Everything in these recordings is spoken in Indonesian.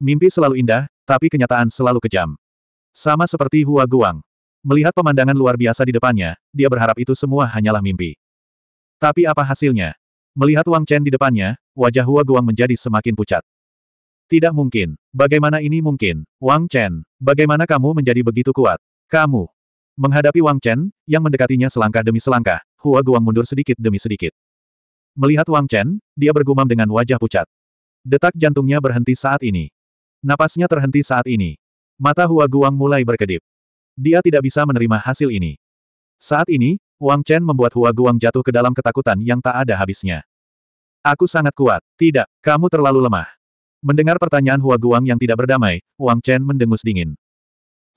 Mimpi selalu indah, tapi kenyataan selalu kejam. Sama seperti Hua Guang. Melihat pemandangan luar biasa di depannya, dia berharap itu semua hanyalah mimpi. Tapi apa hasilnya? Melihat Wang Chen di depannya, wajah Hua Guang menjadi semakin pucat. Tidak mungkin. Bagaimana ini mungkin? Wang Chen, bagaimana kamu menjadi begitu kuat? Kamu. Menghadapi Wang Chen, yang mendekatinya selangkah demi selangkah, Hua Guang mundur sedikit demi sedikit. Melihat Wang Chen, dia bergumam dengan wajah pucat. Detak jantungnya berhenti saat ini. Napasnya terhenti saat ini. Mata Hua Guang mulai berkedip. Dia tidak bisa menerima hasil ini. Saat ini, Wang Chen membuat Hua Guang jatuh ke dalam ketakutan yang tak ada habisnya. Aku sangat kuat. Tidak, kamu terlalu lemah. Mendengar pertanyaan Hua Guang yang tidak berdamai, Wang Chen mendengus dingin.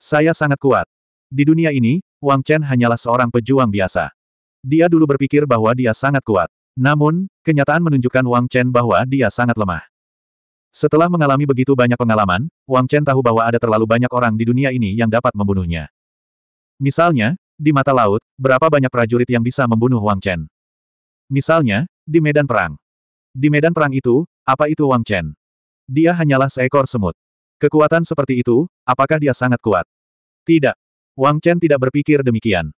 Saya sangat kuat. Di dunia ini, Wang Chen hanyalah seorang pejuang biasa. Dia dulu berpikir bahwa dia sangat kuat. Namun, kenyataan menunjukkan Wang Chen bahwa dia sangat lemah. Setelah mengalami begitu banyak pengalaman, Wang Chen tahu bahwa ada terlalu banyak orang di dunia ini yang dapat membunuhnya. Misalnya, di mata laut, berapa banyak prajurit yang bisa membunuh Wang Chen? Misalnya, di medan perang. Di medan perang itu, apa itu Wang Chen? Dia hanyalah seekor semut. Kekuatan seperti itu, apakah dia sangat kuat? Tidak. Wang Chen tidak berpikir demikian.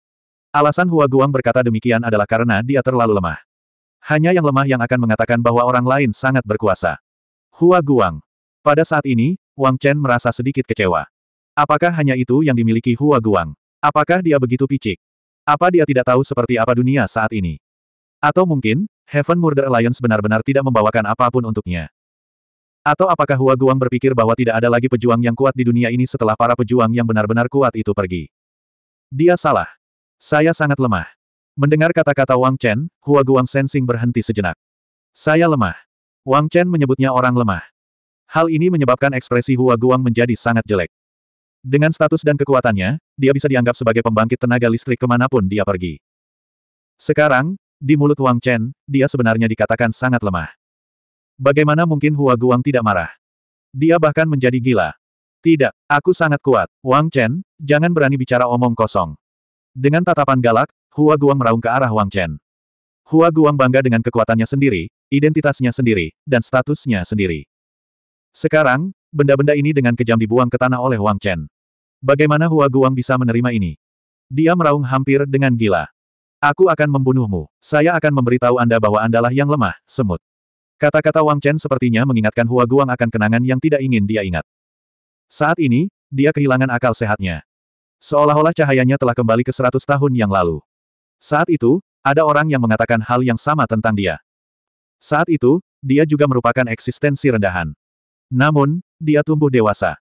Alasan Hua Guang berkata demikian adalah karena dia terlalu lemah. Hanya yang lemah yang akan mengatakan bahwa orang lain sangat berkuasa. Hua Guang. Pada saat ini, Wang Chen merasa sedikit kecewa. Apakah hanya itu yang dimiliki Hua Guang? Apakah dia begitu picik? Apa dia tidak tahu seperti apa dunia saat ini? Atau mungkin, Heaven Murder Alliance benar-benar tidak membawakan apa pun untuknya. Atau apakah Hua Guang berpikir bahwa tidak ada lagi pejuang yang kuat di dunia ini setelah para pejuang yang benar-benar kuat itu pergi? Dia salah. Saya sangat lemah. Mendengar kata-kata Wang Chen, Hua Guang sensing berhenti sejenak. Saya lemah. Wang Chen menyebutnya orang lemah. Hal ini menyebabkan ekspresi Hua Guang menjadi sangat jelek. Dengan status dan kekuatannya, dia bisa dianggap sebagai pembangkit tenaga listrik ke mana pun dia pergi. Sekarang, di mulut Wang Chen, dia sebenarnya dikatakan sangat lemah. Bagaimana mungkin Hua Guang tidak marah? Dia bahkan menjadi gila. Tidak, aku sangat kuat. Wang Chen, jangan berani bicara omong kosong. Dengan tatapan galak, Hua Guang meraung ke arah Wang Chen. Hua Guang bangga dengan kekuatannya sendiri, identitasnya sendiri, dan statusnya sendiri. Sekarang, benda-benda ini dengan kejam dibuang ke tanah oleh Wang Chen. Bagaimana Hua Guang bisa menerima ini? Dia meraung hampir dengan gila. Aku akan membunuhmu. Saya akan memberitahu Anda bahwa Andalah yang lemah, semut. Kata-kata Wang Chen sepertinya mengingatkan Hua Guang akan kenangan yang tidak ingin dia ingat. Saat ini, dia kehilangan akal sehatnya. Seolah-olah cahayanya telah kembali ke seratus tahun yang lalu. Saat itu, ada orang yang mengatakan hal yang sama tentang dia. Saat itu, dia juga merupakan eksistensi rendahan. Namun, dia tumbuh dewasa.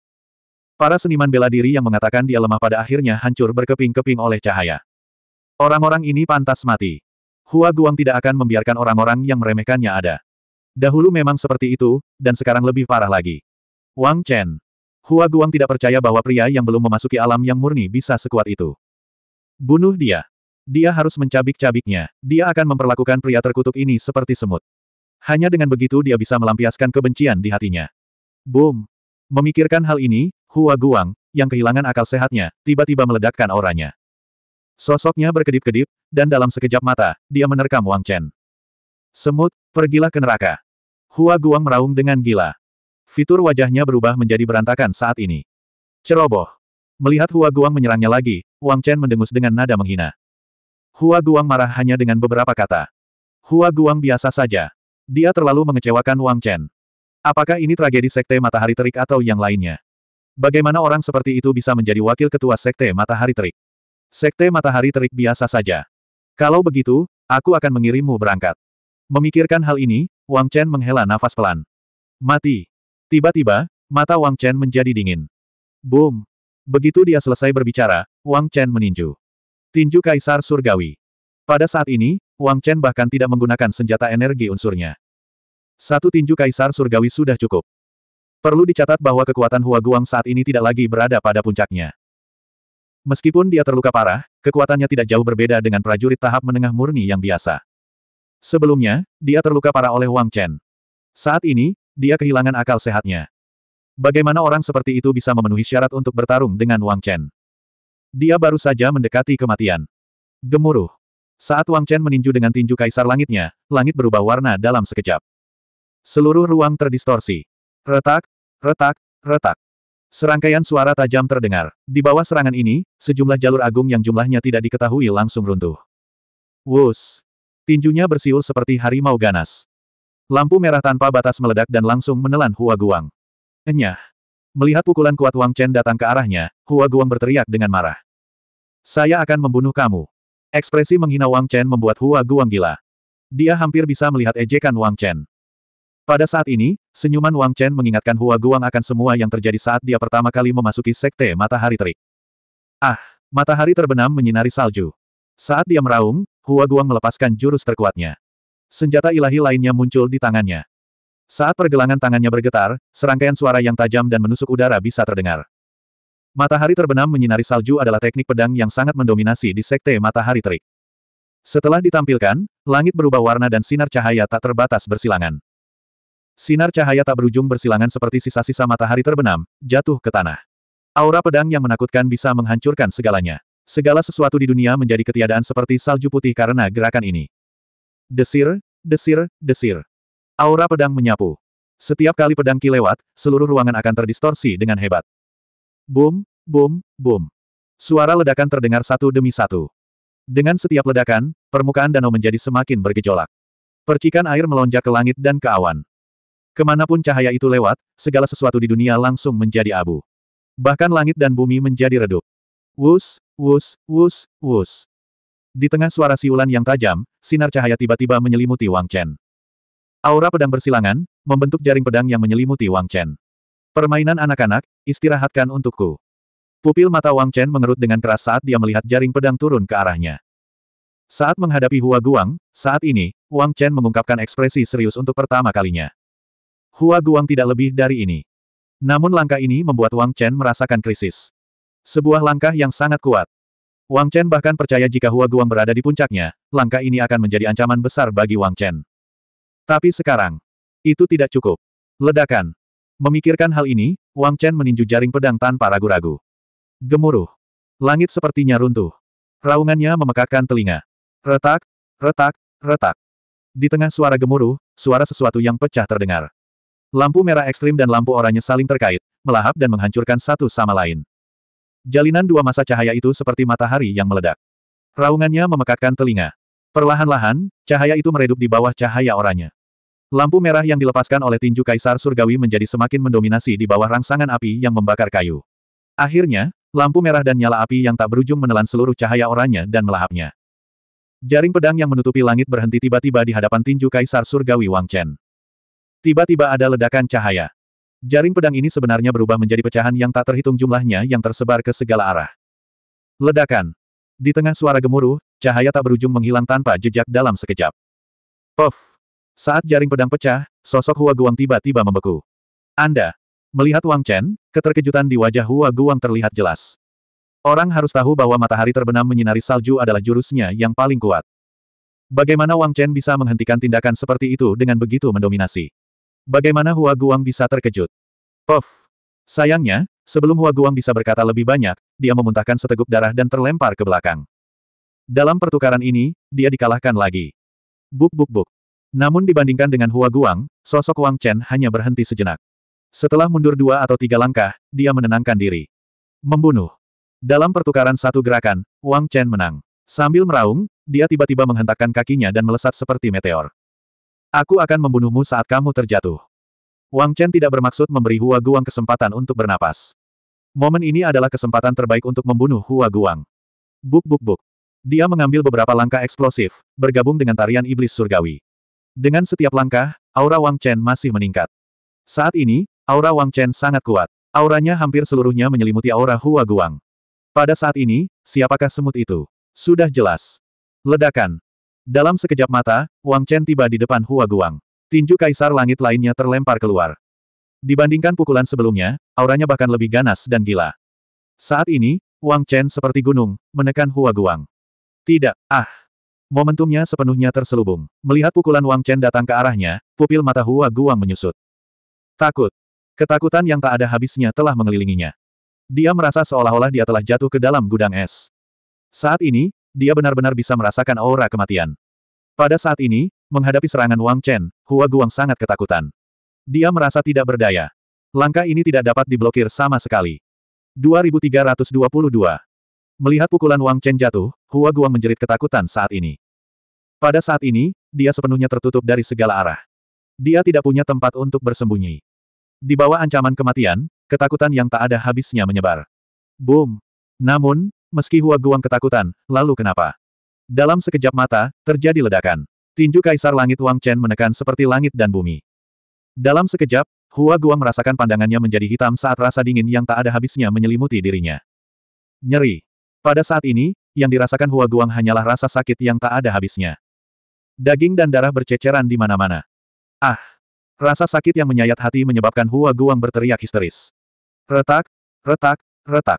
Para seniman bela diri yang mengatakan dia lemah pada akhirnya hancur berkeping-keping oleh cahaya. Orang-orang ini pantas mati. Hua Guang tidak akan membiarkan orang-orang yang meremehkannya ada. Dahulu memang seperti itu, dan sekarang lebih parah lagi. Wang Chen. Hua Guang tidak percaya bahwa pria yang belum memasuki alam yang murni bisa sekuat itu. Bunuh dia. Dia harus mencabik-cabiknya. Dia akan memperlakukan pria terkutuk ini seperti semut. Hanya dengan begitu dia bisa melampiaskan kebencian di hatinya. Boom! Memikirkan hal ini, Hua Guang, yang kehilangan akal sehatnya, tiba-tiba meledakkan auranya. Sosoknya berkedip-kedip, dan dalam sekejap mata, dia menerkam Wang Chen. Semut, pergilah ke neraka. Hua Guang meraung dengan gila. Fitur wajahnya berubah menjadi berantakan saat ini. Ceroboh. Melihat Hua Guang menyerangnya lagi, Wang Chen mendengus dengan nada menghina. Hua Guang marah hanya dengan beberapa kata. Hua Guang biasa saja. Dia terlalu mengecewakan Wang Chen. Apakah ini tragedi Sekte Matahari Terik atau yang lainnya? Bagaimana orang seperti itu bisa menjadi wakil ketua Sekte Matahari Terik? Sekte Matahari Terik biasa saja. Kalau begitu, aku akan mengirimmu berangkat. Memikirkan hal ini, Wang Chen menghela nafas pelan. Mati. Tiba-tiba, mata Wang Chen menjadi dingin. Boom. Begitu dia selesai berbicara, Wang Chen meninju. Tinju Kaisar Surgawi. Pada saat ini, Wang Chen bahkan tidak menggunakan senjata energi unsurnya. Satu tinju kaisar surgawi sudah cukup. Perlu dicatat bahwa kekuatan Hua Guang saat ini tidak lagi berada pada puncaknya. Meskipun dia terluka parah, kekuatannya tidak jauh berbeda dengan prajurit tahap menengah murni yang biasa. Sebelumnya, dia terluka parah oleh Wang Chen. Saat ini, dia kehilangan akal sehatnya. Bagaimana orang seperti itu bisa memenuhi syarat untuk bertarung dengan Wang Chen? Dia baru saja mendekati kematian. Gemuruh. Saat Wang Chen meninju dengan tinju kaisar langitnya, langit berubah warna dalam sekejap. Seluruh ruang terdistorsi. Retak, retak, retak. Serangkaian suara tajam terdengar. Di bawah serangan ini, sejumlah jalur agung yang jumlahnya tidak diketahui langsung runtuh. Wus! Tinjunya bersiul seperti harimau ganas. Lampu merah tanpa batas meledak dan langsung menelan Hua Guang. Enyah! Melihat pukulan kuat Wang Chen datang ke arahnya, Hua Guang berteriak dengan marah. Saya akan membunuh kamu. Ekspresi menghina Wang Chen membuat Hua Guang gila. Dia hampir bisa melihat ejekan Wang Chen. Pada saat ini, senyuman Wang Chen mengingatkan Hua Guang akan semua yang terjadi saat dia pertama kali memasuki sekte matahari terik. Ah, matahari terbenam menyinari salju. Saat dia meraung, Hua Guang melepaskan jurus terkuatnya. Senjata ilahi lainnya muncul di tangannya. Saat pergelangan tangannya bergetar, serangkaian suara yang tajam dan menusuk udara bisa terdengar. Matahari terbenam menyinari salju adalah teknik pedang yang sangat mendominasi di sekte matahari terik. Setelah ditampilkan, langit berubah warna dan sinar cahaya tak terbatas bersilangan. Sinar cahaya tak berujung bersilangan seperti sisa-sisa matahari terbenam, jatuh ke tanah. Aura pedang yang menakutkan bisa menghancurkan segalanya. Segala sesuatu di dunia menjadi ketiadaan seperti salju putih karena gerakan ini. Desir, desir, desir. Aura pedang menyapu. Setiap kali pedang ki lewat, seluruh ruangan akan terdistorsi dengan hebat. Boom, boom, boom. Suara ledakan terdengar satu demi satu. Dengan setiap ledakan, permukaan danau menjadi semakin bergejolak. Percikan air melonjak ke langit dan ke awan. Ke mana pun cahaya itu lewat, segala sesuatu di dunia langsung menjadi abu. Bahkan langit dan bumi menjadi redup. Wus, wus, wus, wus. Di tengah suara siulan yang tajam, sinar cahaya tiba-tiba menyelimuti Wang Chen. Aura pedang bersilangan, membentuk jaring pedang yang menyelimuti Wang Chen. Permainan anak-anak, istirahatkan untukku. Pupil mata Wang Chen mengerut dengan keras saat dia melihat jaring pedang turun ke arahnya. Saat menghadapi Hua Guang, saat ini, Wang Chen mengungkapkan ekspresi serius untuk pertama kalinya. Hua Guang tidak lebih dari ini. Namun langkah ini membuat Wang Chen merasakan krisis. Sebuah langkah yang sangat kuat. Wang Chen bahkan percaya jika Hua Guang berada di puncaknya, langkah ini akan menjadi ancaman besar bagi Wang Chen. Tapi sekarang, itu tidak cukup. Ledakan. Memikirkan hal ini, Wang Chen meninju jaring pedang tanpa ragu-ragu. Gemuruh. Langit sepertinya runtuh. Raungannya memekakkan telinga. Retak, retak, retak. Di tengah suara gemuruh, suara sesuatu yang pecah terdengar. Lampu merah ekstrim dan lampu oranye saling terkait, melahap dan menghancurkan satu sama lain. Jalinan dua masa cahaya itu seperti matahari yang meledak. Raungannya memekakkan telinga. Perlahan-lahan, cahaya itu meredup di bawah cahaya oranye. Lampu merah yang dilepaskan oleh tinju Kaisar Surgawi menjadi semakin mendominasi di bawah rangsangan api yang membakar kayu. Akhirnya, lampu merah dan nyala api yang tak berujung menelan seluruh cahaya oranye dan melahapnya. Jaring pedang yang menutupi langit berhenti tiba-tiba di hadapan tinju Kaisar Surgawi Wang Chen. Tiba-tiba ada ledakan cahaya. Jaring pedang ini sebenarnya berubah menjadi pecahan yang tak terhitung jumlahnya yang tersebar ke segala arah. Ledakan. Di tengah suara gemuruh, cahaya tak berujung menghilang tanpa jejak dalam sekejap. Puff. Saat jaring pedang pecah, sosok Hua Guang tiba-tiba membeku. Anda. Melihat Wang Chen, keterkejutan di wajah Hua Guang terlihat jelas. Orang harus tahu bahwa matahari terbenam menyinari salju adalah jurusnya yang paling kuat. Bagaimana Wang Chen bisa menghentikan tindakan seperti itu dengan begitu mendominasi? Bagaimana Hua Guang bisa terkejut? Puff. Sayangnya, sebelum Hua Guang bisa berkata lebih banyak, dia memuntahkan seteguk darah dan terlempar ke belakang. Dalam pertukaran ini, dia dikalahkan lagi. Buk buk buk. Namun dibandingkan dengan Hua Guang, sosok Wang Chen hanya berhenti sejenak. Setelah mundur dua atau tiga langkah, dia menenangkan diri. Membunuh. Dalam pertukaran satu gerakan, Wang Chen menang. Sambil meraung, dia tiba-tiba menghentakkan kakinya dan melesat seperti meteor. Aku akan membunuhmu saat kamu terjatuh. Wang Chen tidak bermaksud memberi Hua Guang kesempatan untuk bernapas. Momen ini adalah kesempatan terbaik untuk membunuh Hua Guang. Buk buk buk. Dia mengambil beberapa langkah eksplosif, bergabung dengan tarian iblis surgawi. Dengan setiap langkah, aura Wang Chen masih meningkat. Saat ini, aura Wang Chen sangat kuat. Auranya hampir seluruhnya menyelimuti aura Hua Guang. Pada saat ini, siapakah semut itu? Sudah jelas. Ledakan. Dalam sekejap mata, Wang Chen tiba di depan Hua Guang. Tinju kaisar langit lainnya terlempar keluar. Dibandingkan pukulan sebelumnya, auranya bahkan lebih ganas dan gila. Saat ini, Wang Chen seperti gunung, menekan Hua Guang. Tidak, ah! Momentumnya sepenuhnya terselubung. Melihat pukulan Wang Chen datang ke arahnya, pupil mata Hua Guang menyusut. Takut. Ketakutan yang tak ada habisnya telah mengelilinginya. Dia merasa seolah-olah dia telah jatuh ke dalam gudang es. Saat ini, dia benar-benar bisa merasakan aura kematian. Pada saat ini, menghadapi serangan Wang Chen, Hua Guang sangat ketakutan. Dia merasa tidak berdaya. Langkah ini tidak dapat diblokir sama sekali. 2322. Melihat pukulan Wang Chen jatuh, Hua Guang menjerit ketakutan saat ini. Pada saat ini, dia sepenuhnya tertutup dari segala arah. Dia tidak punya tempat untuk bersembunyi. Di bawah ancaman kematian, ketakutan yang tak ada habisnya menyebar. Boom! Namun, meski Hua Guang ketakutan, lalu kenapa? Dalam sekejap mata, terjadi ledakan. Tinju Kaisar Langit Wang Chen menekan seperti langit dan bumi. Dalam sekejap, Hua Guang merasakan pandangannya menjadi hitam saat rasa dingin yang tak ada habisnya menyelimuti dirinya. Nyeri. Pada saat ini, yang dirasakan Hua Guang hanyalah rasa sakit yang tak ada habisnya. Daging dan darah berceceran di mana-mana. Ah! Rasa sakit yang menyayat hati menyebabkan Hua Guang berteriak histeris. Retak, retak, retak.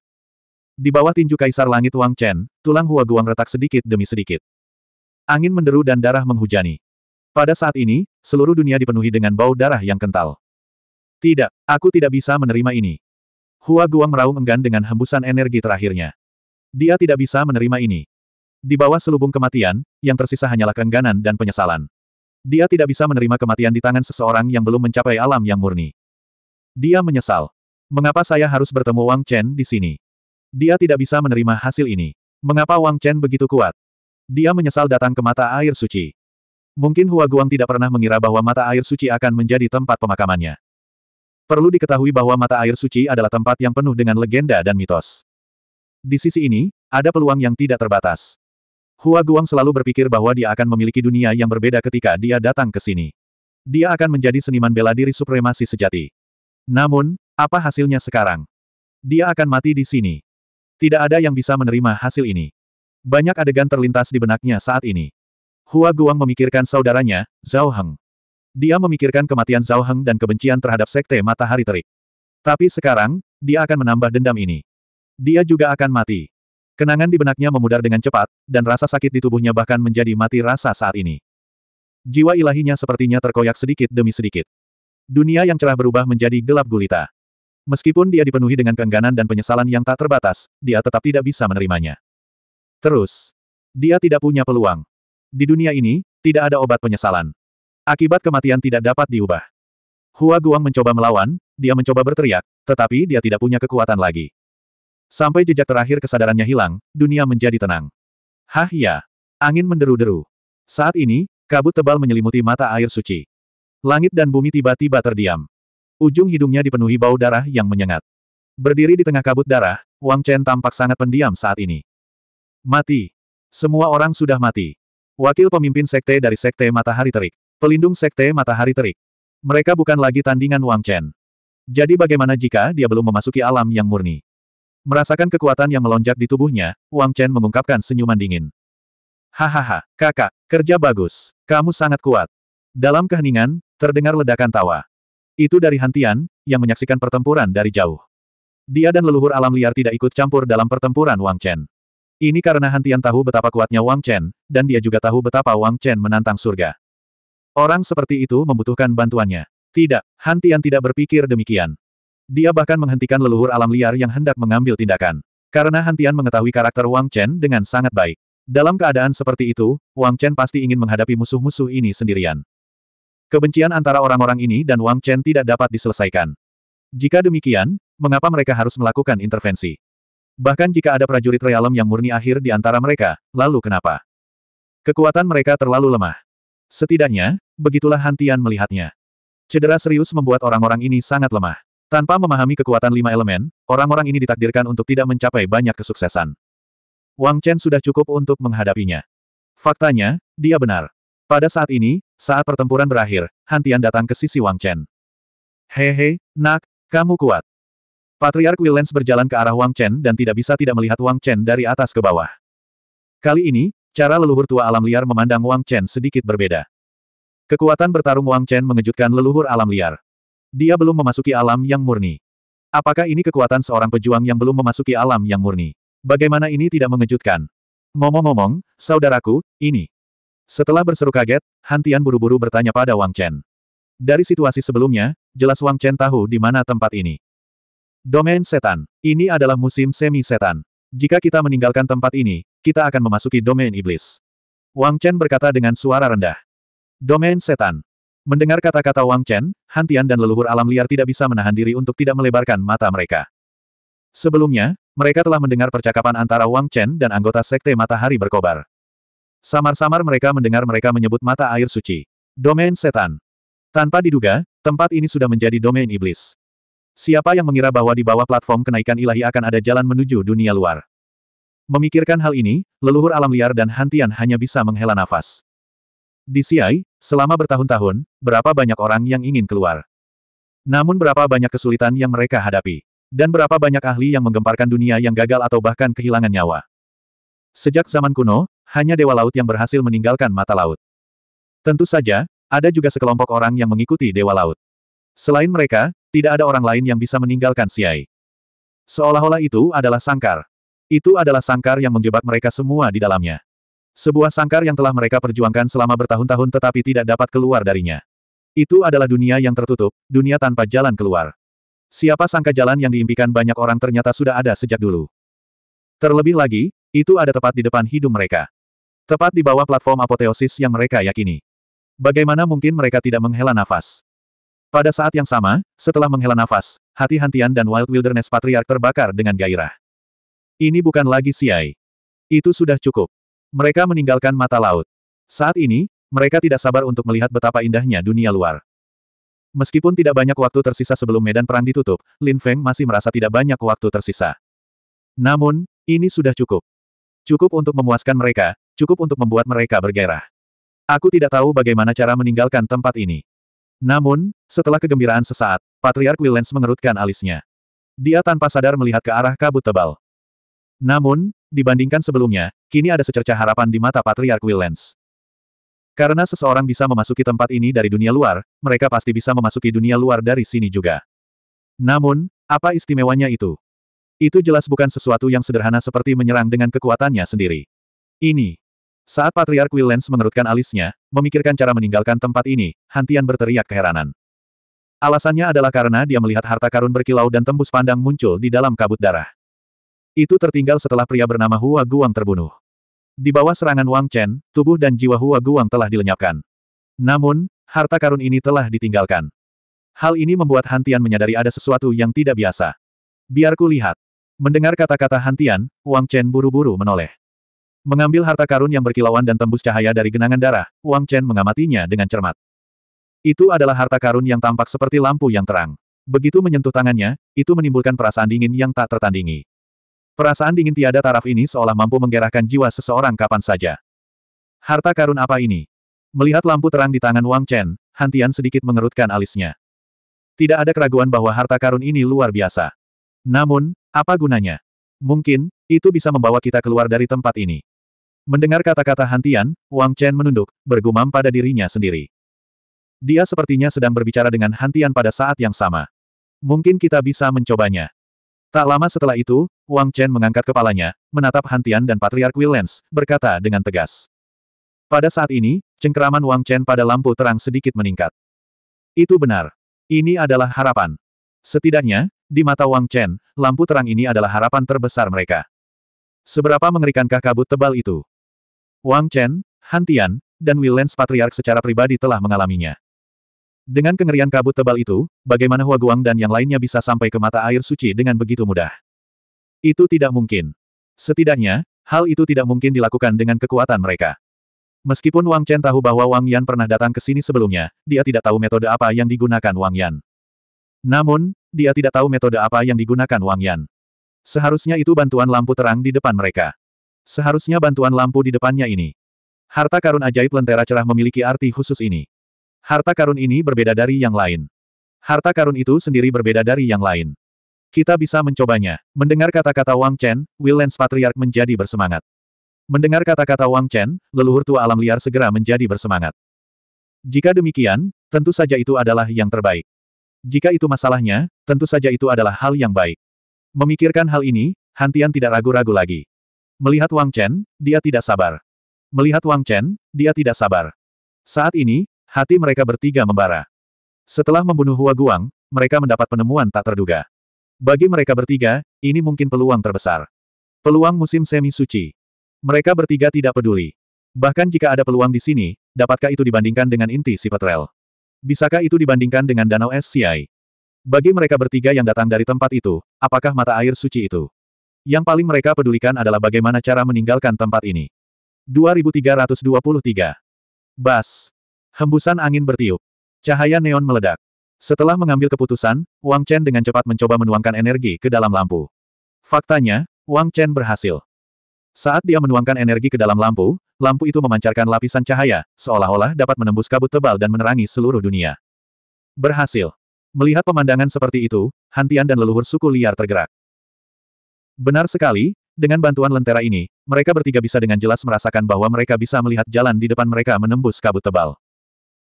Di bawah tinju Kaisar Langit Wang Chen, tulang Hua Guang retak sedikit demi sedikit. Angin menderu dan darah menghujani. Pada saat ini, seluruh dunia dipenuhi dengan bau darah yang kental. Tidak, aku tidak bisa menerima ini. Hua Guang meraung enggan dengan hembusan energi terakhirnya. Dia tidak bisa menerima ini. Di bawah selubung kematian, yang tersisa hanyalah keengganan dan penyesalan. Dia tidak bisa menerima kematian di tangan seseorang yang belum mencapai alam yang murni. Dia menyesal. Mengapa saya harus bertemu Wang Chen di sini? Dia tidak bisa menerima hasil ini. Mengapa Wang Chen begitu kuat? Dia menyesal datang ke mata air suci. Mungkin Hua Guang tidak pernah mengira bahwa mata air suci akan menjadi tempat pemakamannya. Perlu diketahui bahwa mata air suci adalah tempat yang penuh dengan legenda dan mitos. Di sisi ini, ada peluang yang tidak terbatas. Hua Guang selalu berpikir bahwa dia akan memiliki dunia yang berbeda ketika dia datang ke sini. Dia akan menjadi seniman bela diri supremasi sejati. Namun, apa hasilnya sekarang? Dia akan mati di sini. Tidak ada yang bisa menerima hasil ini. Banyak adegan terlintas di benaknya saat ini. Hua Guang memikirkan saudaranya, Zhao Heng. Dia memikirkan kematian Zhao Heng dan kebencian terhadap sekte matahari terik. Tapi sekarang, dia akan menambah dendam ini. Dia juga akan mati. Kenangan di benaknya memudar dengan cepat, dan rasa sakit di tubuhnya bahkan menjadi mati rasa saat ini. Jiwa ilahinya sepertinya terkoyak sedikit demi sedikit. Dunia yang cerah berubah menjadi gelap gulita. Meskipun dia dipenuhi dengan keengganan dan penyesalan yang tak terbatas, dia tetap tidak bisa menerimanya. Terus, dia tidak punya peluang. Di dunia ini, tidak ada obat penyesalan. Akibat kematian tidak dapat diubah. Hua Guang mencoba melawan, dia mencoba berteriak, tetapi dia tidak punya kekuatan lagi. Sampai jejak terakhir kesadarannya hilang, dunia menjadi tenang. Hah ya. Angin menderu-deru. Saat ini, kabut tebal menyelimuti mata air suci. Langit dan bumi tiba-tiba terdiam. Ujung hidungnya dipenuhi bau darah yang menyengat. Berdiri di tengah kabut darah, Wang Chen tampak sangat pendiam saat ini. Mati. Semua orang sudah mati. Wakil pemimpin sekte dari sekte Matahari Terik. Pelindung sekte Matahari Terik. Mereka bukan lagi tandingan Wang Chen. Jadi bagaimana jika dia belum memasuki alam yang murni? Merasakan kekuatan yang melonjak di tubuhnya, Wang Chen mengungkapkan senyuman dingin. Hahaha, kakak, kerja bagus. Kamu sangat kuat. Dalam keheningan, terdengar ledakan tawa. Itu dari Hantian, yang menyaksikan pertempuran dari jauh. Dia dan leluhur alam liar tidak ikut campur dalam pertempuran Wang Chen. Ini karena Hantian tahu betapa kuatnya Wang Chen, dan dia juga tahu betapa Wang Chen menantang surga. Orang seperti itu membutuhkan bantuannya. Tidak, Hantian tidak berpikir demikian. Dia bahkan menghentikan leluhur alam liar yang hendak mengambil tindakan. Karena Hantian mengetahui karakter Wang Chen dengan sangat baik. Dalam keadaan seperti itu, Wang Chen pasti ingin menghadapi musuh-musuh ini sendirian. Kebencian antara orang-orang ini dan Wang Chen tidak dapat diselesaikan. Jika demikian, mengapa mereka harus melakukan intervensi? Bahkan jika ada prajurit realem yang murni akhir di antara mereka, lalu kenapa? Kekuatan mereka terlalu lemah. Setidaknya, begitulah Hantian melihatnya. Cedera serius membuat orang-orang ini sangat lemah. Tanpa memahami kekuatan lima elemen, orang-orang ini ditakdirkan untuk tidak mencapai banyak kesuksesan. Wang Chen sudah cukup untuk menghadapinya. Faktanya, dia benar. Pada saat ini, saat pertempuran berakhir, Hantian datang ke sisi Wang Chen. Hehe, nak, kamu kuat. Patriark Willens berjalan ke arah Wang Chen dan tidak bisa tidak melihat Wang Chen dari atas ke bawah. Kali ini, cara leluhur tua alam liar memandang Wang Chen sedikit berbeda. Kekuatan bertarung Wang Chen mengejutkan leluhur alam liar. Dia belum memasuki alam yang murni. Apakah ini kekuatan seorang pejuang yang belum memasuki alam yang murni? Bagaimana ini tidak mengejutkan? Ngomong-ngomong, saudaraku, ini. Setelah berseru kaget, Hantian buru-buru bertanya pada Wang Chen. Dari situasi sebelumnya, jelas Wang Chen tahu di mana tempat ini. Domain setan. Ini adalah musim semi setan. Jika kita meninggalkan tempat ini, kita akan memasuki domain iblis. Wang Chen berkata dengan suara rendah. Domain setan. Mendengar kata-kata Wang Chen, Hantian dan leluhur alam liar tidak bisa menahan diri untuk tidak melebarkan mata mereka. Sebelumnya, mereka telah mendengar percakapan antara Wang Chen dan anggota Sekte Matahari Berkobar. Samar-samar mereka mendengar mereka menyebut mata air suci. Domain setan. Tanpa diduga, tempat ini sudah menjadi domain iblis. Siapa yang mengira bahwa di bawah platform kenaikan ilahi akan ada jalan menuju dunia luar? Memikirkan hal ini, leluhur alam liar dan Hantian hanya bisa menghela nafas. Di Siai, selama bertahun-tahun, berapa banyak orang yang ingin keluar? Namun berapa banyak kesulitan yang mereka hadapi? Dan berapa banyak ahli yang menggemparkan dunia yang gagal atau bahkan kehilangan nyawa? Sejak zaman kuno, hanya Dewa Laut yang berhasil meninggalkan mata laut. Tentu saja, ada juga sekelompok orang yang mengikuti Dewa Laut. Selain mereka, tidak ada orang lain yang bisa meninggalkan Siai. Seolah-olah itu adalah sangkar. Itu adalah sangkar yang menjebak mereka semua di dalamnya. Sebuah sangkar yang telah mereka perjuangkan selama bertahun-tahun tetapi tidak dapat keluar darinya. Itu adalah dunia yang tertutup, dunia tanpa jalan keluar. Siapa sangka jalan yang diimpikan banyak orang ternyata sudah ada sejak dulu. Terlebih lagi, itu ada tepat di depan hidung mereka. Tepat di bawah platform apoteosis yang mereka yakini. Bagaimana mungkin mereka tidak menghela nafas? Pada saat yang sama, setelah menghela nafas, hati Hantian dan Wild Wilderness Patriarch terbakar dengan gairah. Ini bukan lagi Siai. Itu sudah cukup. Mereka meninggalkan mata laut. Saat ini, mereka tidak sabar untuk melihat betapa indahnya dunia luar. Meskipun tidak banyak waktu tersisa sebelum medan perang ditutup, Lin Feng masih merasa tidak banyak waktu tersisa. Namun, ini sudah cukup. Cukup untuk memuaskan mereka, cukup untuk membuat mereka bergairah. Aku tidak tahu bagaimana cara meninggalkan tempat ini. Namun, setelah kegembiraan sesaat, Patriark Willens mengerutkan alisnya. Dia tanpa sadar melihat ke arah kabut tebal. Namun, dibandingkan sebelumnya, kini ada secercah harapan di mata Patriark Willens. Karena seseorang bisa memasuki tempat ini dari dunia luar, mereka pasti bisa memasuki dunia luar dari sini juga. Namun, apa istimewanya itu? Itu jelas bukan sesuatu yang sederhana seperti menyerang dengan kekuatannya sendiri. Ini, saat Patriark Willens mengerutkan alisnya, memikirkan cara meninggalkan tempat ini, Hantian berteriak keheranan. Alasannya adalah karena dia melihat harta karun berkilau dan tembus pandang muncul di dalam kabut darah. Itu tertinggal setelah pria bernama Hua Guang terbunuh. Di bawah serangan Wang Chen, tubuh dan jiwa Hua Guang telah dilenyapkan. Namun, harta karun ini telah ditinggalkan. Hal ini membuat Hantian menyadari ada sesuatu yang tidak biasa. Biarku lihat. Mendengar kata-kata Hantian, Wang Chen buru-buru menoleh. Mengambil harta karun yang berkilauan dan tembus cahaya dari genangan darah, Wang Chen mengamatinya dengan cermat. Itu adalah harta karun yang tampak seperti lampu yang terang. Begitu menyentuh tangannya, itu menimbulkan perasaan dingin yang tak tertandingi. Perasaan dingin tiada taraf ini seolah mampu menggerahkan jiwa seseorang kapan saja. Harta karun apa ini? Melihat lampu terang di tangan Wang Chen, Hantian sedikit mengerutkan alisnya. Tidak ada keraguan bahwa harta karun ini luar biasa. Namun, apa gunanya? Mungkin, itu bisa membawa kita keluar dari tempat ini. Mendengar kata-kata Hantian, Wang Chen menunduk, bergumam pada dirinya sendiri. Dia sepertinya sedang berbicara dengan Hantian pada saat yang sama. Mungkin kita bisa mencobanya. Tak lama setelah itu, Wang Chen mengangkat kepalanya, menatap Hantian dan Patriark Willens, berkata dengan tegas. Pada saat ini, cengkeraman Wang Chen pada lampu terang sedikit meningkat. Itu benar. Ini adalah harapan. Setidaknya, di mata Wang Chen, lampu terang ini adalah harapan terbesar mereka. Seberapa mengerikankah kabut tebal itu? Wang Chen, Han Tian, dan Willens Patriark secara pribadi telah mengalaminya. Dengan kengerian kabut tebal itu, bagaimana Hua Guang dan yang lainnya bisa sampai ke mata air suci dengan begitu mudah? Itu tidak mungkin. Setidaknya, hal itu tidak mungkin dilakukan dengan kekuatan mereka. Meskipun Wang Chen tahu bahwa Wang Yan pernah datang ke sini sebelumnya, dia tidak tahu metode apa yang digunakan Wang Yan. Namun, dia tidak tahu metode apa yang digunakan Wang Yan. Seharusnya itu bantuan lampu terang di depan mereka. Seharusnya bantuan lampu di depannya ini. Harta karun ajaib lentera cerah memiliki arti khusus ini. Harta karun ini berbeda dari yang lain. Harta karun itu sendiri berbeda dari yang lain. Kita bisa mencobanya. Mendengar kata-kata Wang Chen, Willens Patriarch menjadi bersemangat. Mendengar kata-kata Wang Chen, leluhur tua alam liar segera menjadi bersemangat. Jika demikian, tentu saja itu adalah yang terbaik. Jika itu masalahnya, tentu saja itu adalah hal yang baik. Memikirkan hal ini, Hantian tidak ragu-ragu lagi. Melihat Wang Chen, dia tidak sabar. Melihat Wang Chen, dia tidak sabar. Saat ini, hati mereka bertiga membara. Setelah membunuh Hua Guang, mereka mendapat penemuan tak terduga. Bagi mereka bertiga, ini mungkin peluang terbesar. Peluang musim semi suci. Mereka bertiga tidak peduli. Bahkan jika ada peluang di sini, dapatkah itu dibandingkan dengan inti si Petrel? Bisakah itu dibandingkan dengan Danau Siai? Bagi mereka bertiga yang datang dari tempat itu, apakah mata air suci itu? Yang paling mereka pedulikan adalah bagaimana cara meninggalkan tempat ini. 2323. Bas. Hembusan angin bertiup. Cahaya neon meledak. Setelah mengambil keputusan, Wang Chen dengan cepat mencoba menuangkan energi ke dalam lampu. Faktanya, Wang Chen berhasil. Saat dia menuangkan energi ke dalam lampu, lampu itu memancarkan lapisan cahaya, seolah-olah dapat menembus kabut tebal dan menerangi seluruh dunia. Berhasil. Melihat pemandangan seperti itu, Hantian dan leluhur suku liar tergerak. Benar sekali, dengan bantuan lentera ini, mereka bertiga bisa dengan jelas merasakan bahwa mereka bisa melihat jalan di depan mereka menembus kabut tebal.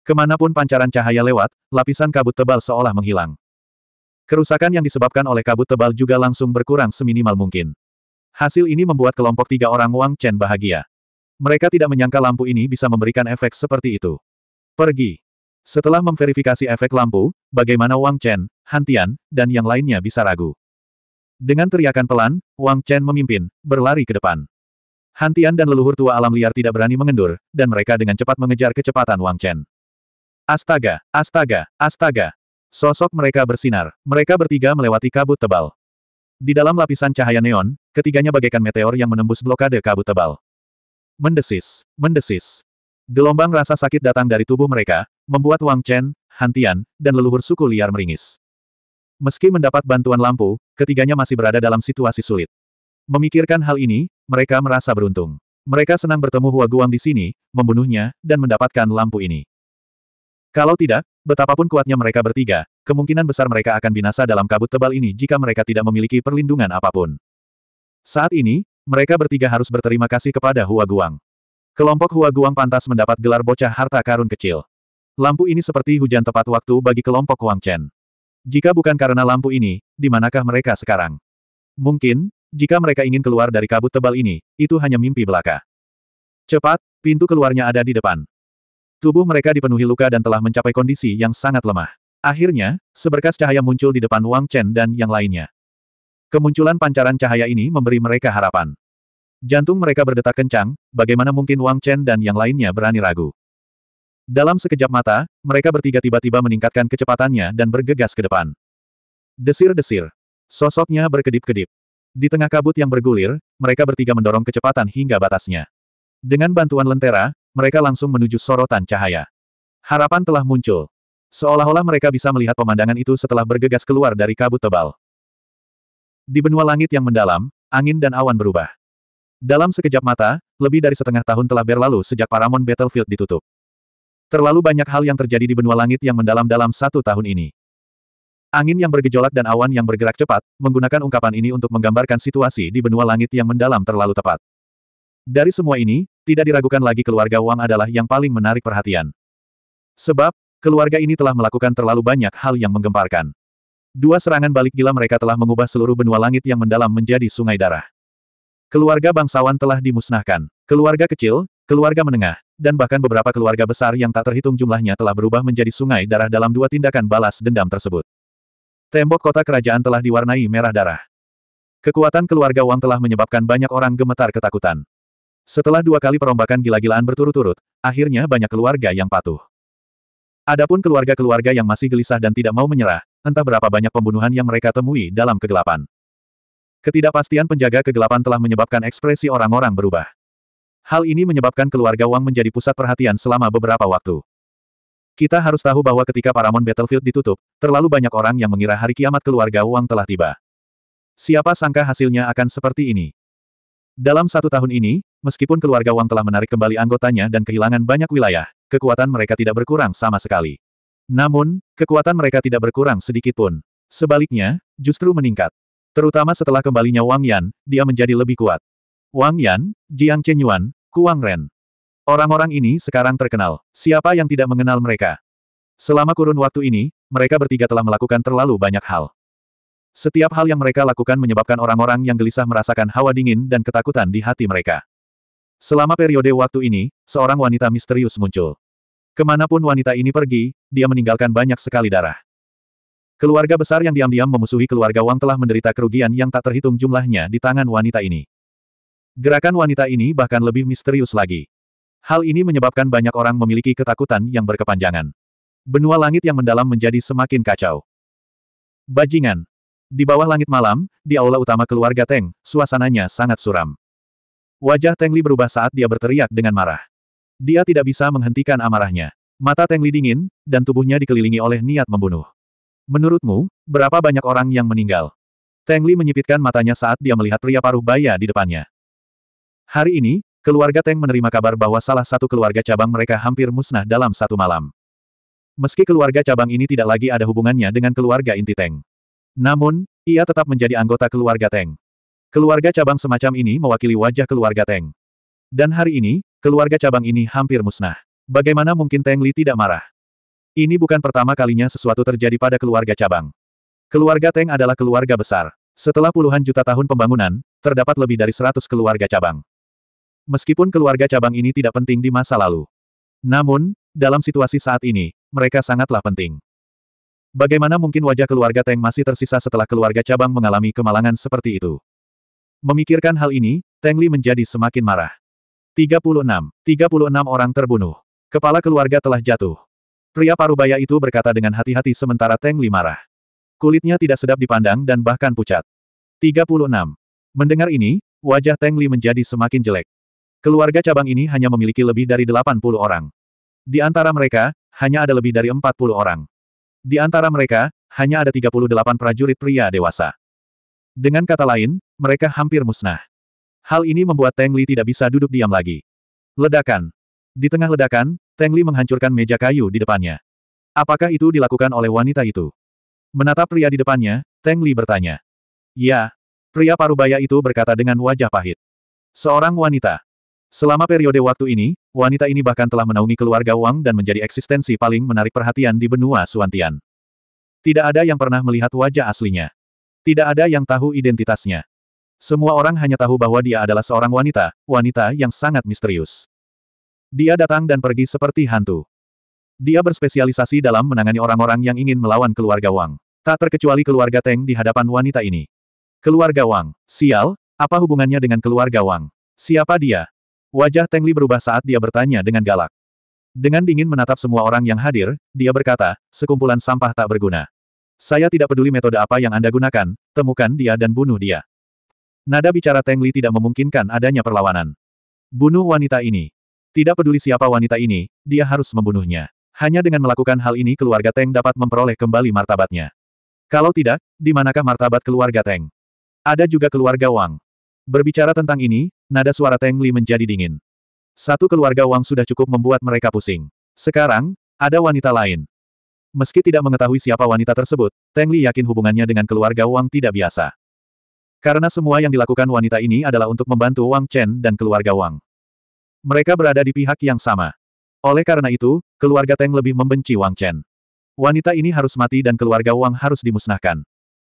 Ke mana pun pancaran cahaya lewat, lapisan kabut tebal seolah menghilang. Kerusakan yang disebabkan oleh kabut tebal juga langsung berkurang seminimal mungkin. Hasil ini membuat kelompok tiga orang Wang Chen bahagia. Mereka tidak menyangka lampu ini bisa memberikan efek seperti itu. Pergi. Setelah memverifikasi efek lampu, bagaimana Wang Chen, Hantian, dan yang lainnya bisa ragu. Dengan teriakan pelan, Wang Chen memimpin, berlari ke depan. Hantian dan leluhur tua alam liar tidak berani mengendur, dan mereka dengan cepat mengejar kecepatan Wang Chen. Astaga, astaga, astaga. Sosok mereka bersinar. Mereka bertiga melewati kabut tebal. Di dalam lapisan cahaya neon, ketiganya bagaikan meteor yang menembus blokade kabut tebal. Mendesis, mendesis. Gelombang rasa sakit datang dari tubuh mereka, membuat Wang Chen, Hantian, dan leluhur suku liar meringis. Meski mendapat bantuan lampu, ketiganya masih berada dalam situasi sulit. Memikirkan hal ini, mereka merasa beruntung. Mereka senang bertemu Hua Guang di sini, membunuhnya, dan mendapatkan lampu ini. Kalau tidak, betapapun kuatnya mereka bertiga, kemungkinan besar mereka akan binasa dalam kabut tebal ini jika mereka tidak memiliki perlindungan apa pun. Saat ini, mereka bertiga harus berterima kasih kepada Hua Guang. Kelompok Hua Guang pantas mendapat gelar bocah harta karun kecil. Lampu ini seperti hujan tepat waktu bagi kelompok Wang Chen. Jika bukan karena lampu ini, di manakah mereka sekarang? Mungkin, jika mereka ingin keluar dari kabut tebal ini, itu hanya mimpi belaka. Cepat, pintu keluarnya ada di depan. Tubuh mereka dipenuhi luka dan telah mencapai kondisi yang sangat lemah. Akhirnya, seberkas cahaya muncul di depan Wang Chen dan yang lainnya. Kemunculan pancaran cahaya ini memberi mereka harapan. Jantung mereka berdetak kencang, bagaimana mungkin Wang Chen dan yang lainnya berani ragu. Dalam sekejap mata, mereka bertiga tiba-tiba meningkatkan kecepatannya dan bergegas ke depan. Desir-desir. Sosoknya berkedip-kedip. Di tengah kabut yang bergulir, mereka bertiga mendorong kecepatan hingga batasnya. Dengan bantuan lentera, mereka langsung menuju sorotan cahaya. Harapan telah muncul. Seolah-olah mereka bisa melihat pemandangan itu setelah bergegas keluar dari kabut tebal. Di benua langit yang mendalam, angin dan awan berubah. Dalam sekejap mata, lebih dari setengah tahun telah berlalu sejak Paramount Battlefield ditutup. Terlalu banyak hal yang terjadi di benua langit yang mendalam dalam satu tahun ini. Angin yang bergejolak dan awan yang bergerak cepat, menggunakan ungkapan ini untuk menggambarkan situasi di benua langit yang mendalam terlalu tepat. Dari semua ini, tidak diragukan lagi keluarga Wang adalah yang paling menarik perhatian. Sebab, keluarga ini telah melakukan terlalu banyak hal yang menggemparkan. Dua serangan balik gila mereka telah mengubah seluruh benua langit yang mendalam menjadi sungai darah. Keluarga bangsawan telah dimusnahkan. Keluarga kecil, keluarga menengah, dan bahkan beberapa keluarga besar yang tak terhitung jumlahnya telah berubah menjadi sungai darah dalam dua tindakan balas dendam tersebut. Tembok kota kerajaan telah diwarnai merah darah. Kekuatan keluarga Wang telah menyebabkan banyak orang gemetar ketakutan. Setelah dua kali perombakan gila-gilaan berturut-turut, akhirnya banyak keluarga yang patuh. Adapun keluarga-keluarga yang masih gelisah dan tidak mau menyerah, entah berapa banyak pembunuhan yang mereka temui dalam kegelapan. Ketidakpastian penjaga kegelapan telah menyebabkan ekspresi orang-orang berubah. Hal ini menyebabkan keluarga Wang menjadi pusat perhatian selama beberapa waktu. Kita harus tahu bahwa ketika Paramount Battlefield ditutup, terlalu banyak orang yang mengira hari kiamat keluarga Wang telah tiba. Siapa sangka hasilnya akan seperti ini? Dalam satu tahun ini, meskipun keluarga Wang telah menarik kembali anggotanya dan kehilangan banyak wilayah, kekuatan mereka tidak berkurang sama sekali. Namun, kekuatan mereka tidak berkurang sedikit pun. Sebaliknya, justru meningkat. Terutama setelah kembalinya Wang Yan, dia menjadi lebih kuat. Wang Yan, Jiang Chenyuan, Kuang Ren. Orang-orang ini sekarang terkenal. Siapa yang tidak mengenal mereka? Selama kurun waktu ini, mereka bertiga telah melakukan terlalu banyak hal. Setiap hal yang mereka lakukan menyebabkan orang-orang yang gelisah merasakan hawa dingin dan ketakutan di hati mereka. Selama periode waktu ini, seorang wanita misterius muncul. Ke mana pun wanita ini pergi, dia meninggalkan banyak sekali darah. Keluarga besar yang diam-diam memusuhi keluarga Wang telah menderita kerugian yang tak terhitung jumlahnya di tangan wanita ini. Gerakan wanita ini bahkan lebih misterius lagi. Hal ini menyebabkan banyak orang memiliki ketakutan yang berkepanjangan. Benua langit yang mendalam menjadi semakin kacau. Bajingan. Di bawah langit malam, di aula utama keluarga Teng, suasananya sangat suram. Wajah Teng Li berubah saat dia berteriak dengan marah. Dia tidak bisa menghentikan amarahnya. Mata Teng Li dingin, dan tubuhnya dikelilingi oleh niat membunuh. Menurutmu, berapa banyak orang yang meninggal? Teng Li menyipitkan matanya saat dia melihat pria paruh baya di depannya. Hari ini, keluarga Teng menerima kabar bahwa salah satu keluarga cabang mereka hampir musnah dalam satu malam. Meski keluarga cabang ini tidak lagi ada hubungannya dengan keluarga inti Teng. Namun, ia tetap menjadi anggota keluarga Teng. Keluarga cabang semacam ini mewakili wajah keluarga Teng. Dan hari ini, keluarga cabang ini hampir musnah. Bagaimana mungkin Teng Li tidak marah? Ini bukan pertama kalinya sesuatu terjadi pada keluarga cabang. Keluarga Teng adalah keluarga besar. Setelah puluhan juta tahun pembangunan, terdapat lebih dari seratus keluarga cabang. Meskipun keluarga cabang ini tidak penting di masa lalu. Namun, dalam situasi saat ini, mereka sangatlah penting. Bagaimana mungkin wajah keluarga Teng masih tersisa setelah keluarga cabang mengalami kemalangan seperti itu? Memikirkan hal ini, Teng Li menjadi semakin marah. 36. 36 orang terbunuh. Kepala keluarga telah jatuh. Pria parubaya itu berkata dengan hati-hati sementara Teng Li marah. Kulitnya tidak sedap dipandang dan bahkan pucat. 36. Mendengar ini, wajah Teng Li menjadi semakin jelek. Keluarga cabang ini hanya memiliki lebih dari 80 orang. Di antara mereka, hanya ada lebih dari 40 orang. Di antara mereka, hanya ada 38 prajurit pria dewasa. Dengan kata lain, mereka hampir musnah. Hal ini membuat Teng Li tidak bisa duduk diam lagi. Ledakan. Di tengah ledakan, Teng Li menghancurkan meja kayu di depannya. Apakah itu dilakukan oleh wanita itu? Menatap pria di depannya, Teng Li bertanya. Ya. Pria parubaya itu berkata dengan wajah pahit. Seorang wanita. Selama periode waktu ini, wanita ini bahkan telah menaungi keluarga Wang dan menjadi eksistensi paling menarik perhatian di benua Suantian. Tidak ada yang pernah melihat wajah aslinya. Tidak ada yang tahu identitasnya. Semua orang hanya tahu bahwa dia adalah seorang wanita, wanita yang sangat misterius. Dia datang dan pergi seperti hantu. Dia berspesialisasi dalam menangani orang-orang yang ingin melawan keluarga Wang. Tak terkecuali keluarga Teng di hadapan wanita ini. Keluarga Wang. Sial, apa hubungannya dengan keluarga Wang? Siapa dia? Wajah Teng Li berubah saat dia bertanya dengan galak. Dengan dingin menatap semua orang yang hadir, dia berkata, sekumpulan sampah tak berguna. Saya tidak peduli metode apa yang Anda gunakan, temukan dia dan bunuh dia. Nada bicara Teng Li tidak memungkinkan adanya perlawanan. Bunuh wanita ini. Tidak peduli siapa wanita ini, dia harus membunuhnya. Hanya dengan melakukan hal ini keluarga Teng dapat memperoleh kembali martabatnya. Kalau tidak, di manakah martabat keluarga Teng? Ada juga keluarga Wang. Berbicara tentang ini, nada suara Teng Li menjadi dingin. Satu keluarga Wang sudah cukup membuat mereka pusing. Sekarang, ada wanita lain. Meski tidak mengetahui siapa wanita tersebut, Teng Li yakin hubungannya dengan keluarga Wang tidak biasa. Karena semua yang dilakukan wanita ini adalah untuk membantu Wang Chen dan keluarga Wang. Mereka berada di pihak yang sama. Oleh karena itu, keluarga Teng lebih membenci Wang Chen. Wanita ini harus mati dan keluarga Wang harus dimusnahkan.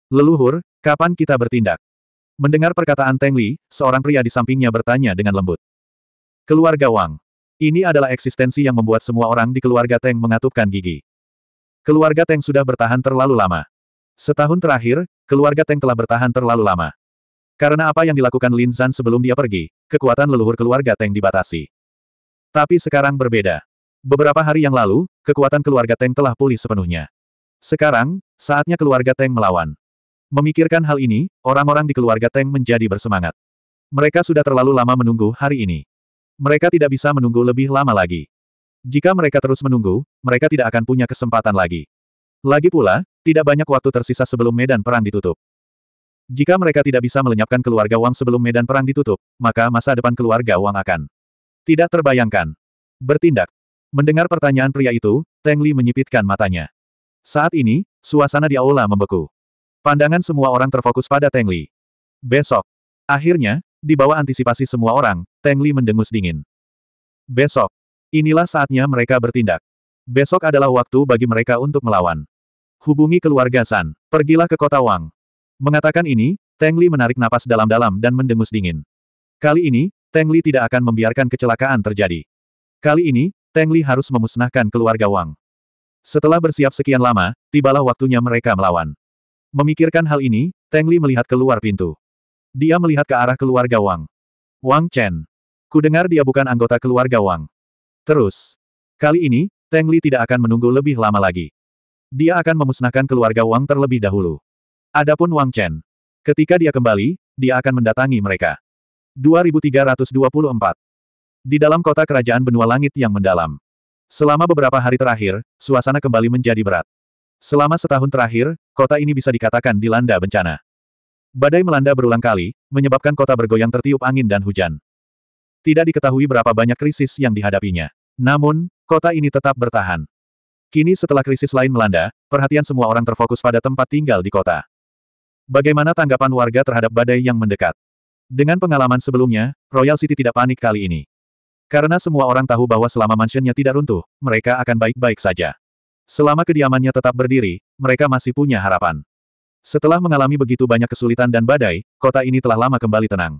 Leluhur, kapan kita bertindak? Mendengar perkataan Teng Li, seorang pria di sampingnya bertanya dengan lembut. Keluarga Wang. Ini adalah eksistensi yang membuat semua orang di keluarga Teng mengatupkan gigi. Keluarga Teng sudah bertahan terlalu lama. Setahun terakhir, keluarga Teng telah bertahan terlalu lama. Karena apa yang dilakukan Lin Zan sebelum dia pergi, kekuatan leluhur keluarga Teng dibatasi. Tapi sekarang berbeda. Beberapa hari yang lalu, kekuatan keluarga Teng telah pulih sepenuhnya. Sekarang, saatnya keluarga Teng melawan. Memikirkan hal ini, orang-orang di keluarga Teng menjadi bersemangat. Mereka sudah terlalu lama menunggu hari ini. Mereka tidak bisa menunggu lebih lama lagi. Jika mereka terus menunggu, mereka tidak akan punya kesempatan lagi. Lagi pula, tidak banyak waktu tersisa sebelum medan perang ditutup. Jika mereka tidak bisa melenyapkan keluarga Wang sebelum medan perang ditutup, maka masa depan keluarga Wang akan tidak terbayangkan. Bertindak. Mendengar pertanyaan pria itu, Teng Li menyipitkan matanya. Saat ini, suasana di aula membeku. Pandangan semua orang terfokus pada Teng Li. Besok. Akhirnya, di bawah antisipasi semua orang, Teng Li mendengus dingin. Besok. Inilah saatnya mereka bertindak. Besok adalah waktu bagi mereka untuk melawan. Hubungi keluarga San. Pergilah ke kota Wang. Mengatakan ini, Teng Li menarik napas dalam-dalam dan mendengus dingin. Kali ini, Teng Li tidak akan membiarkan kecelakaan terjadi. Kali ini, Teng Li harus memusnahkan keluarga Wang. Setelah bersiap sekian lama, tibalah waktunya mereka melawan. Memikirkan hal ini, Teng Li melihat keluar pintu. Dia melihat ke arah keluarga Wang. Wang Chen. Kudengar dia bukan anggota keluarga Wang. Terus. Kali ini, Teng Li tidak akan menunggu lebih lama lagi. Dia akan memusnahkan keluarga Wang terlebih dahulu. Adapun Wang Chen. Ketika dia kembali, dia akan mendatangi mereka. 2324. Di dalam kota kerajaan benua langit yang mendalam. Selama beberapa hari terakhir, suasana kembali menjadi berat. Selama setahun terakhir, kota ini bisa dikatakan dilanda bencana. Badai melanda berulang kali, menyebabkan kota bergoyang tertiup angin dan hujan. Tidak diketahui berapa banyak krisis yang dihadapinya. Namun, kota ini tetap bertahan. Kini setelah krisis lain melanda, perhatian semua orang terfokus pada tempat tinggal di kota. Bagaimana tanggapan warga terhadap badai yang mendekat? Dengan pengalaman sebelumnya, Royal City tidak panik kali ini. Karena semua orang tahu bahwa selama mansionnya tidak runtuh, mereka akan baik-baik saja. Selama kediamannya tetap berdiri, mereka masih punya harapan. Setelah mengalami begitu banyak kesulitan dan badai, kota ini telah lama kembali tenang.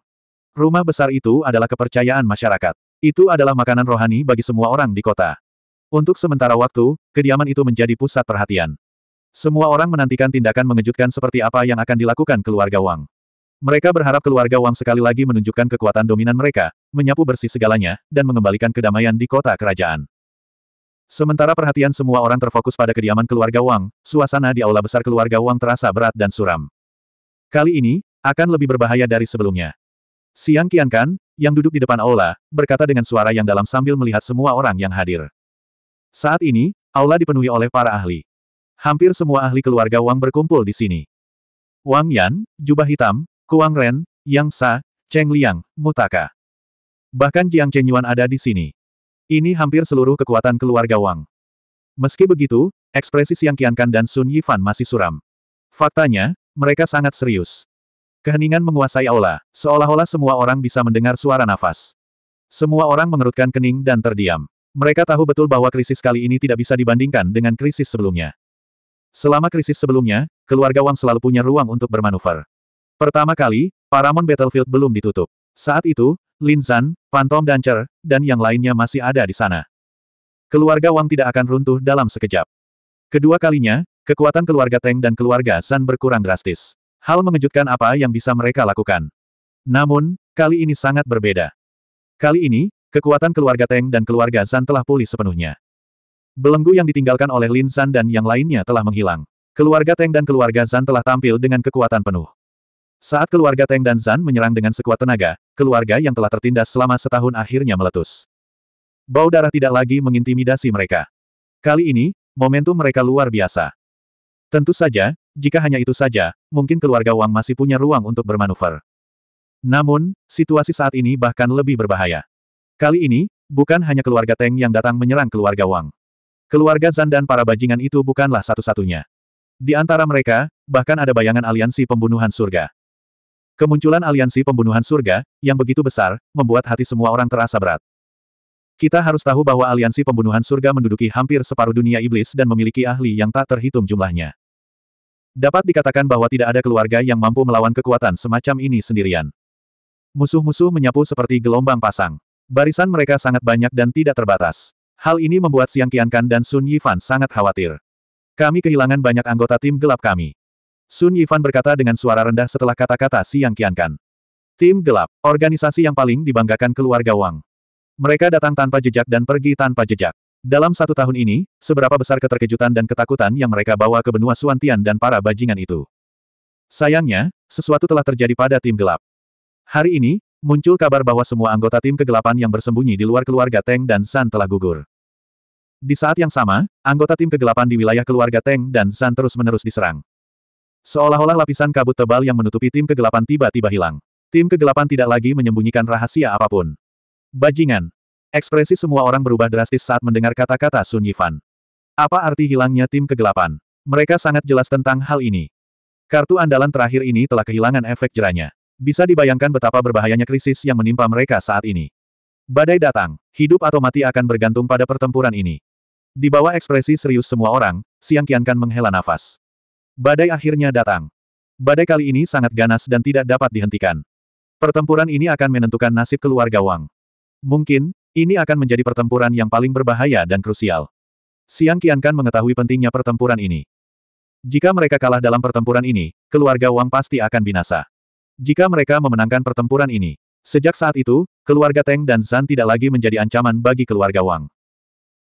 Rumah besar itu adalah kepercayaan masyarakat. Itu adalah makanan rohani bagi semua orang di kota. Untuk sementara waktu, kediaman itu menjadi pusat perhatian. Semua orang menantikan tindakan mengejutkan seperti apa yang akan dilakukan keluarga Wang. Mereka berharap keluarga Wang sekali lagi menunjukkan kekuatan dominan mereka, menyapu bersih segalanya, dan mengembalikan kedamaian di kota kerajaan. Sementara perhatian semua orang terfokus pada kediaman keluarga Wang, suasana di aula besar keluarga Wang terasa berat dan suram. Kali ini, akan lebih berbahaya dari sebelumnya. Siang Qiankan, yang duduk di depan aula, berkata dengan suara yang dalam sambil melihat semua orang yang hadir. Saat ini, aula dipenuhi oleh para ahli. Hampir semua ahli keluarga Wang berkumpul di sini. Wang Yan, Jubah Hitam, Kuang Ren, Yang Sa, Cheng Liang, Mutaka. Bahkan Jiang Chenyuan ada di sini. Ini hampir seluruh kekuatan keluarga Wang. Meski begitu, ekspresi Siang Qiankan dan Sun Yifan masih suram. Faktanya, mereka sangat serius. Keheningan menguasai aula, seolah-olah semua orang bisa mendengar suara nafas. Semua orang mengerutkan kening dan terdiam. Mereka tahu betul bahwa krisis kali ini tidak bisa dibandingkan dengan krisis sebelumnya. Selama krisis sebelumnya, keluarga Wang selalu punya ruang untuk bermanuver. Pertama kali, Paramount Battlefield belum ditutup. Saat itu, Lin Zan, Phantom Dancer, dan yang lainnya masih ada di sana. Keluarga Wang tidak akan runtuh dalam sekejap. Kedua kalinya, kekuatan keluarga Teng dan keluarga Zan berkurang drastis. Hal mengejutkan apa yang bisa mereka lakukan. Namun, kali ini sangat berbeda. Kali ini, kekuatan keluarga Teng dan keluarga Zan telah pulih sepenuhnya. Belenggu yang ditinggalkan oleh Lin Zan dan yang lainnya telah menghilang. Keluarga Teng dan keluarga Zan telah tampil dengan kekuatan penuh. Saat keluarga Teng dan Zan menyerang dengan sekuat tenaga, keluarga yang telah tertindas selama setahun akhirnya meletus. Bau darah tidak lagi mengintimidasi mereka. Kali ini, momentum mereka luar biasa. Tentu saja, jika hanya itu saja, mungkin keluarga Wang masih punya ruang untuk bermanuver. Namun, situasi saat ini bahkan lebih berbahaya. Kali ini, bukan hanya keluarga Teng yang datang menyerang keluarga Wang. Keluarga Zan dan para bajingan itu bukanlah satu-satunya. Di antara mereka, bahkan ada bayangan aliansi pembunuhan surga. Kemunculan aliansi pembunuhan surga, yang begitu besar, membuat hati semua orang terasa berat. Kita harus tahu bahwa aliansi pembunuhan surga menduduki hampir separuh dunia iblis dan memiliki ahli yang tak terhitung jumlahnya. Dapat dikatakan bahwa tidak ada keluarga yang mampu melawan kekuatan semacam ini sendirian. Musuh-musuh menyapu seperti gelombang pasang. Barisan mereka sangat banyak dan tidak terbatas. Hal ini membuat Siang Qiankan dan Sun Yifan sangat khawatir. Kami kehilangan banyak anggota tim gelap kami. Sun Yifan berkata dengan suara rendah setelah kata-kata Siang Qiankan. Tim gelap, organisasi yang paling dibanggakan keluarga Wang. Mereka datang tanpa jejak dan pergi tanpa jejak. Dalam satu tahun ini, seberapa besar keterkejutan dan ketakutan yang mereka bawa ke benua Suantian dan para bajingan itu. Sayangnya, sesuatu telah terjadi pada tim gelap. Hari ini, muncul kabar bahwa semua anggota tim kegelapan yang bersembunyi di luar keluarga Teng dan San telah gugur. Di saat yang sama, anggota tim kegelapan di wilayah keluarga Teng dan San terus-menerus diserang. Seolah-olah lapisan kabut tebal yang menutupi tim kegelapan tiba-tiba hilang. Tim kegelapan tidak lagi menyembunyikan rahasia apa pun. Bajingan. Ekspresi semua orang berubah drastis saat mendengar kata-kata Sun Yifan. Apa arti hilangnya tim kegelapan? Mereka sangat jelas tentang hal ini. Kartu andalan terakhir ini telah kehilangan efek jeranya. Bisa dibayangkan betapa berbahayanya krisis yang menimpa mereka saat ini. Badai datang, hidup atau mati akan bergantung pada pertempuran ini. Di bawah ekspresi serius semua orang, Siang Qiankan menghela nafas. Badai akhirnya datang. Badai kali ini sangat ganas dan tidak dapat dihentikan. Pertempuran ini akan menentukan nasib keluarga Wang. Mungkin, ini akan menjadi pertempuran yang paling berbahaya dan krusial. Siang Qiankan mengetahui pentingnya pertempuran ini. Jika mereka kalah dalam pertempuran ini, keluarga Wang pasti akan binasa. Jika mereka memenangkan pertempuran ini, sejak saat itu, keluarga Teng dan Zan tidak lagi menjadi ancaman bagi keluarga Wang.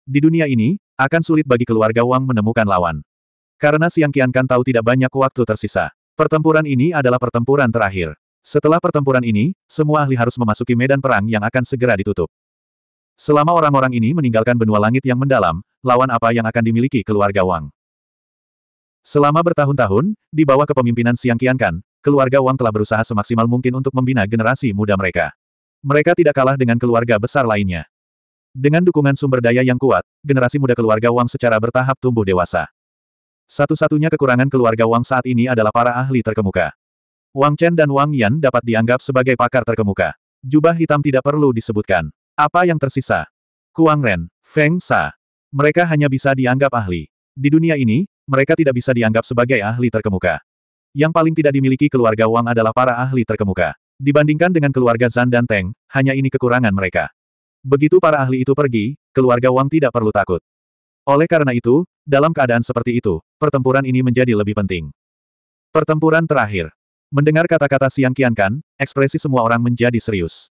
Di dunia ini, akan sulit bagi keluarga Wang menemukan lawan. Karena Siang Qiankan tahu tidak banyak waktu tersisa. Pertempuran ini adalah pertempuran terakhir. Setelah pertempuran ini, semua ahli harus memasuki medan perang yang akan segera ditutup. Selama orang-orang ini meninggalkan benua langit yang mendalam, lawan apa yang akan dimiliki keluarga Wang? Selama bertahun-tahun, di bawah kepemimpinan Siang Qiankan, keluarga Wang telah berusaha semaksimal mungkin untuk membina generasi muda mereka. Mereka tidak kalah dengan keluarga besar lainnya. Dengan dukungan sumber daya yang kuat, generasi muda keluarga Wang secara bertahap tumbuh dewasa. Satu-satunya kekurangan keluarga Wang saat ini adalah para ahli terkemuka. Wang Chen dan Wang Yan dapat dianggap sebagai pakar terkemuka. Jubah hitam tidak perlu disebutkan. Apa yang tersisa? Kuang Ren, Feng Sa. Mereka hanya bisa dianggap ahli. Di dunia ini, mereka tidak bisa dianggap sebagai ahli terkemuka. Yang paling tidak dimiliki keluarga Wang adalah para ahli terkemuka. Dibandingkan dengan keluarga Zan dan Teng, hanya ini kekurangan mereka. Begitu para ahli itu pergi, keluarga Wang tidak perlu takut. Oleh karena itu, dalam keadaan seperti itu, pertempuran ini menjadi lebih penting. Pertempuran terakhir. Mendengar kata-kata Siang Qiankan, ekspresi semua orang menjadi serius.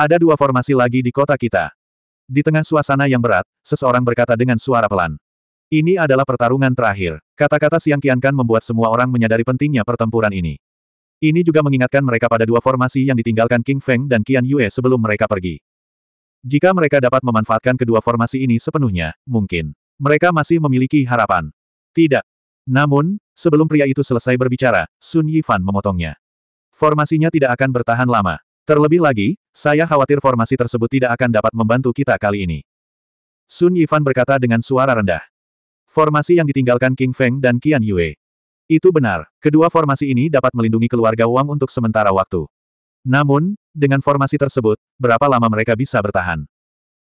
Ada dua formasi lagi di kota kita. Di tengah suasana yang berat, seseorang berkata dengan suara pelan. Ini adalah pertarungan terakhir. Kata-kata Siang Qiankan membuat semua orang menyadari pentingnya pertempuran ini. Ini juga mengingatkan mereka pada dua formasi yang ditinggalkan King Feng dan Qian Yue sebelum mereka pergi. Jika mereka dapat memanfaatkan kedua formasi ini sepenuhnya, mungkin mereka masih memiliki harapan. Tidak. Namun, sebelum pria itu selesai berbicara, Sun Yifan memotongnya. Formasinya tidak akan bertahan lama. Terlebih lagi, saya khawatir formasi tersebut tidak akan dapat membantu kita kali ini. Sun Yifan berkata dengan suara rendah. Formasi yang ditinggalkan King Feng dan Qian Yue. Itu benar, kedua formasi ini dapat melindungi keluarga Wang untuk sementara waktu. Namun, dengan formasi tersebut, berapa lama mereka bisa bertahan?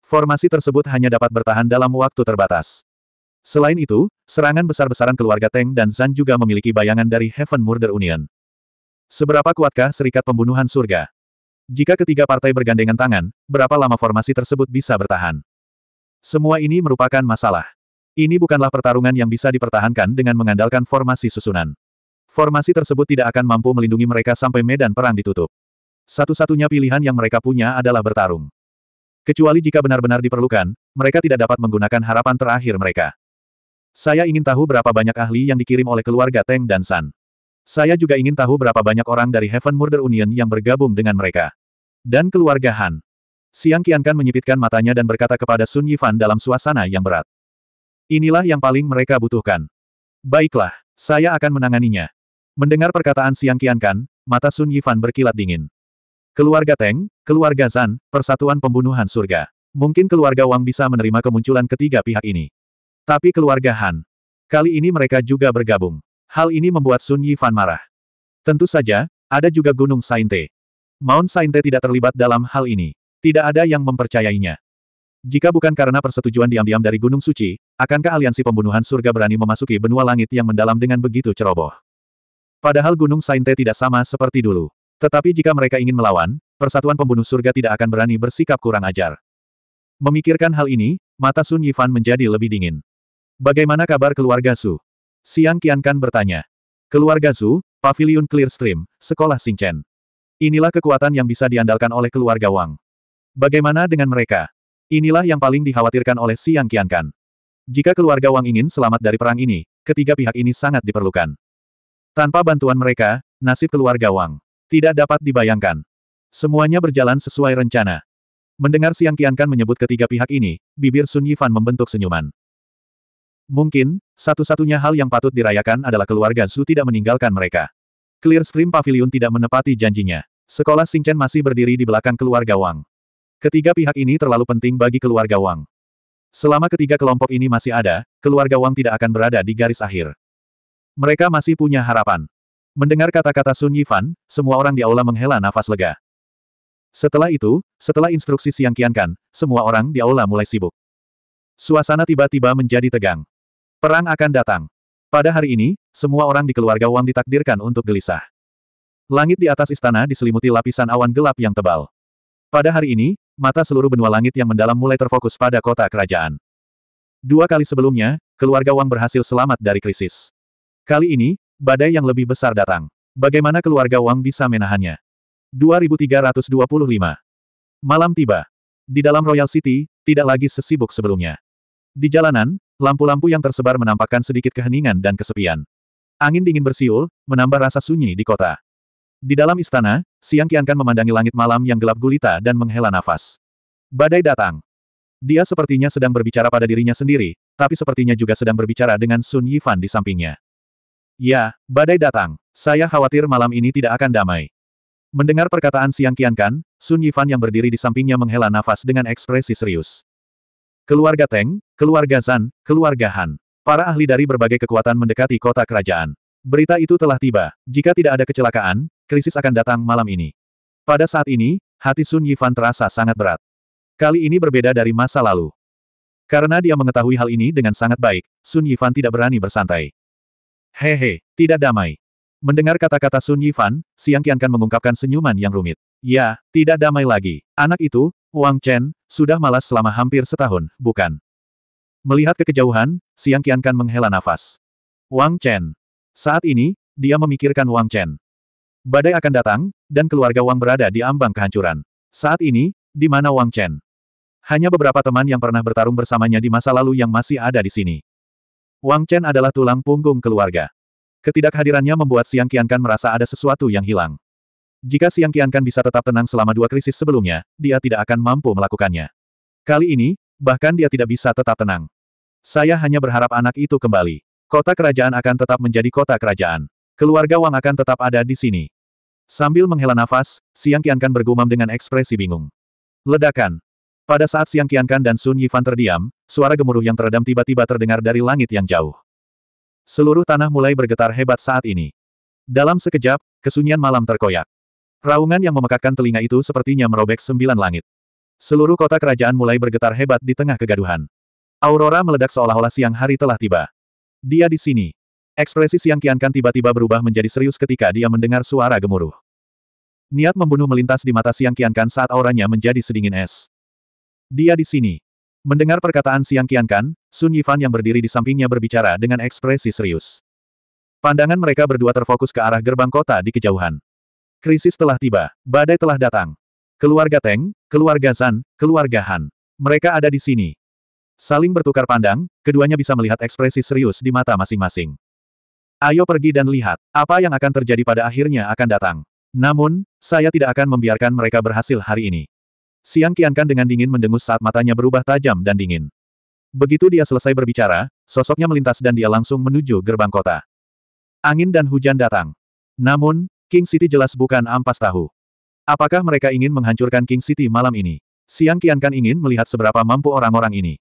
Formasi tersebut hanya dapat bertahan dalam waktu terbatas. Selain itu, serangan besar-besaran keluarga Teng dan Zan juga memiliki bayangan dari Heaven Murder Union. Seberapa kuatkah serikat pembunuhan surga? Jika ketiga partai bergandengan tangan, berapa lama formasi tersebut bisa bertahan? Semua ini merupakan masalah. Ini bukanlah pertarungan yang bisa dipertahankan dengan mengandalkan formasi susunan. Formasi tersebut tidak akan mampu melindungi mereka sampai medan perang ditutup. Satu-satunya pilihan yang mereka punya adalah bertarung. Kecuali jika benar-benar diperlukan, mereka tidak dapat menggunakan harapan terakhir mereka. Saya ingin tahu berapa banyak ahli yang dikirim oleh keluarga Teng dan San. Saya juga ingin tahu berapa banyak orang dari Heaven Murder Union yang bergabung dengan mereka. Dan keluarga Han. Siang Qiankan menyipitkan matanya dan berkata kepada Sun Yifan dalam suasana yang berat. Inilah yang paling mereka butuhkan. Baiklah, saya akan menanganinya. Mendengar perkataan Siang Qiankan, mata Sun Yifan berkilat dingin. Keluarga Teng, keluarga Zan, persatuan pembunuhan surga. Mungkin keluarga Wang bisa menerima kemunculan ketiga pihak ini. Tapi keluarga Han. Kali ini mereka juga bergabung. Hal ini membuat Sun Yifan marah. Tentu saja, ada juga Gunung Sainte. Mount Sainte tidak terlibat dalam hal ini. Tidak ada yang mempercayainya. Jika bukan karena persetujuan diam-diam dari Gunung Suci, akankah aliansi pembunuhan surga berani memasuki benua langit yang mendalam dengan begitu ceroboh? Padahal Gunung Sainte tidak sama seperti dulu. Tetapi jika mereka ingin melawan, persatuan pembunuh surga tidak akan berani bersikap kurang ajar. Memikirkan hal ini, mata Sun Yifan menjadi lebih dingin. Bagaimana kabar keluarga Su? Siang Qiankan bertanya. Keluarga Su, Pavilion Clearstream, Sekolah Chen. Inilah kekuatan yang bisa diandalkan oleh keluarga Wang. Bagaimana dengan mereka? Inilah yang paling dikhawatirkan oleh Siang Qiankan. Jika keluarga Wang ingin selamat dari perang ini, ketiga pihak ini sangat diperlukan. Tanpa bantuan mereka, nasib keluarga Wang tidak dapat dibayangkan. Semuanya berjalan sesuai rencana. Mendengar Siang Qiankan menyebut ketiga pihak ini, bibir Sun Yifan membentuk senyuman. Mungkin, satu-satunya hal yang patut dirayakan adalah keluarga Zhu tidak meninggalkan mereka. Clearstream Pavilion tidak menepati janjinya. Sekolah Xingchen masih berdiri di belakang keluarga Wang. Ketiga pihak ini terlalu penting bagi keluarga Wang. Selama ketiga kelompok ini masih ada, keluarga Wang tidak akan berada di garis akhir. Mereka masih punya harapan. Mendengar kata-kata Sun Yifan, semua orang di aula menghela nafas lega. Setelah itu, setelah instruksi Siang Qiankan, semua orang di aula mulai sibuk. Suasana tiba-tiba menjadi tegang. Perang akan datang. Pada hari ini, semua orang di keluarga Wang ditakdirkan untuk gelisah. Langit di atas istana diselimuti lapisan awan gelap yang tebal. Pada hari ini, mata seluruh benua langit yang mendalam mulai terfokus pada kota kerajaan. Dua kali sebelumnya, keluarga Wang berhasil selamat dari krisis. Kali ini, badai yang lebih besar datang. Bagaimana keluarga Wang bisa menahannya? 2325. Malam tiba. Di dalam Royal City, tidak lagi sesibuk sebelumnya. Di jalanan, lampu-lampu yang tersebar menampakkan sedikit keheningan dan kesepian. Angin dingin bersiul, menambah rasa sunyi di kota. Di dalam istana, Siang Qiankan memandangi langit malam yang gelap gulita dan menghela nafas. Badai datang. Dia sepertinya sedang berbicara pada dirinya sendiri, tapi sepertinya juga sedang berbicara dengan Sun Yifan di sampingnya. Ya, badai datang. Saya khawatir malam ini tidak akan damai. Mendengar perkataan Siang Qiankan, Sun Yifan yang berdiri di sampingnya menghela nafas dengan ekspresi serius. Keluarga Teng, keluarga Zan, keluarga Han. Para ahli dari berbagai kekuatan mendekati kota kerajaan. Berita itu telah tiba. Jika tidak ada kecelakaan, krisis akan datang malam ini. Pada saat ini, hati Sun Yifan terasa sangat berat. Kali ini berbeda dari masa lalu. Karena dia mengetahui hal ini dengan sangat baik, Sun Yifan tidak berani bersantai. Hehe, tidak damai. Mendengar kata-kata Sun Yifan, Siang Qiankan mengungkapkan senyuman yang rumit. Ya, tidak damai lagi. Anak itu, Wang Chen, sudah malas selama hampir setahun, bukan? Melihat ke kejauhan, Siang Qiankan menghela nafas. Wang Chen. Saat ini, dia memikirkan Wang Chen. Badai akan datang, dan keluarga Wang berada di ambang kehancuran. Saat ini, di mana Wang Chen? Hanya beberapa teman yang pernah bertarung bersamanya di masa lalu yang masih ada di sini. Wang Chen adalah tulang punggung keluarga. Ketidakhadirannya membuat Siang Qiankan merasa ada sesuatu yang hilang. Jika Siang Qiankan bisa tetap tenang selama dua krisis sebelumnya, dia tidak akan mampu melakukannya. Kali ini, bahkan dia tidak bisa tetap tenang. Saya hanya berharap anak itu kembali. Kota kerajaan akan tetap menjadi kota kerajaan. Keluarga Wang akan tetap ada di sini. Sambil menghela nafas, Siang Qiankan bergumam dengan ekspresi bingung. Ledakan. Pada saat Siang Qiankan dan Sun Yifan terdiam, suara gemuruh yang teredam tiba-tiba terdengar dari langit yang jauh. Seluruh tanah mulai bergetar hebat saat ini. Dalam sekejap, kesunyian malam terkoyak. Raungan yang memekakkan telinga itu sepertinya merobek sembilan langit. Seluruh kota kerajaan mulai bergetar hebat di tengah kegaduhan. Aurora meledak seolah-olah siang hari telah tiba. Dia di sini. Ekspresi siang kiankan tiba-tiba berubah menjadi serius ketika dia mendengar suara gemuruh. Niat membunuh melintas di mata siang kiankan saat auranya menjadi sedingin es. Dia di sini. Mendengar perkataan siang kiankan, Sun Yifan yang berdiri di sampingnya berbicara dengan ekspresi serius. Pandangan mereka berdua terfokus ke arah gerbang kota di kejauhan. Krisis telah tiba. Badai telah datang. Keluarga Teng, keluarga Zan, keluarga Han. Mereka ada di sini. Saling bertukar pandang, keduanya bisa melihat ekspresi serius di mata masing-masing. Ayo pergi dan lihat, apa yang akan terjadi pada akhirnya akan datang. Namun, saya tidak akan membiarkan mereka berhasil hari ini. Siang Kiankan dengan dingin mendengus saat matanya berubah tajam dan dingin. Begitu dia selesai berbicara, sosoknya melintas dan dia langsung menuju gerbang kota. Angin dan hujan datang. Namun, King City jelas bukan ampas tahu. Apakah mereka ingin menghancurkan King City malam ini? Siang Qiankan ingin melihat seberapa mampu orang-orang ini.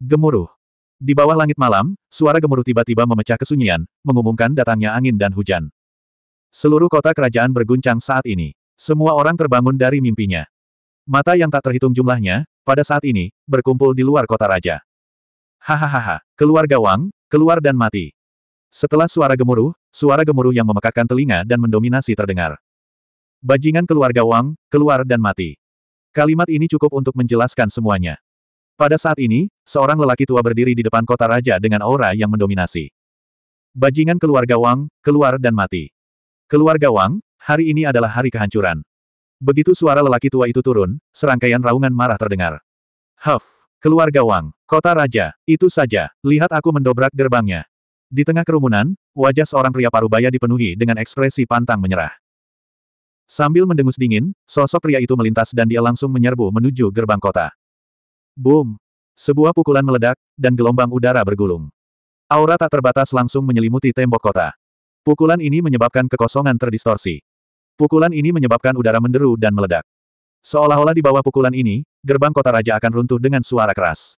Gemuruh. Di bawah langit malam, suara gemuruh tiba-tiba memecah kesunyian, mengumumkan datangnya angin dan hujan. Seluruh kota kerajaan berguncang saat ini. Semua orang terbangun dari mimpinya. Mata yang tak terhitung jumlahnya, pada saat ini, berkumpul di luar kota raja. Hahaha, keluarga Wang, keluar dan mati. Setelah suara gemuruh, suara gemuruh yang memekakkan telinga dan mendominasi terdengar. Bajingan keluarga Wang, keluar dan mati. Kalimat ini cukup untuk menjelaskan semuanya. Pada saat ini, seorang lelaki tua berdiri di depan kota raja dengan aura yang mendominasi. Bajingan keluarga Wang, keluar dan mati. Keluarga Wang, hari ini adalah hari kehancuran. Begitu suara lelaki tua itu turun, serangkaian raungan marah terdengar. Huff, keluarga Wang, kota raja, itu saja, lihat aku mendobrak gerbangnya. Di tengah kerumunan, wajah seorang pria parubaya dipenuhi dengan ekspresi pantang menyerah. Sambil mendengus dingin, sosok pria itu melintas dan dia langsung menyerbu menuju gerbang kota. Boom! Sebuah pukulan meledak, dan gelombang udara bergulung. Aura tak terbatas langsung menyelimuti tembok kota. Pukulan ini menyebabkan kekosongan terdistorsi. Pukulan ini menyebabkan udara menderu dan meledak. Seolah-olah di bawah pukulan ini, gerbang kota raja akan runtuh dengan suara keras.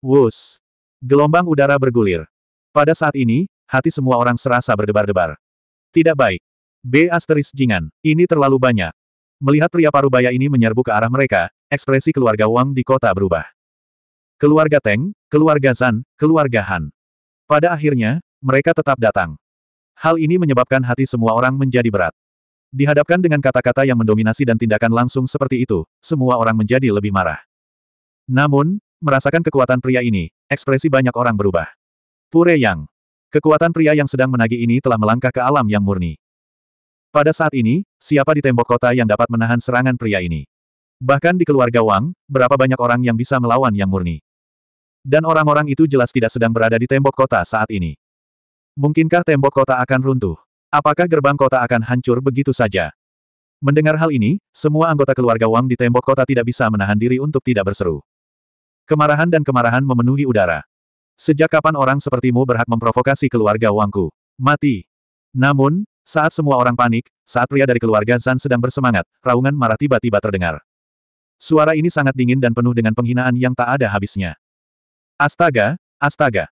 Wus! Gelombang udara bergulir. Pada saat ini, hati semua orang serasa berdebar-debar. Tidak baik. B asteris jingan, ini terlalu banyak. Melihat pria parubaya ini menyerbu ke arah mereka, ekspresi keluarga Wang di kota berubah. Keluarga Teng, keluarga Zan, keluarga Han. Pada akhirnya, mereka tetap datang. Hal ini menyebabkan hati semua orang menjadi berat. Dihadapkan dengan kata-kata yang mendominasi dan tindakan langsung seperti itu, semua orang menjadi lebih marah. Namun, merasakan kekuatan pria ini, ekspresi banyak orang berubah. Pure Yang. Kekuatan pria yang sedang menagih ini telah melangkah ke alam yang murni. Pada saat ini, siapa di tembok kota yang dapat menahan serangan pria ini? Bahkan di keluarga Wang, berapa banyak orang yang bisa melawan yang murni? Dan orang-orang itu jelas tidak sedang berada di tembok kota saat ini. Mungkinkah tembok kota akan runtuh? Apakah gerbang kota akan hancur begitu saja? Mendengar hal ini, semua anggota keluarga Wang di tembok kota tidak bisa menahan diri untuk tidak berseru. Kemarahan dan kemarahan memenuhi udara. Sejak kapan orang sepertimu berhak memprovokasi keluarga Wangku? Mati. Namun, saat semua orang panik, saat pria dari keluarga Zan sedang bersemangat, raungan marah tiba-tiba terdengar. Suara ini sangat dingin dan penuh dengan penghinaan yang tak ada habisnya. Astaga, astaga.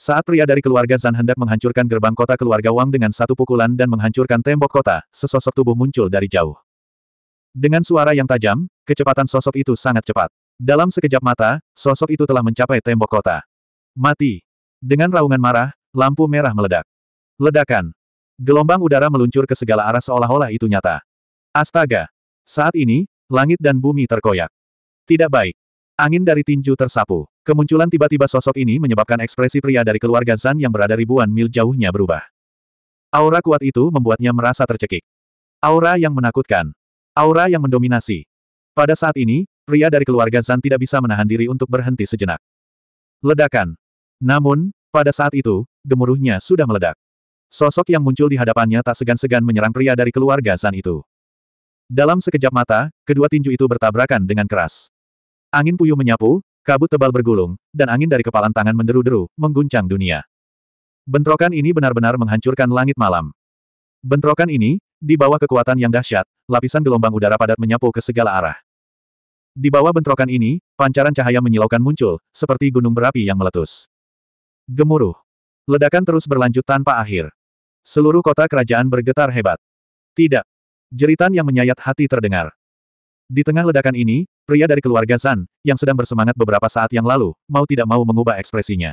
Saat pria dari keluarga Zan hendak menghancurkan gerbang kota keluarga Wang dengan satu pukulan dan menghancurkan tembok kota, sesosok tubuh muncul dari jauh. Dengan suara yang tajam, kecepatan sosok itu sangat cepat. Dalam sekejap mata, sosok itu telah mencapai tembok kota. Mati. Dengan raungan marah, lampu merah meledak. Ledakan. Gelombang udara meluncur ke segala arah seolah-olah itu nyata. Astaga. Saat ini, langit dan bumi terkoyak. Tidak baik. Angin dari tinju tersapu. Kemunculan tiba-tiba sosok ini menyebabkan ekspresi pria dari keluarga Zan yang berada ribuan mil jauhnya berubah. Aura kuat itu membuatnya merasa tercekik. Aura yang menakutkan. Aura yang mendominasi. Pada saat ini, pria dari keluarga Zan tidak bisa menahan diri untuk berhenti sejenak. Ledakan. Namun, pada saat itu, gemuruhnya sudah meledak. Sosok yang muncul di hadapannya tak segan-segan menyerang pria dari keluarga Zan itu. Dalam sekejap mata, kedua tinju itu bertabrakan dengan keras. Angin puyuh menyapu, kabut tebal bergulung, dan angin dari kepalan tangan menderu-deru, mengguncang dunia. Bentrokan ini benar-benar menghancurkan langit malam. Bentrokan ini, di bawah kekuatan yang dahsyat, lapisan gelombang udara padat menyapu ke segala arah. Di bawah bentrokan ini, pancaran cahaya menyilaukan muncul, seperti gunung berapi yang meletus. Gemuruh. Ledakan terus berlanjut tanpa akhir. Seluruh kota kerajaan bergetar hebat. Tidak. Jeritan yang menyayat hati terdengar. Di tengah ledakan ini, pria dari keluarga Zan, yang sedang bersemangat beberapa saat yang lalu, mau tidak mau mengubah ekspresinya.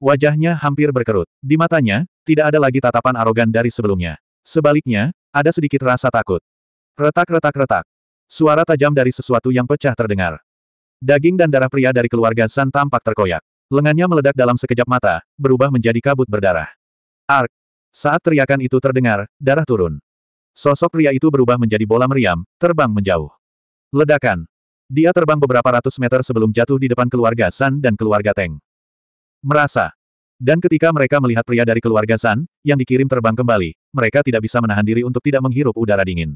Wajahnya hampir berkerut. Di matanya, tidak ada lagi tatapan arogan dari sebelumnya. Sebaliknya, ada sedikit rasa takut. Retak-retak-retak. Suara tajam dari sesuatu yang pecah terdengar. Daging dan darah pria dari keluarga Zan tampak terkoyak. Lengannya meledak dalam sekejap mata, berubah menjadi kabut berdarah. Ark. Saat teriakan itu terdengar, darah turun. Sosok pria itu berubah menjadi bola meriam, terbang menjauh. Ledakan. Dia terbang beberapa ratus meter sebelum jatuh di depan keluarga San dan keluarga Teng. Merasa. Dan ketika mereka melihat pria dari keluarga San, yang dikirim terbang kembali, mereka tidak bisa menahan diri untuk tidak menghirup udara dingin.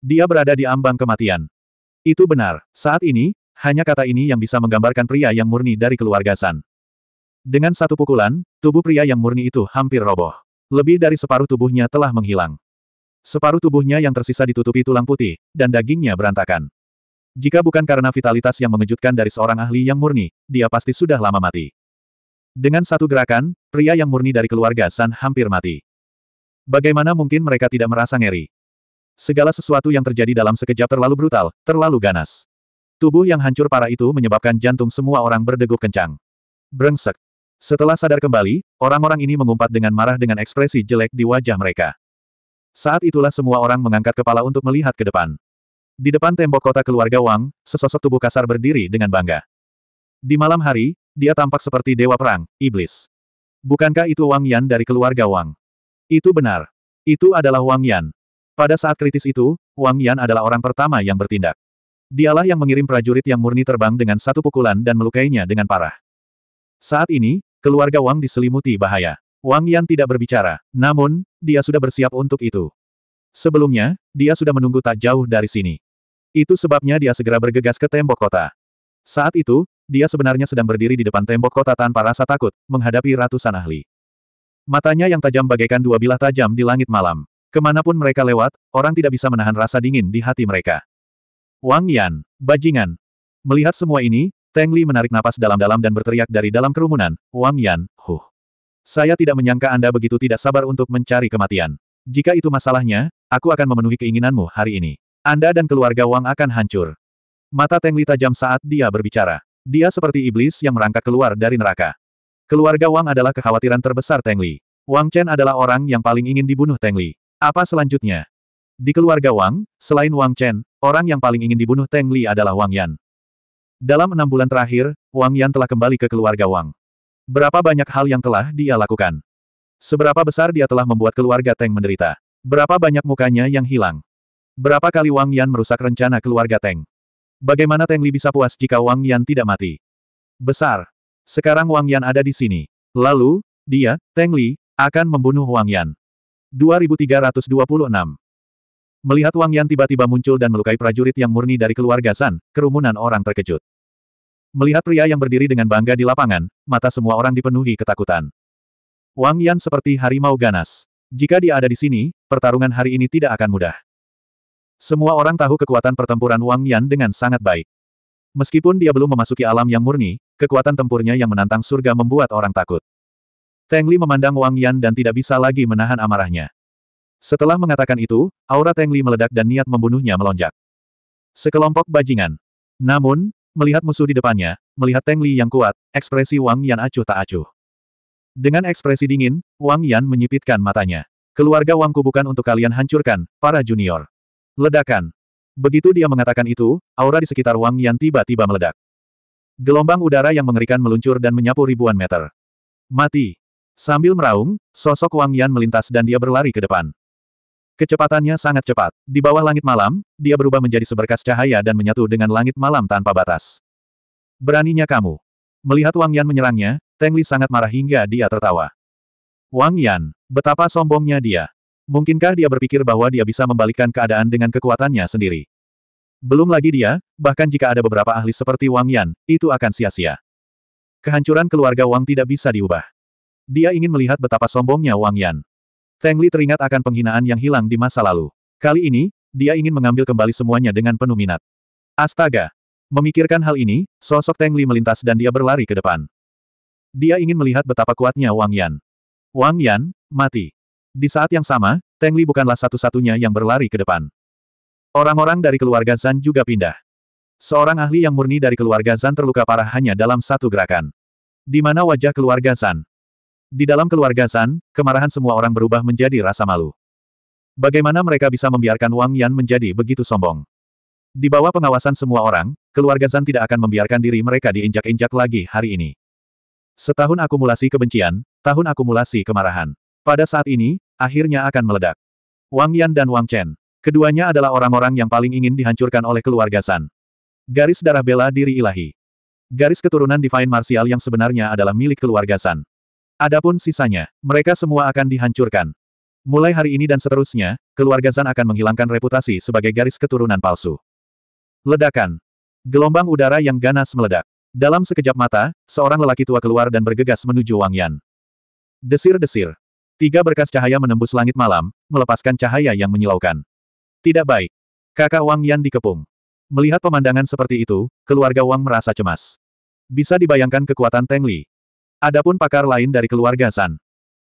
Dia berada di ambang kematian. Itu benar, saat ini, hanya kata ini yang bisa menggambarkan pria yang murni dari keluarga San. Dengan satu pukulan, tubuh pria yang murni itu hampir roboh. Lebih dari separuh tubuhnya telah menghilang. Separuh tubuhnya yang tersisa ditutupi tulang putih, dan dagingnya berantakan. Jika bukan karena vitalitas yang mengejutkan dari seorang ahli yang murni, dia pasti sudah lama mati. Dengan satu gerakan, pria yang murni dari keluarga San hampir mati. Bagaimana mungkin mereka tidak merasa ngeri? Segala sesuatu yang terjadi dalam sekejap terlalu brutal, terlalu ganas. Tubuh yang hancur parah itu menyebabkan jantung semua orang berdegup kencang. Brengsek. Setelah sadar kembali, orang-orang ini mengumpat dengan marah dengan ekspresi jelek di wajah mereka. Saat itulah semua orang mengangkat kepala untuk melihat ke depan. Di depan tembok kota keluarga Wang, sesosok tubuh kasar berdiri dengan bangga. Di malam hari, dia tampak seperti dewa perang, iblis. Bukankah itu Wang Yan dari keluarga Wang? Itu benar. Itu adalah Wang Yan. Pada saat kritis itu, Wang Yan adalah orang pertama yang bertindak. Dialah yang mengirim prajurit yang murni terbang dengan satu pukulan dan melukainya dengan parah. Saat ini, keluarga Wang diselimuti bahaya. Wang Yan tidak berbicara, namun, dia sudah bersiap untuk itu. Sebelumnya, dia sudah menunggu tak jauh dari sini. Itu sebabnya dia segera bergegas ke tembok kota. Saat itu, dia sebenarnya sedang berdiri di depan tembok kota tanpa rasa takut, menghadapi ratusan ahli. Matanya yang tajam bagaikan dua bilah tajam di langit malam. Ke mana pun mereka lewat, orang tidak bisa menahan rasa dingin di hati mereka. Wang Yan, bajingan. Melihat semua ini, Teng Li menarik napas dalam-dalam dan berteriak dari dalam kerumunan, Wang Yan, huh. Saya tidak menyangka Anda begitu tidak sabar untuk mencari kematian. Jika itu masalahnya, aku akan memenuhi keinginanmu hari ini. Anda dan keluarga Wang akan hancur. Mata Teng Li tajam saat dia berbicara. Dia seperti iblis yang merangkak keluar dari neraka. Keluarga Wang adalah kekhawatiran terbesar Teng Li. Wang Chen adalah orang yang paling ingin dibunuh Teng Li. Apa selanjutnya? Di keluarga Wang, selain Wang Chen, orang yang paling ingin dibunuh Teng Li adalah Wang Yan. Dalam enam bulan terakhir, Wang Yan telah kembali ke keluarga Wang. Berapa banyak hal yang telah dia lakukan? Seberapa besar dia telah membuat keluarga Teng menderita? Berapa banyak mukanya yang hilang? Berapa kali Wang Yan merusak rencana keluarga Teng? Bagaimana Teng Li bisa puas jika Wang Yan tidak mati? Besar. Sekarang Wang Yan ada di sini. Lalu, dia, Teng Li, akan membunuh Wang Yan. 2326 Melihat Wang Yan tiba-tiba muncul dan melukai prajurit yang murni dari keluarga San, kerumunan orang terkejut. Melihat pria yang berdiri dengan bangga di lapangan, mata semua orang dipenuhi ketakutan. Wang Yan seperti harimau ganas. Jika dia ada di sini, pertarungan hari ini tidak akan mudah. Semua orang tahu kekuatan pertempuran Wang Yan dengan sangat baik. Meskipun dia belum memasuki alam yang murni, kekuatan tempurnya yang menantang surga membuat orang takut. Teng Li memandang Wang Yan dan tidak bisa lagi menahan amarahnya. Setelah mengatakan itu, aura Teng Li meledak dan niat membunuhnya melonjak. Sekelompok bajingan. Namun, melihat musuh di depannya, melihat Teng Li yang kuat, ekspresi Wang Yan acuh tak acuh. Dengan ekspresi dingin, Wang Yan menyipitkan matanya. Keluarga Wangku bukan untuk kalian hancurkan, para junior. Ledakan. Begitu dia mengatakan itu, aura di sekitar Wang Yan tiba-tiba meledak. Gelombang udara yang mengerikan meluncur dan menyapu ribuan meter. Mati. Sambil meraung, sosok Wang Yan melintas dan dia berlari ke depan. Kecepatannya sangat cepat. Di bawah langit malam, dia berubah menjadi seberkas cahaya dan menyatu dengan langit malam tanpa batas. Beraninya kamu. Melihat Wang Yan menyerangnya, Teng Li sangat marah hingga dia tertawa. Wang Yan, betapa sombongnya dia. Mungkinkah dia berpikir bahwa dia bisa membalikkan keadaan dengan kekuatannya sendiri? Belum lagi dia, bahkan jika ada beberapa ahli seperti Wang Yan, itu akan sia-sia. Kehancuran keluarga Wang tidak bisa diubah. Dia ingin melihat betapa sombongnya Wang Yan. Teng Li teringat akan penghinaan yang hilang di masa lalu. Kali ini, dia ingin mengambil kembali semuanya dengan penuh minat. Astaga! Memikirkan hal ini, sosok Teng Li melintas dan dia berlari ke depan. Dia ingin melihat betapa kuatnya Wang Yan. Wang Yan, mati. Di saat yang sama, Teng Li bukanlah satu-satunya yang berlari ke depan. Orang-orang dari keluarga Zan juga pindah. Seorang ahli yang murni dari keluarga Zan terluka parah hanya dalam satu gerakan. Di mana wajah keluarga Zan? Di dalam keluarga Zan, kemarahan semua orang berubah menjadi rasa malu. Bagaimana mereka bisa membiarkan Wang Yan menjadi begitu sombong? Di bawah pengawasan semua orang, keluarga Zan tidak akan membiarkan diri mereka diinjak-injak lagi hari ini. Setahun akumulasi kebencian, tahun akumulasi kemarahan. Pada saat ini, akhirnya akan meledak. Wang Yan dan Wang Chen. Keduanya adalah orang-orang yang paling ingin dihancurkan oleh keluarga San. Garis darah bela diri ilahi. Garis keturunan Divine Martial yang sebenarnya adalah milik keluarga San. Adapun sisanya, mereka semua akan dihancurkan. Mulai hari ini dan seterusnya, keluarga San akan menghilangkan reputasi sebagai garis keturunan palsu. Ledakan. Gelombang udara yang ganas meledak. Dalam sekejap mata, seorang lelaki tua keluar dan bergegas menuju Wang Yan. Desir-desir. Tiga berkas cahaya menembus langit malam, melepaskan cahaya yang menyilaukan. Tidak baik. Kakak Wang Yan dikepung. Melihat pemandangan seperti itu, keluarga Wang merasa cemas. Bisa dibayangkan kekuatan Teng Li. Adapun pakar lain dari keluarga San.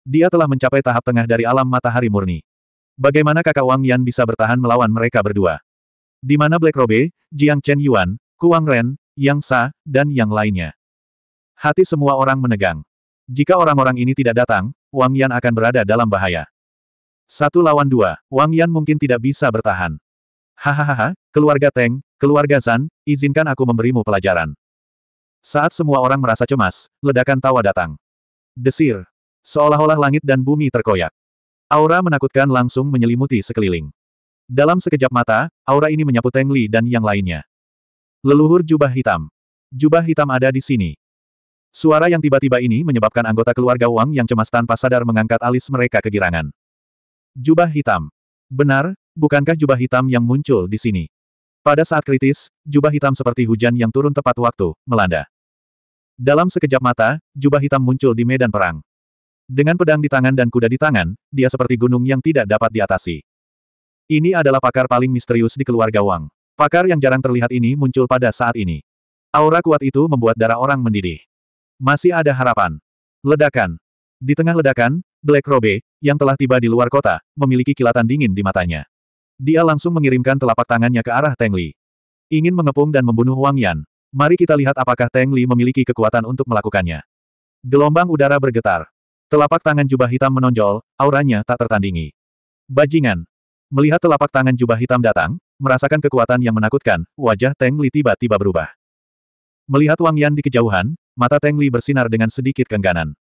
Dia telah mencapai tahap tengah dari alam matahari murni. Bagaimana kakak Wang Yan bisa bertahan melawan mereka berdua? Di mana Black Robe, Jiang Chen Yuan, Kuang Ren, Yang Sa, dan yang lainnya? Hati semua orang menegang. Jika orang-orang ini tidak datang, Wang Yan akan berada dalam bahaya. Satu lawan dua, Wang Yan mungkin tidak bisa bertahan. Hahaha, keluarga Teng, keluarga Zan, izinkan aku memberimu pelajaran. Saat semua orang merasa cemas, ledakan tawa datang. Desir. Seolah-olah langit dan bumi terkoyak. Aura menakutkan langsung menyelimuti sekeliling. Dalam sekejap mata, aura ini menyapu Teng Li dan yang lainnya. Leluhur jubah hitam. Jubah hitam ada di sini. Suara yang tiba-tiba ini menyebabkan anggota keluarga Wang yang cemas tanpa sadar mengangkat alis mereka kegirangan. Jubah hitam. Benar, bukankah jubah hitam yang muncul di sini? Pada saat kritis, jubah hitam seperti hujan yang turun tepat waktu, melanda. Dalam sekejap mata, jubah hitam muncul di medan perang. Dengan pedang di tangan dan kuda di tangan, dia seperti gunung yang tidak dapat diatasi. Ini adalah pakar paling misterius di keluarga Wang. Pakar yang jarang terlihat ini muncul pada saat ini. Aura kuat itu membuat darah orang mendidih. Masih ada harapan. Ledakan. Di tengah ledakan, Black Robe, yang telah tiba di luar kota, memiliki kilatan dingin di matanya. Dia langsung mengirimkan telapak tangannya ke arah Teng Li. Ingin mengepung dan membunuh Wang Yan. Mari kita lihat apakah Teng Li memiliki kekuatan untuk melakukannya. Gelombang udara bergetar. Telapak tangan jubah hitam menonjol, auranya tak tertandingi. Bajingan. Melihat telapak tangan jubah hitam datang, merasakan kekuatan yang menakutkan, wajah Teng Li tiba-tiba berubah. Melihat Wang Yan di kejauhan, Mata Teng Li bersinar dengan sedikit kengganan.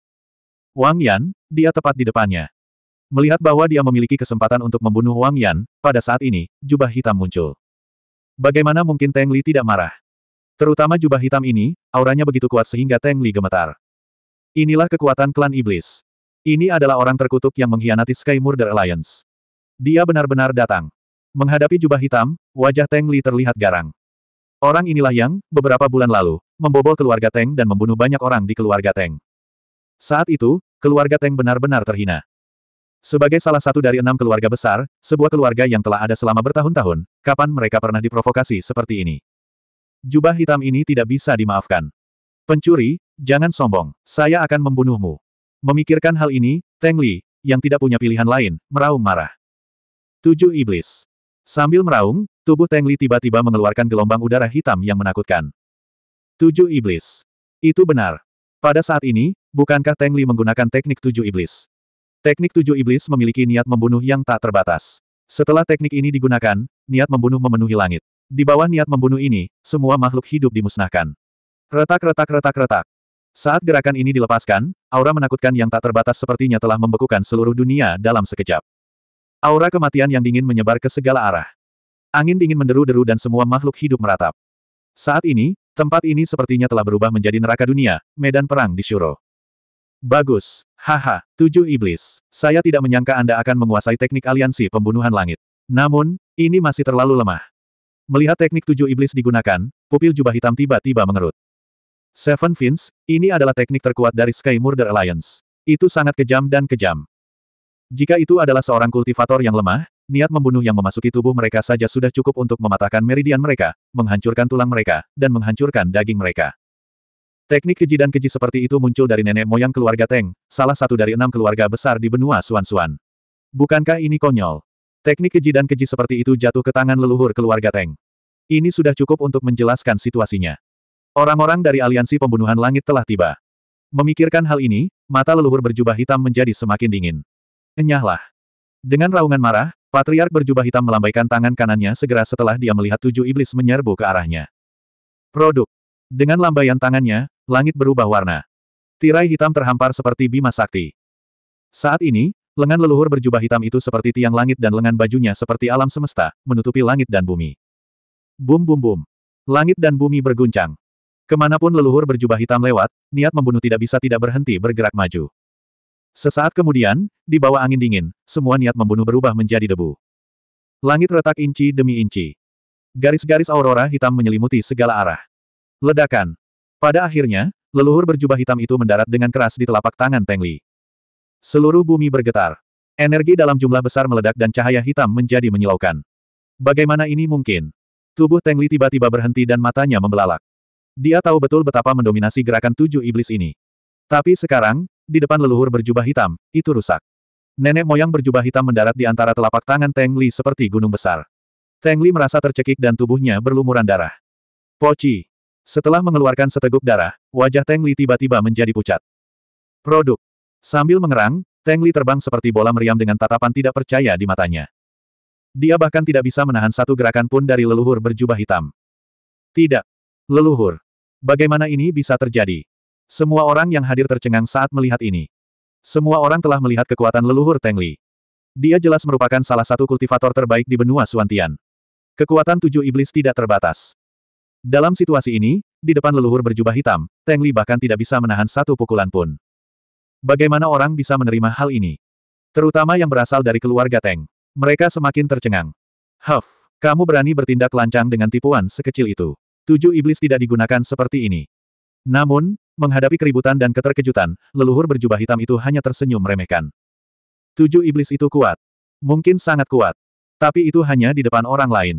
Wang Yan, dia tepat di depannya. Melihat bahwa dia memiliki kesempatan untuk membunuh Wang Yan, pada saat ini, jubah hitam muncul. Bagaimana mungkin Teng Li tidak marah? Terutama jubah hitam ini, auranya begitu kuat sehingga Teng Li gemetar. Inilah kekuatan klan iblis. Ini adalah orang terkutuk yang mengkhianati Sky Murder Alliance. Dia benar-benar datang. Menghadapi jubah hitam, wajah Teng Li terlihat garang. Orang inilah yang, beberapa bulan lalu, membobol keluarga Teng dan membunuh banyak orang di keluarga Teng. Saat itu, keluarga Teng benar-benar terhina. Sebagai salah satu dari enam keluarga besar, sebuah keluarga yang telah ada selama bertahun-tahun, kapan mereka pernah diprovokasi seperti ini? Jubah hitam ini tidak bisa dimaafkan. Pencuri, jangan sombong, saya akan membunuhmu. Memikirkan hal ini, Teng Li, yang tidak punya pilihan lain, meraung marah. Tujuh Iblis. Sambil meraung, tubuh Teng Li tiba-tiba mengeluarkan gelombang udara hitam yang menakutkan. Tujuh Iblis. Itu benar. Pada saat ini, bukankah Teng Li menggunakan teknik tujuh iblis? Teknik tujuh iblis memiliki niat membunuh yang tak terbatas. Setelah teknik ini digunakan, niat membunuh memenuhi langit. Di bawah niat membunuh ini, semua makhluk hidup dimusnahkan. Retak-retak-retak-retak. Saat gerakan ini dilepaskan, aura menakutkan yang tak terbatas sepertinya telah membekukan seluruh dunia dalam sekejap. Aura kematian yang dingin menyebar ke segala arah. Angin dingin menderu-deru dan semua makhluk hidup meratap. Saat ini, tempat ini sepertinya telah berubah menjadi neraka dunia, medan perang di Shuro. Bagus. Haha, tujuh iblis. Saya tidak menyangka Anda akan menguasai teknik aliansi pembunuhan langit. Namun, ini masih terlalu lemah. Melihat teknik tujuh iblis digunakan, pupil jubah hitam tiba-tiba mengerut. Seven Fins, ini adalah teknik terkuat dari Sky Murder Alliance. Itu sangat kejam dan kejam. Jika itu adalah seorang kultivator yang lemah, niat membunuh yang memasuki tubuh mereka saja sudah cukup untuk mematahkan meridian mereka, menghancurkan tulang mereka, dan menghancurkan daging mereka. Teknik keji dan keji seperti itu muncul dari nenek moyang keluarga Teng, salah satu dari enam keluarga besar di benua Suan-Suan. Bukankah ini konyol? Teknik keji dan keji seperti itu jatuh ke tangan leluhur keluarga Teng. Ini sudah cukup untuk menjelaskan situasinya. Orang-orang dari aliansi pembunuhan langit telah tiba. Memikirkan hal ini, mata leluhur berjubah hitam menjadi semakin dingin. Enyahlah. Dengan raungan marah, Patriark berjubah hitam melambaikan tangan kanannya segera setelah dia melihat tujuh iblis menyerbu ke arahnya. Produk. Dengan lambaian tangannya, langit berubah warna. Tirai hitam terhampar seperti bima sakti. Saat ini, lengan leluhur berjubah hitam itu seperti tiang langit dan lengan bajunya seperti alam semesta, menutupi langit dan bumi. Bum bum bum. Langit dan bumi berguncang. Ke mana pun leluhur berjubah hitam lewat, niat membunuh tidak bisa tidak berhenti bergerak maju. Sesaat kemudian, di bawah angin dingin, semua niat membunuh berubah menjadi debu. Langit retak inci demi inci. Garis-garis aurora hitam menyelimuti segala arah. Ledakan. Pada akhirnya, leluhur berjubah hitam itu mendarat dengan keras di telapak tangan Teng Li. Seluruh bumi bergetar. Energi dalam jumlah besar meledak dan cahaya hitam menjadi menyilaukan. Bagaimana ini mungkin? Tubuh Teng Li tiba-tiba berhenti dan matanya membelalak. Dia tahu betul betapa mendominasi gerakan tujuh iblis ini. Tapi sekarang, di depan leluhur berjubah hitam, itu rusak. Nenek moyang berjubah hitam mendarat di antara telapak tangan Teng Li seperti gunung besar. Teng Li merasa tercekik dan tubuhnya berlumuran darah. Poci. Setelah mengeluarkan seteguk darah, wajah Teng Li tiba-tiba menjadi pucat. Produk. Sambil mengerang, Teng Li terbang seperti bola meriam dengan tatapan tidak percaya di matanya. Dia bahkan tidak bisa menahan satu gerakan pun dari leluhur berjubah hitam. Tidak. Leluhur. Bagaimana ini bisa terjadi? Semua orang yang hadir tercengang saat melihat ini. Semua orang telah melihat kekuatan leluhur Teng Li. Dia jelas merupakan salah satu kultivator terbaik di benua Suantian. Kekuatan tujuh iblis tidak terbatas. Dalam situasi ini, di depan leluhur berjubah hitam, Teng Li bahkan tidak bisa menahan satu pukulan pun. Bagaimana orang bisa menerima hal ini? Terutama yang berasal dari keluarga Teng. Mereka semakin tercengang. Huff, kamu berani bertindak lancang dengan tipuan sekecil itu. Tujuh iblis tidak digunakan seperti ini. Namun, menghadapi keributan dan keterkejutan, leluhur berjubah hitam itu hanya tersenyum meremehkan. Tujuh iblis itu kuat. Mungkin sangat kuat. Tapi itu hanya di depan orang lain.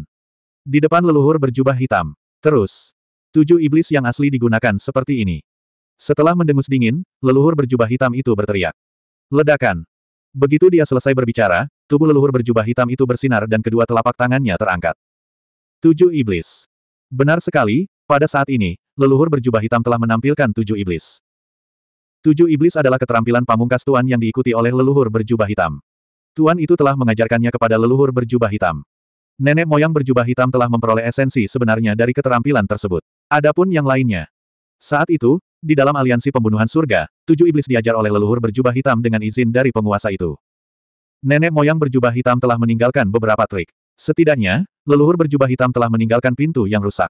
Di depan leluhur berjubah hitam. Terus, tujuh iblis yang asli digunakan seperti ini. Setelah mendengus dingin, leluhur berjubah hitam itu berteriak. Ledakan. Begitu dia selesai berbicara, tubuh leluhur berjubah hitam itu bersinar dan kedua telapak tangannya terangkat. Tujuh iblis. Benar sekali, pada saat ini, leluhur berjubah hitam telah menampilkan tujuh iblis. Tujuh iblis adalah keterampilan pamungkas Tuan yang diikuti oleh leluhur berjubah hitam. Tuan itu telah mengajarkannya kepada leluhur berjubah hitam. Nenek moyang berjubah hitam telah memperoleh esensi sebenarnya dari keterampilan tersebut. Adapun yang lainnya. Saat itu, di dalam aliansi pembunuhan surga, tujuh iblis diajar oleh leluhur berjubah hitam dengan izin dari penguasa itu. Nenek moyang berjubah hitam telah meninggalkan beberapa trik. Setidaknya, leluhur berjubah hitam telah meninggalkan pintu yang rusak.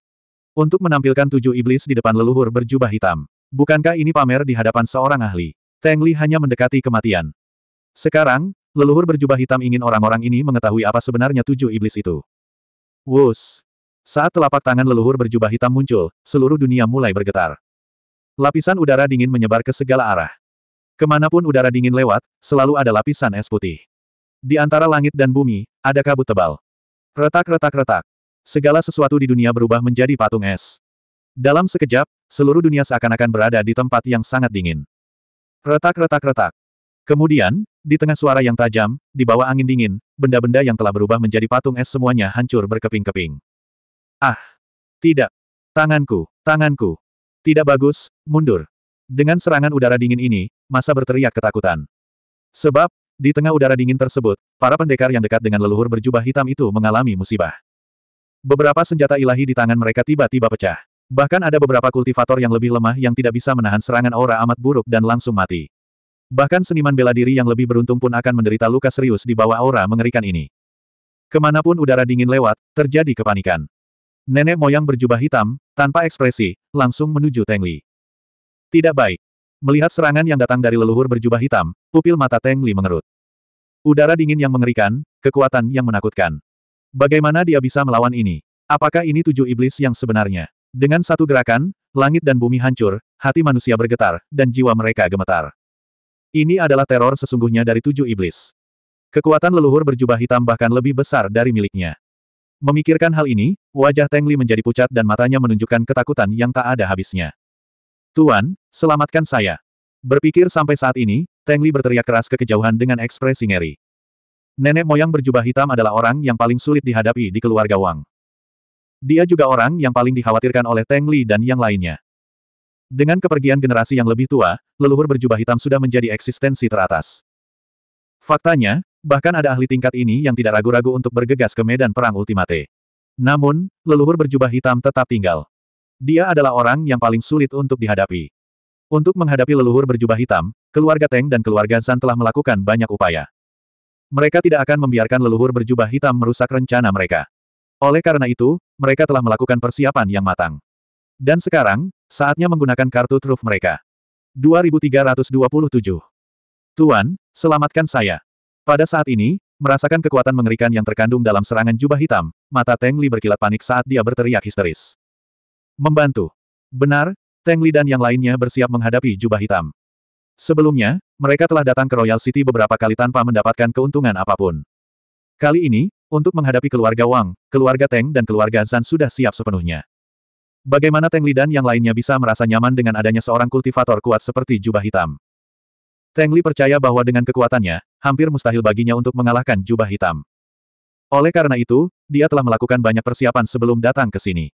Untuk menampilkan tujuh iblis di depan leluhur berjubah hitam. Bukankah ini pamer di hadapan seorang ahli? Teng Li hanya mendekati kematian. Sekarang, leluhur berjubah hitam ingin orang-orang ini mengetahui apa sebenarnya tujuh iblis itu. Wus! Saat telapak tangan leluhur berjubah hitam muncul, seluruh dunia mulai bergetar. Lapisan udara dingin menyebar ke segala arah. Ke mana pun udara dingin lewat, selalu ada lapisan es putih. Di antara langit dan bumi, ada kabut tebal. Retak-retak-retak. Segala sesuatu di dunia berubah menjadi patung es. Dalam sekejap, seluruh dunia seakan-akan berada di tempat yang sangat dingin. Retak-retak-retak. Kemudian, di tengah suara yang tajam, di bawah angin dingin, benda-benda yang telah berubah menjadi patung es semuanya hancur berkeping-keping. Ah! Tidak! Tanganku! Tanganku! Tidak bagus, mundur. Dengan serangan udara dingin ini, masa berteriak ketakutan. Sebab, di tengah udara dingin tersebut, para pendekar yang dekat dengan leluhur berjubah hitam itu mengalami musibah. Beberapa senjata ilahi di tangan mereka tiba-tiba pecah. Bahkan ada beberapa kultivator yang lebih lemah yang tidak bisa menahan serangan aura amat buruk dan langsung mati. Bahkan seniman bela diri yang lebih beruntung pun akan menderita luka serius di bawah aura mengerikan ini. Ke mana pun udara dingin lewat, terjadi kepanikan. Nenek moyang berjubah hitam, tanpa ekspresi, langsung menuju Teng Li. Tidak baik. Melihat serangan yang datang dari leluhur berjubah hitam, pupil mata Teng Li mengerut. Udara dingin yang mengerikan, kekuatan yang menakutkan. Bagaimana dia bisa melawan ini? Apakah ini tujuh iblis yang sebenarnya? Dengan satu gerakan, langit dan bumi hancur, hati manusia bergetar, dan jiwa mereka gemetar. Ini adalah teror sesungguhnya dari tujuh iblis. Kekuatan leluhur berjubah hitam bahkan lebih besar dari miliknya. Memikirkan hal ini, wajah Teng Li menjadi pucat dan matanya menunjukkan ketakutan yang tak ada habisnya. Tuan, selamatkan saya. Berpikir sampai saat ini, Teng Li berteriak keras ke kejauhan dengan ekspresi ngeri. Nenek moyang berjubah hitam adalah orang yang paling sulit dihadapi di keluarga Wang. Dia juga orang yang paling dikhawatirkan oleh Teng Li dan yang lainnya. Dengan kepergian generasi yang lebih tua, leluhur berjubah hitam sudah menjadi eksistensi teratas. Faktanya, bahkan ada ahli tingkat ini yang tidak ragu-ragu untuk bergegas ke medan perang ultimate. Namun, leluhur berjubah hitam tetap tinggal. Dia adalah orang yang paling sulit untuk dihadapi. Untuk menghadapi leluhur berjubah hitam, keluarga Teng dan keluarga Zan telah melakukan banyak upaya. Mereka tidak akan membiarkan leluhur berjubah hitam merusak rencana mereka. Oleh karena itu, mereka telah melakukan persiapan yang matang. Dan sekarang, saatnya menggunakan kartu truf mereka. 2327. Tuan, selamatkan saya. Pada saat ini, merasakan kekuatan mengerikan yang terkandung dalam serangan jubah hitam, mata Teng Li berkilat panik saat dia berteriak histeris. Membantu. Benar, Teng Li dan yang lainnya bersiap menghadapi jubah hitam. Sebelumnya, mereka telah datang ke Royal City beberapa kali tanpa mendapatkan keuntungan apa pun. Kali ini, untuk menghadapi keluarga Wang, keluarga Teng dan keluarga Zan sudah siap sepenuhnya. Bagaimana Teng Li dan yang lainnya bisa merasa nyaman dengan adanya seorang kultivator kuat seperti jubah hitam? Teng Li percaya bahwa dengan kekuatannya, hampir mustahil baginya untuk mengalahkan jubah hitam. Oleh karena itu, dia telah melakukan banyak persiapan sebelum datang ke sini.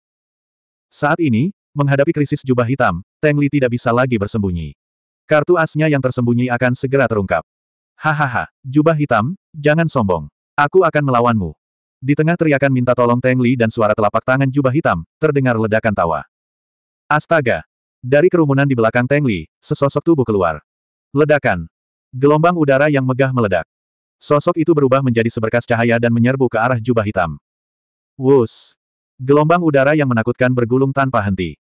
Saat ini, menghadapi krisis jubah hitam, Teng Li tidak bisa lagi bersembunyi. Kartu asnya yang tersembunyi akan segera terungkap. Hahaha, jubah hitam, jangan sombong. Aku akan melawanmu. Di tengah teriakan minta tolong Teng Li dan suara telapak tangan jubah hitam, terdengar ledakan tawa. Astaga! Dari kerumunan di belakang Teng Li, sesosok tubuh keluar. Ledakan. Gelombang udara yang megah meledak. Sosok itu berubah menjadi seberkas cahaya dan menyerbu ke arah jubah hitam. Wus! Gelombang udara yang menakutkan bergulung tanpa henti.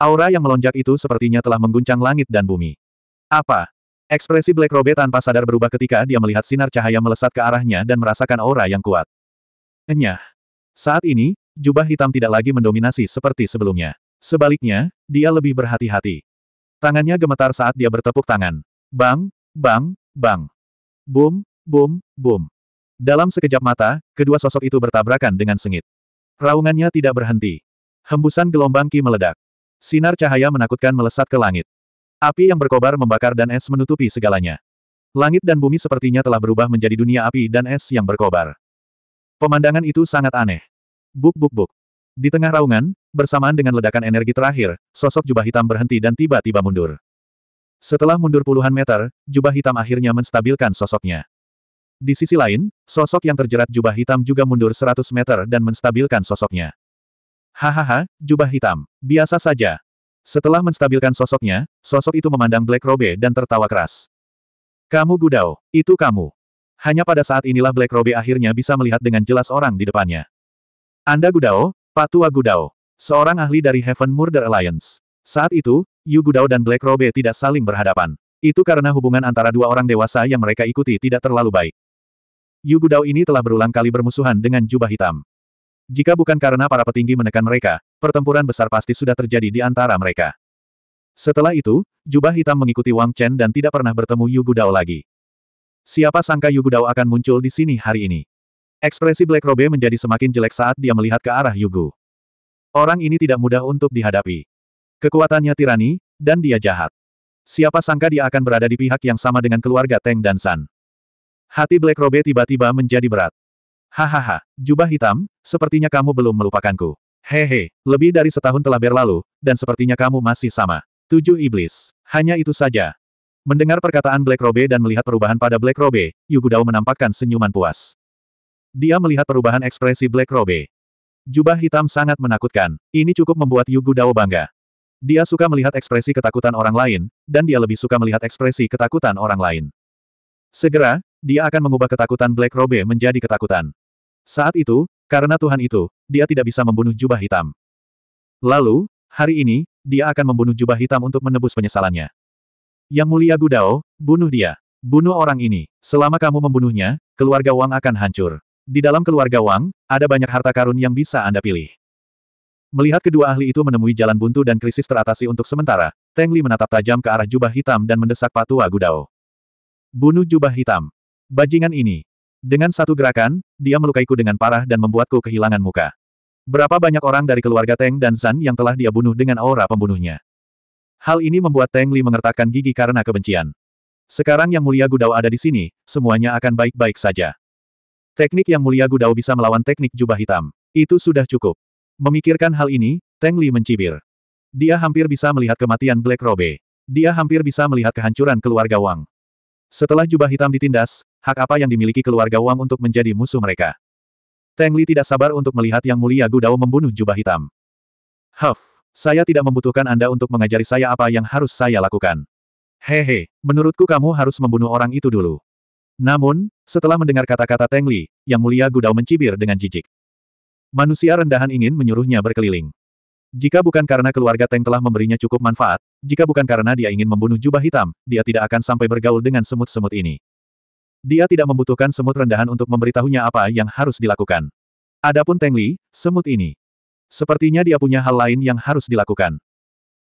Aura yang melonjak itu sepertinya telah mengguncang langit dan bumi. Apa? Ekspresi Black Robe tanpa sadar berubah ketika dia melihat sinar cahaya melesat ke arahnya dan merasakan aura yang kuat. Enyah. Saat ini, jubah hitam tidak lagi mendominasi seperti sebelumnya. Sebaliknya, dia lebih berhati-hati. Tangannya gemetar saat dia bertepuk tangan. Bang, bang, bang. Boom, boom, boom. Dalam sekejap mata, kedua sosok itu bertabrakan dengan sengit. Raungannya tidak berhenti. Hembusan gelombang ki meledak. Sinar cahaya menakutkan melesat ke langit. Api yang berkobar membakar dan es menutupi segalanya. Langit dan bumi sepertinya telah berubah menjadi dunia api dan es yang berkobar. Pemandangan itu sangat aneh. Buk buk buk. Di tengah raungan, bersamaan dengan ledakan energi terakhir, sosok jubah hitam berhenti dan tiba-tiba mundur. Setelah mundur puluhan meter, jubah hitam akhirnya menstabilkan sosoknya. Di sisi lain, sosok yang terjerat jubah hitam juga mundur 100 meter dan menstabilkan sosoknya. Hahaha, jubah hitam. Biasa saja. Setelah menstabilkan sosoknya, sosok itu memandang Black Robe dan tertawa keras. Kamu Gudao, itu kamu. Hanya pada saat inilah Black Robe akhirnya bisa melihat dengan jelas orang di depannya. Anda Gudao, Pak Tua Gudao. Seorang ahli dari Heaven Murder Alliance. Saat itu, Yu Gudao dan Black Robe tidak saling berhadapan. Itu karena hubungan antara dua orang dewasa yang mereka ikuti tidak terlalu baik. Yu Gudao ini telah berulang kali bermusuhan dengan jubah hitam. Jika bukan karena para petinggi menekan mereka, pertempuran besar pasti sudah terjadi di antara mereka. Setelah itu, jubah hitam mengikuti Wang Chen dan tidak pernah bertemu Yu Gudao lagi. Siapa sangka Yu Gudao akan muncul di sini hari ini? Ekspresi Black Robe menjadi semakin jelek saat dia melihat ke arah Yugu. Orang ini tidak mudah untuk dihadapi. Kekuatannya tirani, dan dia jahat. Siapa sangka dia akan berada di pihak yang sama dengan keluarga Teng dan San. Hati Black Robe tiba-tiba menjadi berat. Hahaha, jubah hitam, sepertinya kamu belum melupakanku. Hehe, lebih dari setahun telah berlalu, dan sepertinya kamu masih sama. Tujuh iblis. Hanya itu saja. Mendengar perkataan Black Robe dan melihat perubahan pada Black Robe, Yugudao menampakkan senyuman puas. Dia melihat perubahan ekspresi Black Robe. Jubah hitam sangat menakutkan. Ini cukup membuat Yugudao bangga. Dia suka melihat ekspresi ketakutan orang lain, dan dia lebih suka melihat ekspresi ketakutan orang lain. Segera, dia akan mengubah ketakutan Black Robe menjadi ketakutan. Saat itu, karena Tuhan itu, dia tidak bisa membunuh jubah hitam. Lalu, hari ini, dia akan membunuh jubah hitam untuk menebus penyesalannya. Yang mulia Gudao, bunuh dia. Bunuh orang ini. Selama kamu membunuhnya, keluarga Wang akan hancur. Di dalam keluarga Wang, ada banyak harta karun yang bisa Anda pilih. Melihat kedua ahli itu menemui jalan buntu dan krisis teratasi untuk sementara, Teng Li menatap tajam ke arah jubah hitam dan mendesak Patua Gudao. Bunuh jubah hitam. Bajingan ini. Dengan satu gerakan, dia melukaiku dengan parah dan membuatku kehilangan muka. Berapa banyak orang dari keluarga Teng dan Zan yang telah dia bunuh dengan aura pembunuhnya. Hal ini membuat Teng Li mengertakkan gigi karena kebencian. Sekarang yang mulia Gudao ada di sini, semuanya akan baik-baik saja. Teknik yang mulia Gudao bisa melawan teknik jubah hitam. Itu sudah cukup. Memikirkan hal ini, Teng Li mencibir. Dia hampir bisa melihat kematian Black Robe. Dia hampir bisa melihat kehancuran keluarga Wang. Setelah jubah hitam ditindas, hak apa yang dimiliki keluarga Wang untuk menjadi musuh mereka? Teng Li tidak sabar untuk melihat Yang Mulia Gudao membunuh jubah hitam. Huff, saya tidak membutuhkan Anda untuk mengajari saya apa yang harus saya lakukan. Hehe, menurutku kamu harus membunuh orang itu dulu. Namun, setelah mendengar kata-kata Teng Li, Yang Mulia Gudao mencibir dengan jijik. Manusia rendahan ingin menyuruhnya berkeliling. Jika bukan karena keluarga Teng telah memberinya cukup manfaat, jika bukan karena dia ingin membunuh jubah hitam, dia tidak akan sampai bergaul dengan semut-semut ini. Dia tidak membutuhkan semut rendahan untuk memberitahunya apa yang harus dilakukan. Adapun Teng Li, semut ini. Sepertinya dia punya hal lain yang harus dilakukan.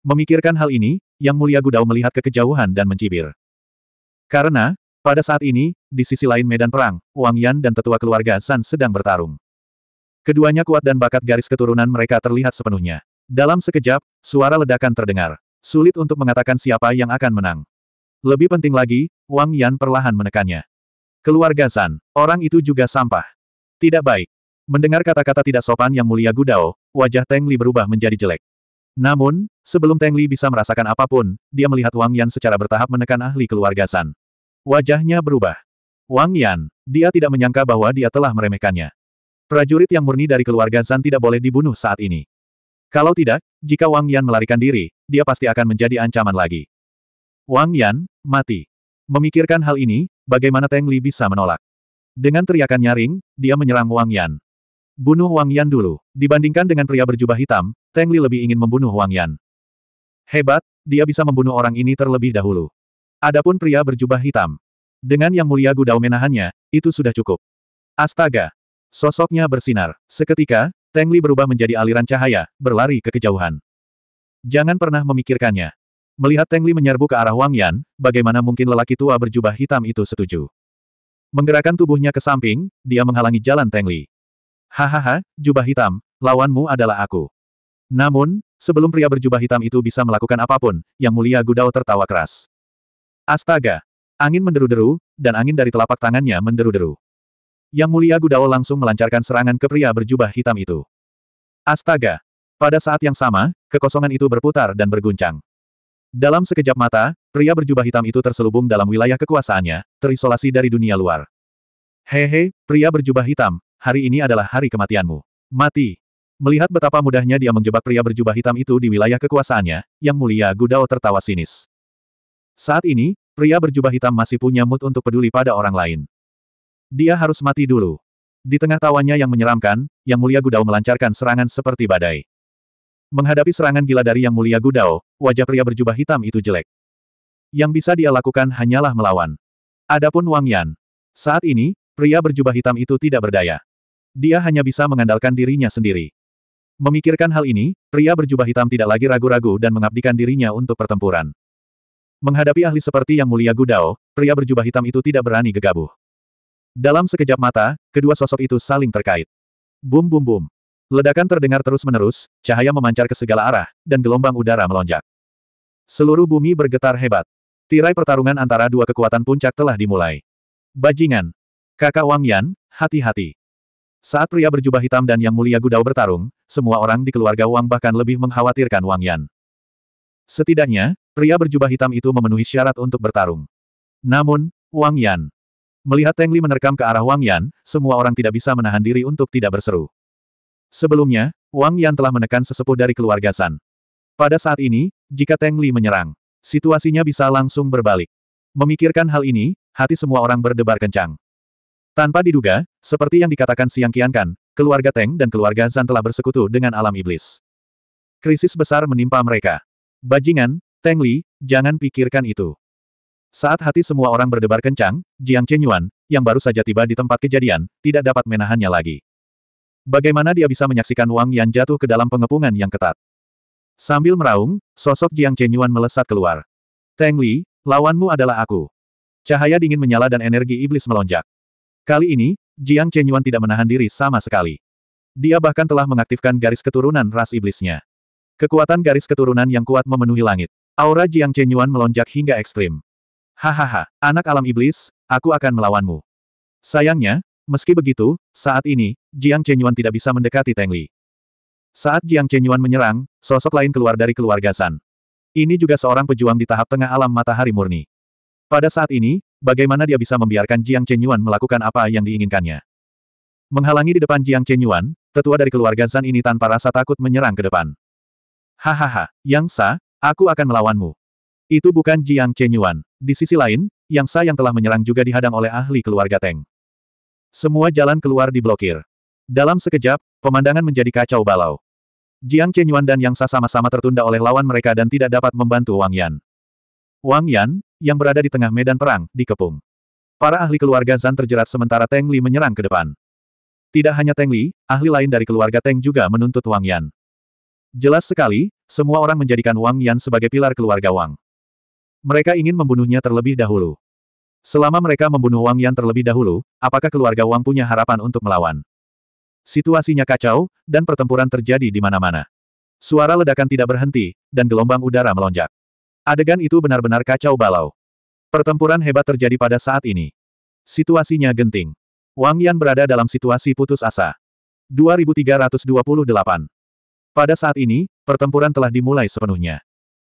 Memikirkan hal ini, Yang Mulia Gudao melihat ke kejauhan dan mencibir. Karena, pada saat ini, di sisi lain medan perang, Wang Yan dan tetua keluarga San sedang bertarung. Keduanya kuat dan bakat garis keturunan mereka terlihat sepenuhnya. Dalam sekejap, suara ledakan terdengar. Sulit untuk mengatakan siapa yang akan menang. Lebih penting lagi, Wang Yan perlahan menekannya. Keluarga San, orang itu juga sampah. Tidak baik. Mendengar kata-kata tidak sopan yang mulia Gudao, wajah Teng Li berubah menjadi jelek. Namun, sebelum Teng Li bisa merasakan apa pun, dia melihat Wang Yan secara bertahap menekan ahli keluarga San. Wajahnya berubah. Wang Yan, dia tidak menyangka bahwa dia telah meremehkannya. Prajurit yang murni dari keluarga Zan tidak boleh dibunuh saat ini. Kalau tidak, jika Wang Yan melarikan diri, dia pasti akan menjadi ancaman lagi. Wang Yan, mati. Memikirkan hal ini, bagaimana Teng Li bisa menolak? Dengan teriakan nyaring, dia menyerang Wang Yan. Bunuh Wang Yan dulu. Dibandingkan dengan pria berjubah hitam, Teng Li lebih ingin membunuh Wang Yan. Hebat, dia bisa membunuh orang ini terlebih dahulu. Adapun pria berjubah hitam. Dengan yang mulia Gudao menahannya, itu sudah cukup. Astaga, Sosoknya bersinar. Seketika, Teng Li berubah menjadi aliran cahaya, berlari ke kejauhan. Jangan pernah memikirkannya. Melihat Teng Li menyerbu ke arah Wang Yan, bagaimana mungkin lelaki tua berjubah hitam itu setuju? Menggerakkan tubuhnya ke samping, dia menghalangi jalan Teng Li. Hahaha, jubah hitam, lawanmu adalah aku. Namun, sebelum pria berjubah hitam itu bisa melakukan apa pun, Yang Mulia Gudao tertawa keras. Astaga! Angin menderu-deru, dan angin dari telapak tangannya menderu-deru. Yang mulia Gudao langsung melancarkan serangan ke pria berjubah hitam itu. Astaga! Pada saat yang sama, kekosongan itu berputar dan berguncang. Dalam sekejap mata, pria berjubah hitam itu terselubung dalam wilayah kekuasaannya, terisolasi dari dunia luar. Hehe, pria berjubah hitam, hari ini adalah hari kematianmu. Mati! Melihat betapa mudahnya dia menjebak pria berjubah hitam itu di wilayah kekuasaannya, Yang Mulia Gudao tertawa sinis. Saat ini, pria berjubah hitam masih punya mood untuk peduli pada orang lain. Dia harus mati dulu. Di tengah tawanya yang menyeramkan, Yang Mulia Gudao melancarkan serangan seperti badai. Menghadapi serangan gila dari Yang Mulia Gudao, wajah pria berjubah hitam itu jelek. Yang bisa dia lakukan hanyalah melawan. Adapun Wang Yan. Saat ini, pria berjubah hitam itu tidak berdaya. Dia hanya bisa mengandalkan dirinya sendiri. Memikirkan hal ini, pria berjubah hitam tidak lagi ragu-ragu dan mengabdikan dirinya untuk pertempuran. Menghadapi ahli seperti Yang Mulia Gudao, pria berjubah hitam itu tidak berani gegabah. Dalam sekejap mata, kedua sosok itu saling terkait. Bum bum bum. Ledakan terdengar terus-menerus, cahaya memancar ke segala arah, dan gelombang udara melonjak. Seluruh bumi bergetar hebat. Tirai pertarungan antara dua kekuatan puncak telah dimulai. Bajingan. Kakak Wang Yan, hati-hati. Saat pria berjubah hitam dan Yang Mulia Gudao bertarung, semua orang di keluarga Wang bahkan lebih mengkhawatirkan Wang Yan. Setidaknya, pria berjubah hitam itu memenuhi syarat untuk bertarung. Namun, Wang Yan. Melihat Teng Li menerkam ke arah Wang Yan, semua orang tidak bisa menahan diri untuk tidak berseru. Sebelumnya, Wang Yan telah menekan sesepuh dari keluarga San. Pada saat ini, jika Teng Li menyerang, situasinya bisa langsung berbalik. Memikirkan hal ini, hati semua orang berdebar kencang. Tanpa diduga, seperti yang dikatakan Siang Qiankan, keluarga Teng dan keluarga Zan telah bersekutu dengan alam iblis. Krisis besar menimpa mereka. Bajingan, Teng Li, jangan pikirkan itu. Saat hati semua orang berdebar kencang, Jiang Chenyuan, yang baru saja tiba di tempat kejadian, tidak dapat menahannya lagi. Bagaimana dia bisa menyaksikan Wang Yan jatuh ke dalam pengepungan yang ketat? Sambil meraung, sosok Jiang Chenyuan melesat keluar. Teng Li, lawanmu adalah aku. Cahaya dingin menyala dan energi iblis melonjak. Kali ini, Jiang Chenyuan tidak menahan diri sama sekali. Dia bahkan telah mengaktifkan garis keturunan ras iblisnya. Kekuatan garis keturunan yang kuat memenuhi langit. Aura Jiang Chenyuan melonjak hingga ekstrim. Hahaha, anak alam iblis, aku akan melawanmu. Sayangnya, meski begitu, saat ini, Jiang Chenyuan tidak bisa mendekati Teng Li. Saat Jiang Chenyuan menyerang, sosok lain keluar dari keluarga San. Ini juga seorang pejuang di tahap tengah alam matahari murni. Pada saat ini, bagaimana dia bisa membiarkan Jiang Chenyuan melakukan apa yang diinginkannya? Menghalangi di depan Jiang Chenyuan, tetua dari keluarga San ini tanpa rasa takut menyerang ke depan. Hahaha, Yang Sa, aku akan melawanmu. Itu bukan Jiang Chenyuan. Di sisi lain, Yang Sa yang telah menyerang juga dihadang oleh ahli keluarga Teng. Semua jalan keluar diblokir. Dalam sekejap, pemandangan menjadi kacau balau. Jiang Chenyuan dan Yang Sa sama-sama tertunda oleh lawan mereka dan tidak dapat membantu Wang Yan. Wang Yan, yang berada di tengah medan perang, dikepung. Para ahli keluarga Zan terjerat sementara Teng Li menyerang ke depan. Tidak hanya Teng Li, ahli lain dari keluarga Teng juga menuntut Wang Yan. Jelas sekali, semua orang menjadikan Wang Yan sebagai pilar keluarga Wang. Mereka ingin membunuhnya terlebih dahulu. Selama mereka membunuh Wang Yan terlebih dahulu, apakah keluarga Wang punya harapan untuk melawan? Situasinya kacau, dan pertempuran terjadi di mana-mana. Suara ledakan tidak berhenti, dan gelombang udara melonjak. Adegan itu benar-benar kacau balau. Pertempuran hebat terjadi pada saat ini. Situasinya genting. Wang Yan berada dalam situasi putus asa. 2328 pada saat ini, pertempuran telah dimulai sepenuhnya.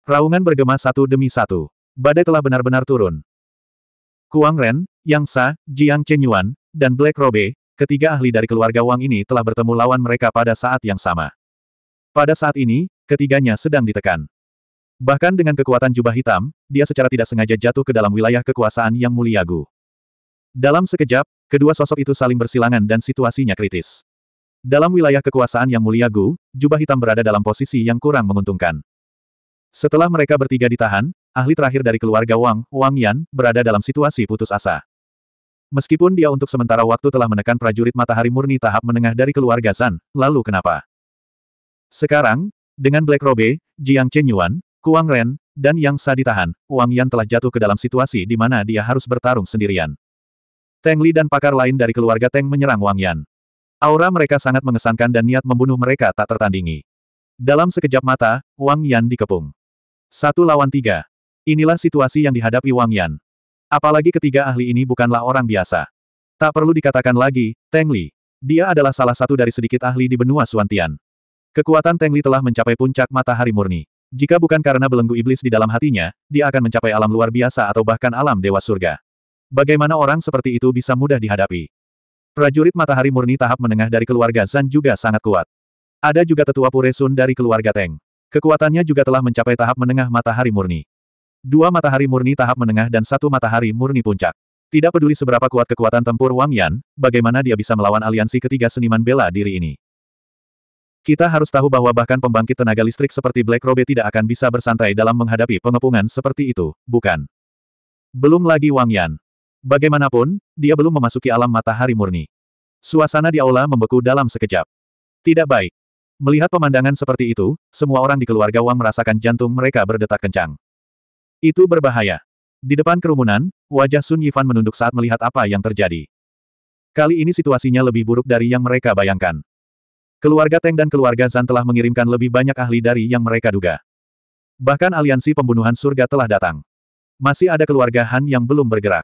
Raungan bergema satu demi satu. Badai telah benar-benar turun. Kuang Ren, Yang Sa, Jiang Chenyuan, dan Black Robe, ketiga ahli dari keluarga Wang ini telah bertemu lawan mereka pada saat yang sama. Pada saat ini, ketiganya sedang ditekan. Bahkan dengan kekuatan jubah hitam, dia secara tidak sengaja jatuh ke dalam wilayah kekuasaan yang mulia Gu. Dalam sekejap, kedua sosok itu saling bersilangan dan situasinya kritis. Dalam wilayah kekuasaan yang mulia Gu, jubah hitam berada dalam posisi yang kurang menguntungkan. Setelah mereka bertiga ditahan, ahli terakhir dari keluarga Wang, Wang Yan, berada dalam situasi putus asa. Meskipun dia untuk sementara waktu telah menekan prajurit matahari murni tahap menengah dari keluarga San, lalu kenapa? Sekarang, dengan Black Robe, Jiang Chenyuan, Kuang Ren, dan Yang Sa ditahan, Wang Yan telah jatuh ke dalam situasi di mana dia harus bertarung sendirian. Teng Li dan pakar lain dari keluarga Teng menyerang Wang Yan. Aura mereka sangat mengesankan dan niat membunuh mereka tak tertandingi. Dalam sekejap mata, Wang Yan dikepung. Satu lawan tiga. Inilah situasi yang dihadapi Wang Yan. Apalagi ketiga ahli ini bukanlah orang biasa. Tak perlu dikatakan lagi, Teng Li. Dia adalah salah satu dari sedikit ahli di benua Suantian. Kekuatan Teng Li telah mencapai puncak matahari murni. Jika bukan karena belenggu iblis di dalam hatinya, dia akan mencapai alam luar biasa atau bahkan alam dewa surga. Bagaimana orang seperti itu bisa mudah dihadapi? Prajurit matahari murni tahap menengah dari keluarga Zan juga sangat kuat. Ada juga tetua Pure Sun dari keluarga Teng. Kekuatannya juga telah mencapai tahap menengah matahari murni. Dua matahari murni tahap menengah dan satu matahari murni puncak. Tidak peduli seberapa kuat kekuatan tempur Wang Yan, bagaimana dia bisa melawan aliansi ketiga seniman bela diri ini. Kita harus tahu bahwa bahkan pembangkit tenaga listrik seperti Black Robe tidak akan bisa bersantai dalam menghadapi pengepungan seperti itu, bukan? Belum lagi Wang Yan. Bagaimanapun, dia belum memasuki alam matahari murni. Suasana di aula membeku dalam sekejap. Tidak baik. Melihat pemandangan seperti itu, semua orang di keluarga Wang merasakan jantung mereka berdetak kencang. Itu berbahaya. Di depan kerumunan, wajah Sun Yifan menunduk saat melihat apa yang terjadi. Kali ini situasinya lebih buruk dari yang mereka bayangkan. Keluarga Teng dan keluarga Zan telah mengirimkan lebih banyak ahli dari yang mereka duga. Bahkan aliansi pembunuhan surga telah datang. Masih ada keluarga Han yang belum bergerak.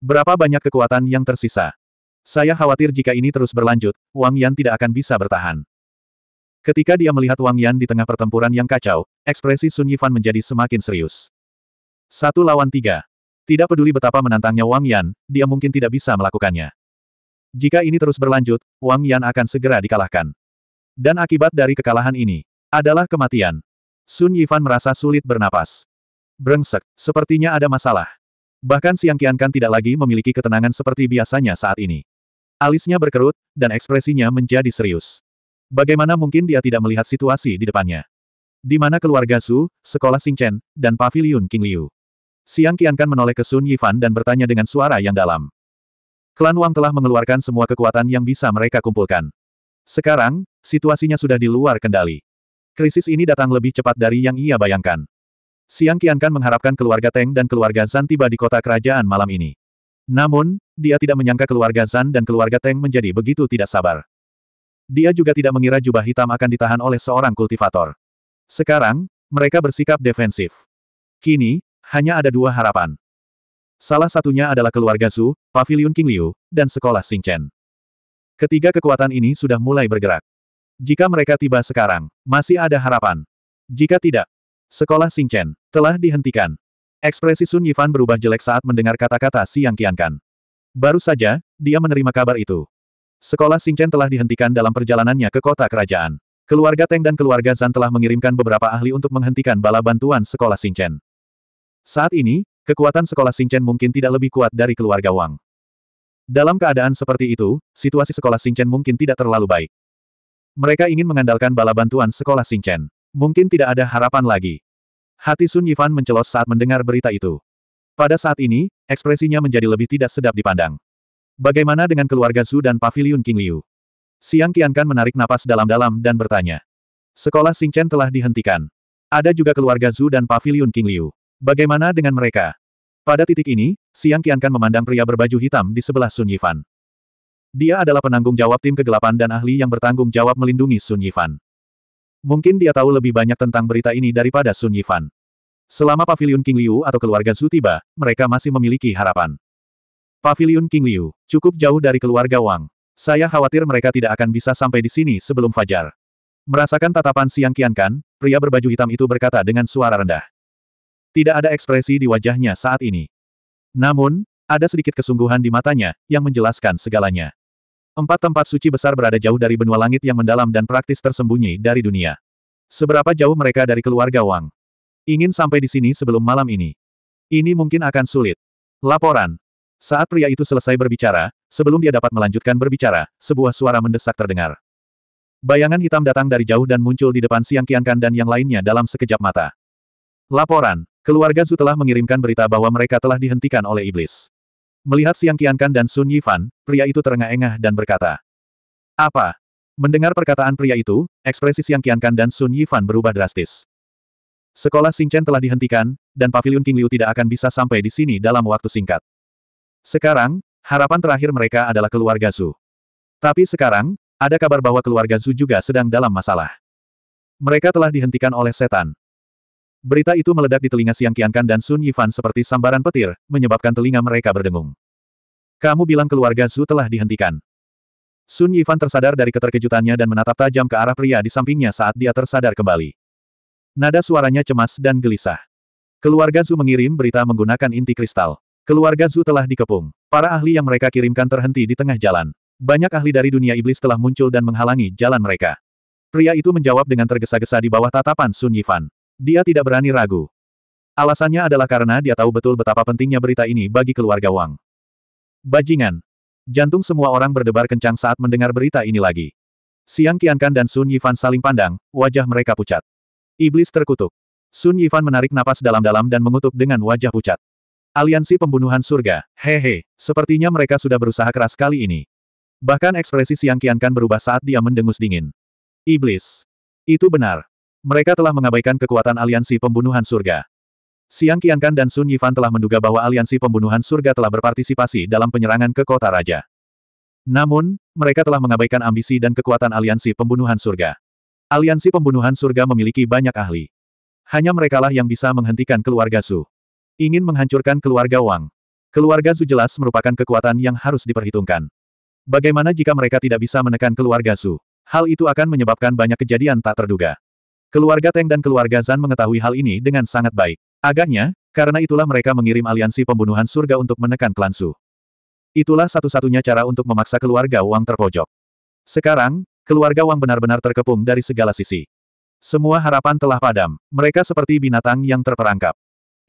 Berapa banyak kekuatan yang tersisa? Saya khawatir jika ini terus berlanjut, Wang Yan tidak akan bisa bertahan. Ketika dia melihat Wang Yan di tengah pertempuran yang kacau, ekspresi Sun Yifan menjadi semakin serius. Satu lawan tiga. Tidak peduli betapa menantangnya Wang Yan, dia mungkin tidak bisa melakukannya. Jika ini terus berlanjut, Wang Yan akan segera dikalahkan. Dan akibat dari kekalahan ini, adalah kematian. Sun Yifan merasa sulit bernapas. Brengsek, sepertinya ada masalah. Bahkan Siang Qiankan tidak lagi memiliki ketenangan seperti biasanya saat ini. Alisnya berkerut, dan ekspresinya menjadi serius. Bagaimana mungkin dia tidak melihat situasi di depannya? Di mana keluarga Su, sekolah Chen, dan pavilion King Liu? Siang Qiankan menoleh ke Sun Yifan dan bertanya dengan suara yang dalam. Klan Wang telah mengeluarkan semua kekuatan yang bisa mereka kumpulkan. Sekarang, situasinya sudah di luar kendali. Krisis ini datang lebih cepat dari yang ia bayangkan. Siang Qiankan mengharapkan keluarga Teng dan keluarga Zan tiba di kota kerajaan malam ini. Namun, dia tidak menyangka keluarga Zan dan keluarga Teng menjadi begitu tidak sabar. Dia juga tidak mengira jubah hitam akan ditahan oleh seorang kultivator. Sekarang, mereka bersikap defensif. Kini, hanya ada dua harapan. Salah satunya adalah keluarga Zhu, Pavilion King Liu, dan sekolah Chen. Ketiga kekuatan ini sudah mulai bergerak. Jika mereka tiba sekarang, masih ada harapan. Jika tidak, sekolah Chen telah dihentikan. Ekspresi Sun Yifan berubah jelek saat mendengar kata-kata Siang Qiankan. Baru saja, dia menerima kabar itu. Sekolah Chen telah dihentikan dalam perjalanannya ke kota kerajaan. Keluarga Teng dan keluarga Zan telah mengirimkan beberapa ahli untuk menghentikan bala bantuan sekolah Chen. Saat ini, kekuatan sekolah Chen mungkin tidak lebih kuat dari keluarga Wang. Dalam keadaan seperti itu, situasi sekolah Chen mungkin tidak terlalu baik. Mereka ingin mengandalkan bala bantuan sekolah Chen. Mungkin tidak ada harapan lagi. Hati Sun Yifan mencelos saat mendengar berita itu. Pada saat ini, ekspresinya menjadi lebih tidak sedap dipandang. Bagaimana dengan keluarga Su dan pavilion King Liu? Siang Qiankan menarik napas dalam-dalam dan bertanya. Sekolah Chen telah dihentikan. Ada juga keluarga Zu dan pavilion King Liu. Bagaimana dengan mereka? Pada titik ini, Siang Qiankan memandang pria berbaju hitam di sebelah Sun Yifan. Dia adalah penanggung jawab tim kegelapan dan ahli yang bertanggung jawab melindungi Sun Yifan. Mungkin dia tahu lebih banyak tentang berita ini daripada Sun Yifan. Selama Pavilion King Liu atau keluarga Su tiba, mereka masih memiliki harapan. Pavilion King Liu, cukup jauh dari keluarga Wang. Saya khawatir mereka tidak akan bisa sampai di sini sebelum fajar. Merasakan tatapan Siang Qiankan, pria berbaju hitam itu berkata dengan suara rendah. Tidak ada ekspresi di wajahnya saat ini. Namun, ada sedikit kesungguhan di matanya, yang menjelaskan segalanya. Empat tempat suci besar berada jauh dari benua langit yang mendalam dan praktis tersembunyi dari dunia. Seberapa jauh mereka dari keluarga Wang? Ingin sampai di sini sebelum malam ini. Ini mungkin akan sulit. Laporan. Saat pria itu selesai berbicara, sebelum dia dapat melanjutkan berbicara, sebuah suara mendesak terdengar. Bayangan hitam datang dari jauh dan muncul di depan Siang Qiankan dan yang lainnya dalam sekejap mata. Laporan. Keluarga Zu telah mengirimkan berita bahwa mereka telah dihentikan oleh iblis. Melihat Siang Qiankan dan Sun Yifan, pria itu terengah-engah dan berkata. Apa? Mendengar perkataan pria itu, ekspresi Siang Qiankan dan Sun Yifan berubah drastis. Sekolah Chen telah dihentikan, dan pavilion King Liu tidak akan bisa sampai di sini dalam waktu singkat. Sekarang, harapan terakhir mereka adalah keluarga Zu. Tapi sekarang, ada kabar bahwa keluarga Zu juga sedang dalam masalah. Mereka telah dihentikan oleh setan. Berita itu meledak di telinga Siang Qiankan dan Sun Yifan seperti sambaran petir, menyebabkan telinga mereka berdengung. Kamu bilang keluarga Zhu telah dihentikan. Sun Yifan tersadar dari keterkejutannya dan menatap tajam ke arah pria di sampingnya saat dia tersadar kembali. Nada suaranya cemas dan gelisah. Keluarga Zhu mengirim berita menggunakan inti kristal. Keluarga Zhu telah dikepung. Para ahli yang mereka kirimkan terhenti di tengah jalan. Banyak ahli dari dunia iblis telah muncul dan menghalangi jalan mereka. Pria itu menjawab dengan tergesa-gesa di bawah tatapan Sun Yifan. Dia tidak berani ragu. Alasannya adalah karena dia tahu betul betapa pentingnya berita ini bagi keluarga Wang. Bajingan. Jantung semua orang berdebar kencang saat mendengar berita ini lagi. Siang Qiankan dan Sun Yifan saling pandang, wajah mereka pucat. Iblis terkutuk. Sun Yifan menarik napas dalam-dalam dan mengutuk dengan wajah pucat. Aliansi pembunuhan surga, hehe, sepertinya mereka sudah berusaha keras kali ini. Bahkan ekspresi Siang Qiankan berubah saat dia mendengus dingin. Iblis. Itu benar. Mereka telah mengabaikan kekuatan aliansi pembunuhan surga. Siang Qiankan dan Sun Yifan telah menduga bahwa aliansi pembunuhan surga telah berpartisipasi dalam penyerangan ke kota raja. Namun, mereka telah mengabaikan ambisi dan kekuatan aliansi pembunuhan surga. Aliansi pembunuhan surga memiliki banyak ahli. Hanya merekalah yang bisa menghentikan keluarga Su. Ingin menghancurkan keluarga Wang. Keluarga Zu jelas merupakan kekuatan yang harus diperhitungkan. Bagaimana jika mereka tidak bisa menekan keluarga Su? Hal itu akan menyebabkan banyak kejadian tak terduga. Keluarga Teng dan keluarga Zan mengetahui hal ini dengan sangat baik. Agaknya, karena itulah mereka mengirim aliansi pembunuhan surga untuk menekan klan Su. Itulah satu-satunya cara untuk memaksa keluarga Wang terpojok. Sekarang, keluarga Wang benar-benar terkepung dari segala sisi. Semua harapan telah padam. Mereka seperti binatang yang terperangkap.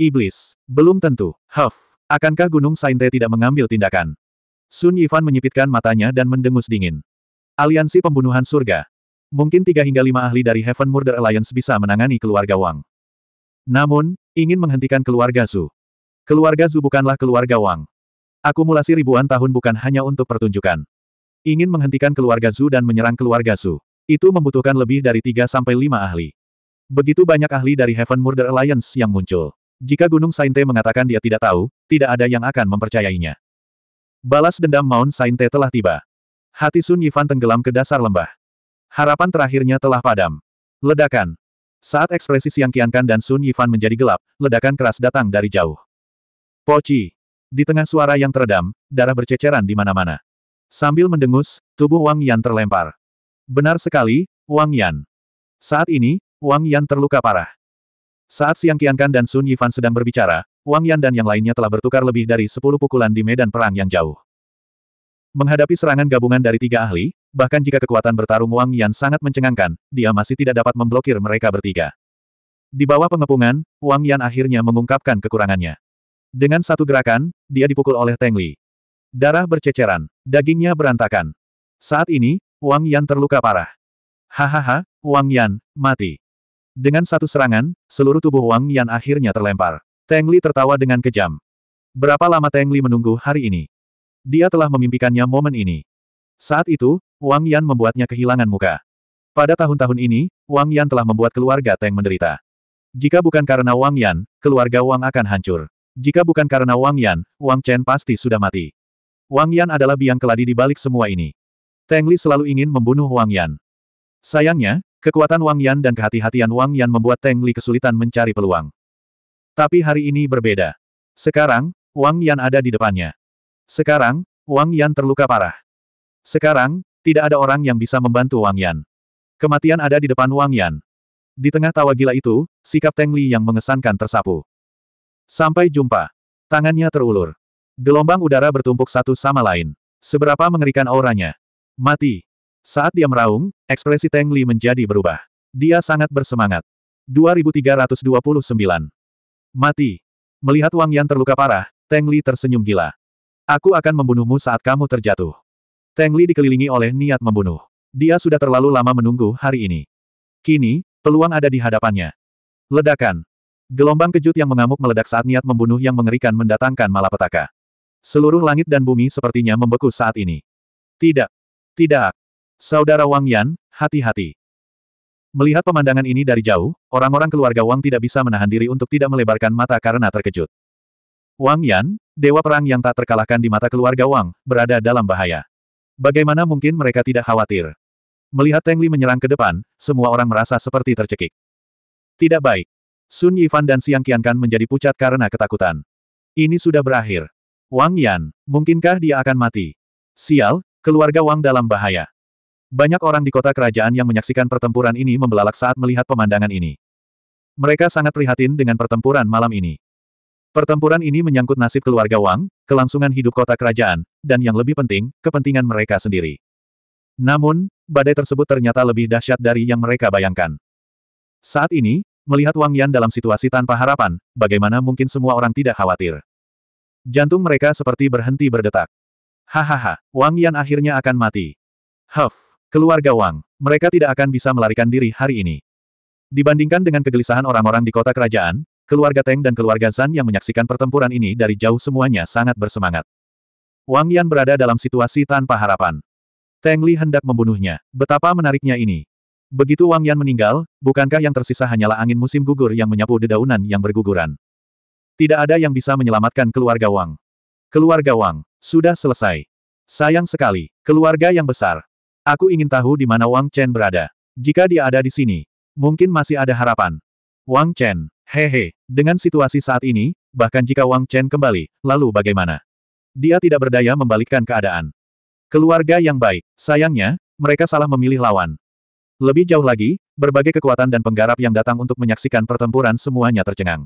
Iblis. Belum tentu. Huff. Akankah Gunung Sainte tidak mengambil tindakan? Sun Yifan menyipitkan matanya dan mendengus dingin. Aliansi pembunuhan surga. Mungkin tiga hingga lima ahli dari Heaven Murder Alliance bisa menangani keluarga Wang. Namun, ingin menghentikan keluarga Zu. Keluarga Zu bukanlah keluarga Wang. Akumulasi ribuan tahun bukan hanya untuk pertunjukan. Ingin menghentikan keluarga Zu dan menyerang keluarga Zu. Itu membutuhkan lebih dari tiga sampai lima ahli. Begitu banyak ahli dari Heaven Murder Alliance yang muncul. Jika Gunung Sainte mengatakan dia tidak tahu, tidak ada yang akan mempercayainya. Balas dendam Mount Sainte telah tiba. Hati Sun Yifan tenggelam ke dasar lembah. Harapan terakhirnya telah padam. Ledakan. Saat ekspresi Siang Qiankan dan Sun Yifan menjadi gelap, ledakan keras datang dari jauh. Poci. Di tengah suara yang teredam, darah berceceran di mana-mana. Sambil mendengus, tubuh Wang Yan terlempar. Benar sekali, Wang Yan. Saat ini, Wang Yan terluka parah. Saat Siang Qiankan dan Sun Yifan sedang berbicara, Wang Yan dan yang lainnya telah bertukar lebih dari sepuluh pukulan di medan perang yang jauh. Menghadapi serangan gabungan dari tiga ahli, bahkan jika kekuatan bertarung Wang Yan sangat mencengangkan, dia masih tidak dapat memblokir mereka bertiga. Di bawah pengepungan, Wang Yan akhirnya mengungkapkan kekurangannya. Dengan satu gerakan, dia dipukul oleh Teng Li. Darah berceceran, dagingnya berantakan. Saat ini, Wang Yan terluka parah. Hahaha, Wang Yan, mati. Dengan satu serangan, seluruh tubuh Wang Yan akhirnya terlempar. Teng Li tertawa dengan kejam. Berapa lama Teng Li menunggu hari ini? Dia telah memimpikannya momen ini. Saat itu, Wang Yan membuatnya kehilangan muka. Pada tahun-tahun ini, Wang Yan telah membuat keluarga Teng menderita. Jika bukan karena Wang Yan, keluarga Wang akan hancur. Jika bukan karena Wang Yan, Wang Chen pasti sudah mati. Wang Yan adalah biang keladi di balik semua ini. Teng Li selalu ingin membunuh Wang Yan. Sayangnya, Kekuatan Wang Yan dan kehati-hatian Wang Yan membuat Teng Li kesulitan mencari peluang. Tapi hari ini berbeda. Sekarang, Wang Yan ada di depannya. Sekarang, Wang Yan terluka parah. Sekarang, tidak ada orang yang bisa membantu Wang Yan. Kematian ada di depan Wang Yan. Di tengah tawa gila itu, sikap Teng Li yang mengesankan tersapu. Sampai jumpa. Tangannya terulur. Gelombang udara bertumpuk satu sama lain. Seberapa mengerikan auranya. Mati. Saat dia meraung, ekspresi Teng Li menjadi berubah. Dia sangat bersemangat. 2329. Mati. Melihat Wang Yan terluka parah, Teng Li tersenyum gila. Aku akan membunuhmu saat kamu terjatuh. Teng Li dikelilingi oleh niat membunuh. Dia sudah terlalu lama menunggu hari ini. Kini, peluang ada di hadapannya. Ledakan. Gelombang kejut yang mengamuk meledak saat niat membunuh yang mengerikan mendatangkan malapetaka. Seluruh langit dan bumi sepertinya membeku saat ini. Tidak. Tidak. Saudara Wang Yan, hati-hati. Melihat pemandangan ini dari jauh, orang-orang keluarga Wang tidak bisa menahan diri untuk tidak melebarkan mata karena terkejut. Wang Yan, dewa perang yang tak terkalahkan di mata keluarga Wang, berada dalam bahaya. Bagaimana mungkin mereka tidak khawatir? Melihat Teng Li menyerang ke depan, semua orang merasa seperti tercekik. Tidak baik. Sun Yifan dan Siang Qiankan menjadi pucat karena ketakutan. Ini sudah berakhir. Wang Yan, mungkinkah dia akan mati? Sial, keluarga Wang dalam bahaya. Banyak orang di kota kerajaan yang menyaksikan pertempuran ini membelalak saat melihat pemandangan ini. Mereka sangat prihatin dengan pertempuran malam ini. Pertempuran ini menyangkut nasib keluarga Wang, kelangsungan hidup kota kerajaan, dan yang lebih penting, kepentingan mereka sendiri. Namun, badai tersebut ternyata lebih dahsyat dari yang mereka bayangkan. Saat ini, melihat Wang Yan dalam situasi tanpa harapan, bagaimana mungkin semua orang tidak khawatir. Jantung mereka seperti berhenti berdetak. Hahaha, Wang Yan akhirnya akan mati. Huff. Keluarga Wang. Mereka tidak akan bisa melarikan diri hari ini. Dibandingkan dengan kegelisahan orang-orang di kota kerajaan, keluarga Teng dan keluarga Zan yang menyaksikan pertempuran ini dari jauh semuanya sangat bersemangat. Wang Yan berada dalam situasi tanpa harapan. Teng Li hendak membunuhnya. Betapa menariknya ini. Begitu Wang Yan meninggal, bukankah yang tersisa hanyalah angin musim gugur yang menyapu dedaunan yang berguguran? Tidak ada yang bisa menyelamatkan keluarga Wang. Keluarga Wang, sudah selesai. Sayang sekali, keluarga yang besar. Aku ingin tahu di mana Wang Chen berada. Jika dia ada di sini, mungkin masih ada harapan. Wang Chen, hehe, dengan situasi saat ini, bahkan jika Wang Chen kembali, lalu bagaimana? Dia tidak berdaya membalikkan keadaan. Keluarga yang baik, sayangnya, mereka salah memilih lawan. Lebih jauh lagi, berbagai kekuatan dan penggarap yang datang untuk menyaksikan pertempuran semuanya tercengang.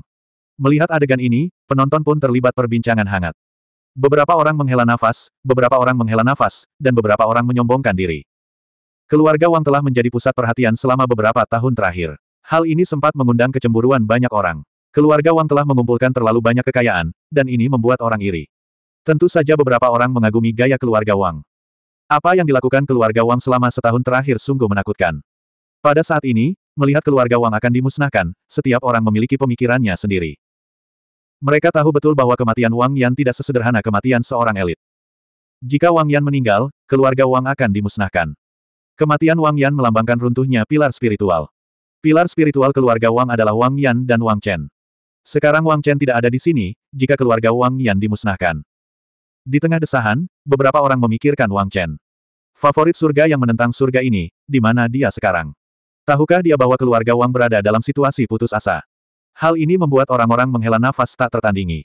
Melihat adegan ini, penonton pun terlibat perbincangan hangat. Beberapa orang menghela nafas, beberapa orang menghela nafas, dan beberapa orang menyombongkan diri. Keluarga Wang telah menjadi pusat perhatian selama beberapa tahun terakhir. Hal ini sempat mengundang kecemburuan banyak orang. Keluarga Wang telah mengumpulkan terlalu banyak kekayaan, dan ini membuat orang iri. Tentu saja beberapa orang mengagumi gaya keluarga Wang. Apa yang dilakukan keluarga Wang selama setahun terakhir sungguh menakutkan. Pada saat ini, melihat keluarga Wang akan dimusnahkan, setiap orang memiliki pemikirannya sendiri. Mereka tahu betul bahwa kematian Wang Yan tidak sesederhana kematian seorang elit. Jika Wang Yan meninggal, keluarga Wang akan dimusnahkan. Kematian Wang Yan melambangkan runtuhnya pilar spiritual. Pilar spiritual keluarga Wang adalah Wang Yan dan Wang Chen. Sekarang Wang Chen tidak ada di sini, jika keluarga Wang Yan dimusnahkan. Di tengah desahan, beberapa orang memikirkan Wang Chen. Favorit surga yang menentang surga ini, di mana dia sekarang? Tahukah dia bahwa keluarga Wang berada dalam situasi putus asa? Hal ini membuat orang-orang menghela nafas tak tertandingi.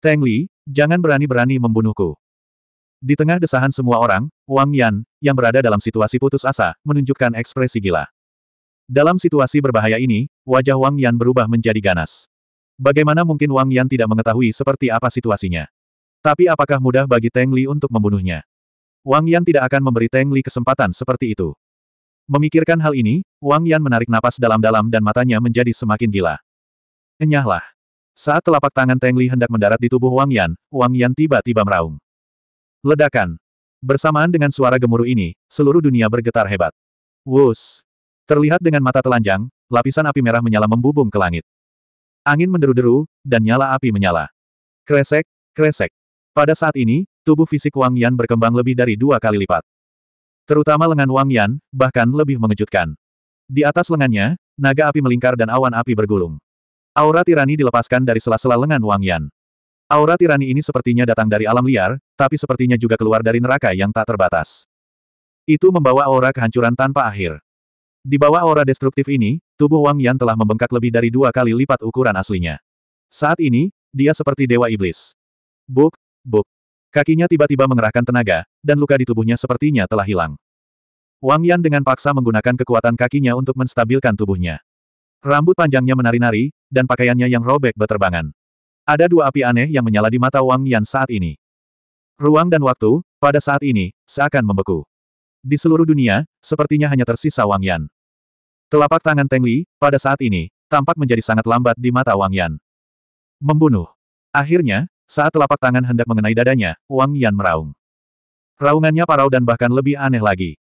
Teng Li, jangan berani-berani membunuhku. Di tengah desahan semua orang, Wang Yan, yang berada dalam situasi putus asa, menunjukkan ekspresi gila. Dalam situasi berbahaya ini, wajah Wang Yan berubah menjadi ganas. Bagaimana mungkin Wang Yan tidak mengetahui seperti apa situasinya? Tapi apakah mudah bagi Teng Li untuk membunuhnya? Wang Yan tidak akan memberi Teng Li kesempatan seperti itu. Memikirkan hal ini, Wang Yan menarik napas dalam-dalam dan matanya menjadi semakin gila. Enyahlah. Saat telapak tangan Teng Li hendak mendarat di tubuh Wang Yan, Wang Yan tiba-tiba meraung. Ledakan. Bersamaan dengan suara gemuruh ini, seluruh dunia bergetar hebat. Wus. Terlihat dengan mata telanjang, lapisan api merah menyala membubung ke langit. Angin menderu-deru, dan nyala api menyala. Kresek, kresek. Pada saat ini, tubuh fisik Wang Yan berkembang lebih dari dua kali lipat. Terutama lengan Wang Yan, bahkan lebih mengejutkan. Di atas lengannya, naga api melingkar dan awan api bergulung. Aura tirani dilepaskan dari sela-sela lengan Wang Yan. Aura tirani ini sepertinya datang dari alam liar, tapi sepertinya juga keluar dari neraka yang tak terbatas. Itu membawa aura kehancuran tanpa akhir. Di bawah aura destruktif ini, tubuh Wang Yan telah membengkak lebih dari dua kali lipat ukuran aslinya. Saat ini, dia seperti dewa iblis. Buk, buk. Kakinya tiba-tiba mengerahkan tenaga, dan luka di tubuhnya sepertinya telah hilang. Wang Yan dengan paksa menggunakan kekuatan kakinya untuk menstabilkan tubuhnya. Rambut panjangnya menari-nari, dan pakaiannya yang robek beterbangan. Ada dua api aneh yang menyala di mata Wang Yan saat ini. Ruang dan waktu, pada saat ini, seakan membeku. Di seluruh dunia, sepertinya hanya tersisa Wang Yan. Telapak tangan Teng Li, pada saat ini, tampak menjadi sangat lambat di mata Wang Yan. Membunuh. Akhirnya, saat telapak tangan hendak mengenai dadanya, Wang Yan meraung. Raungannya parau dan bahkan lebih aneh lagi.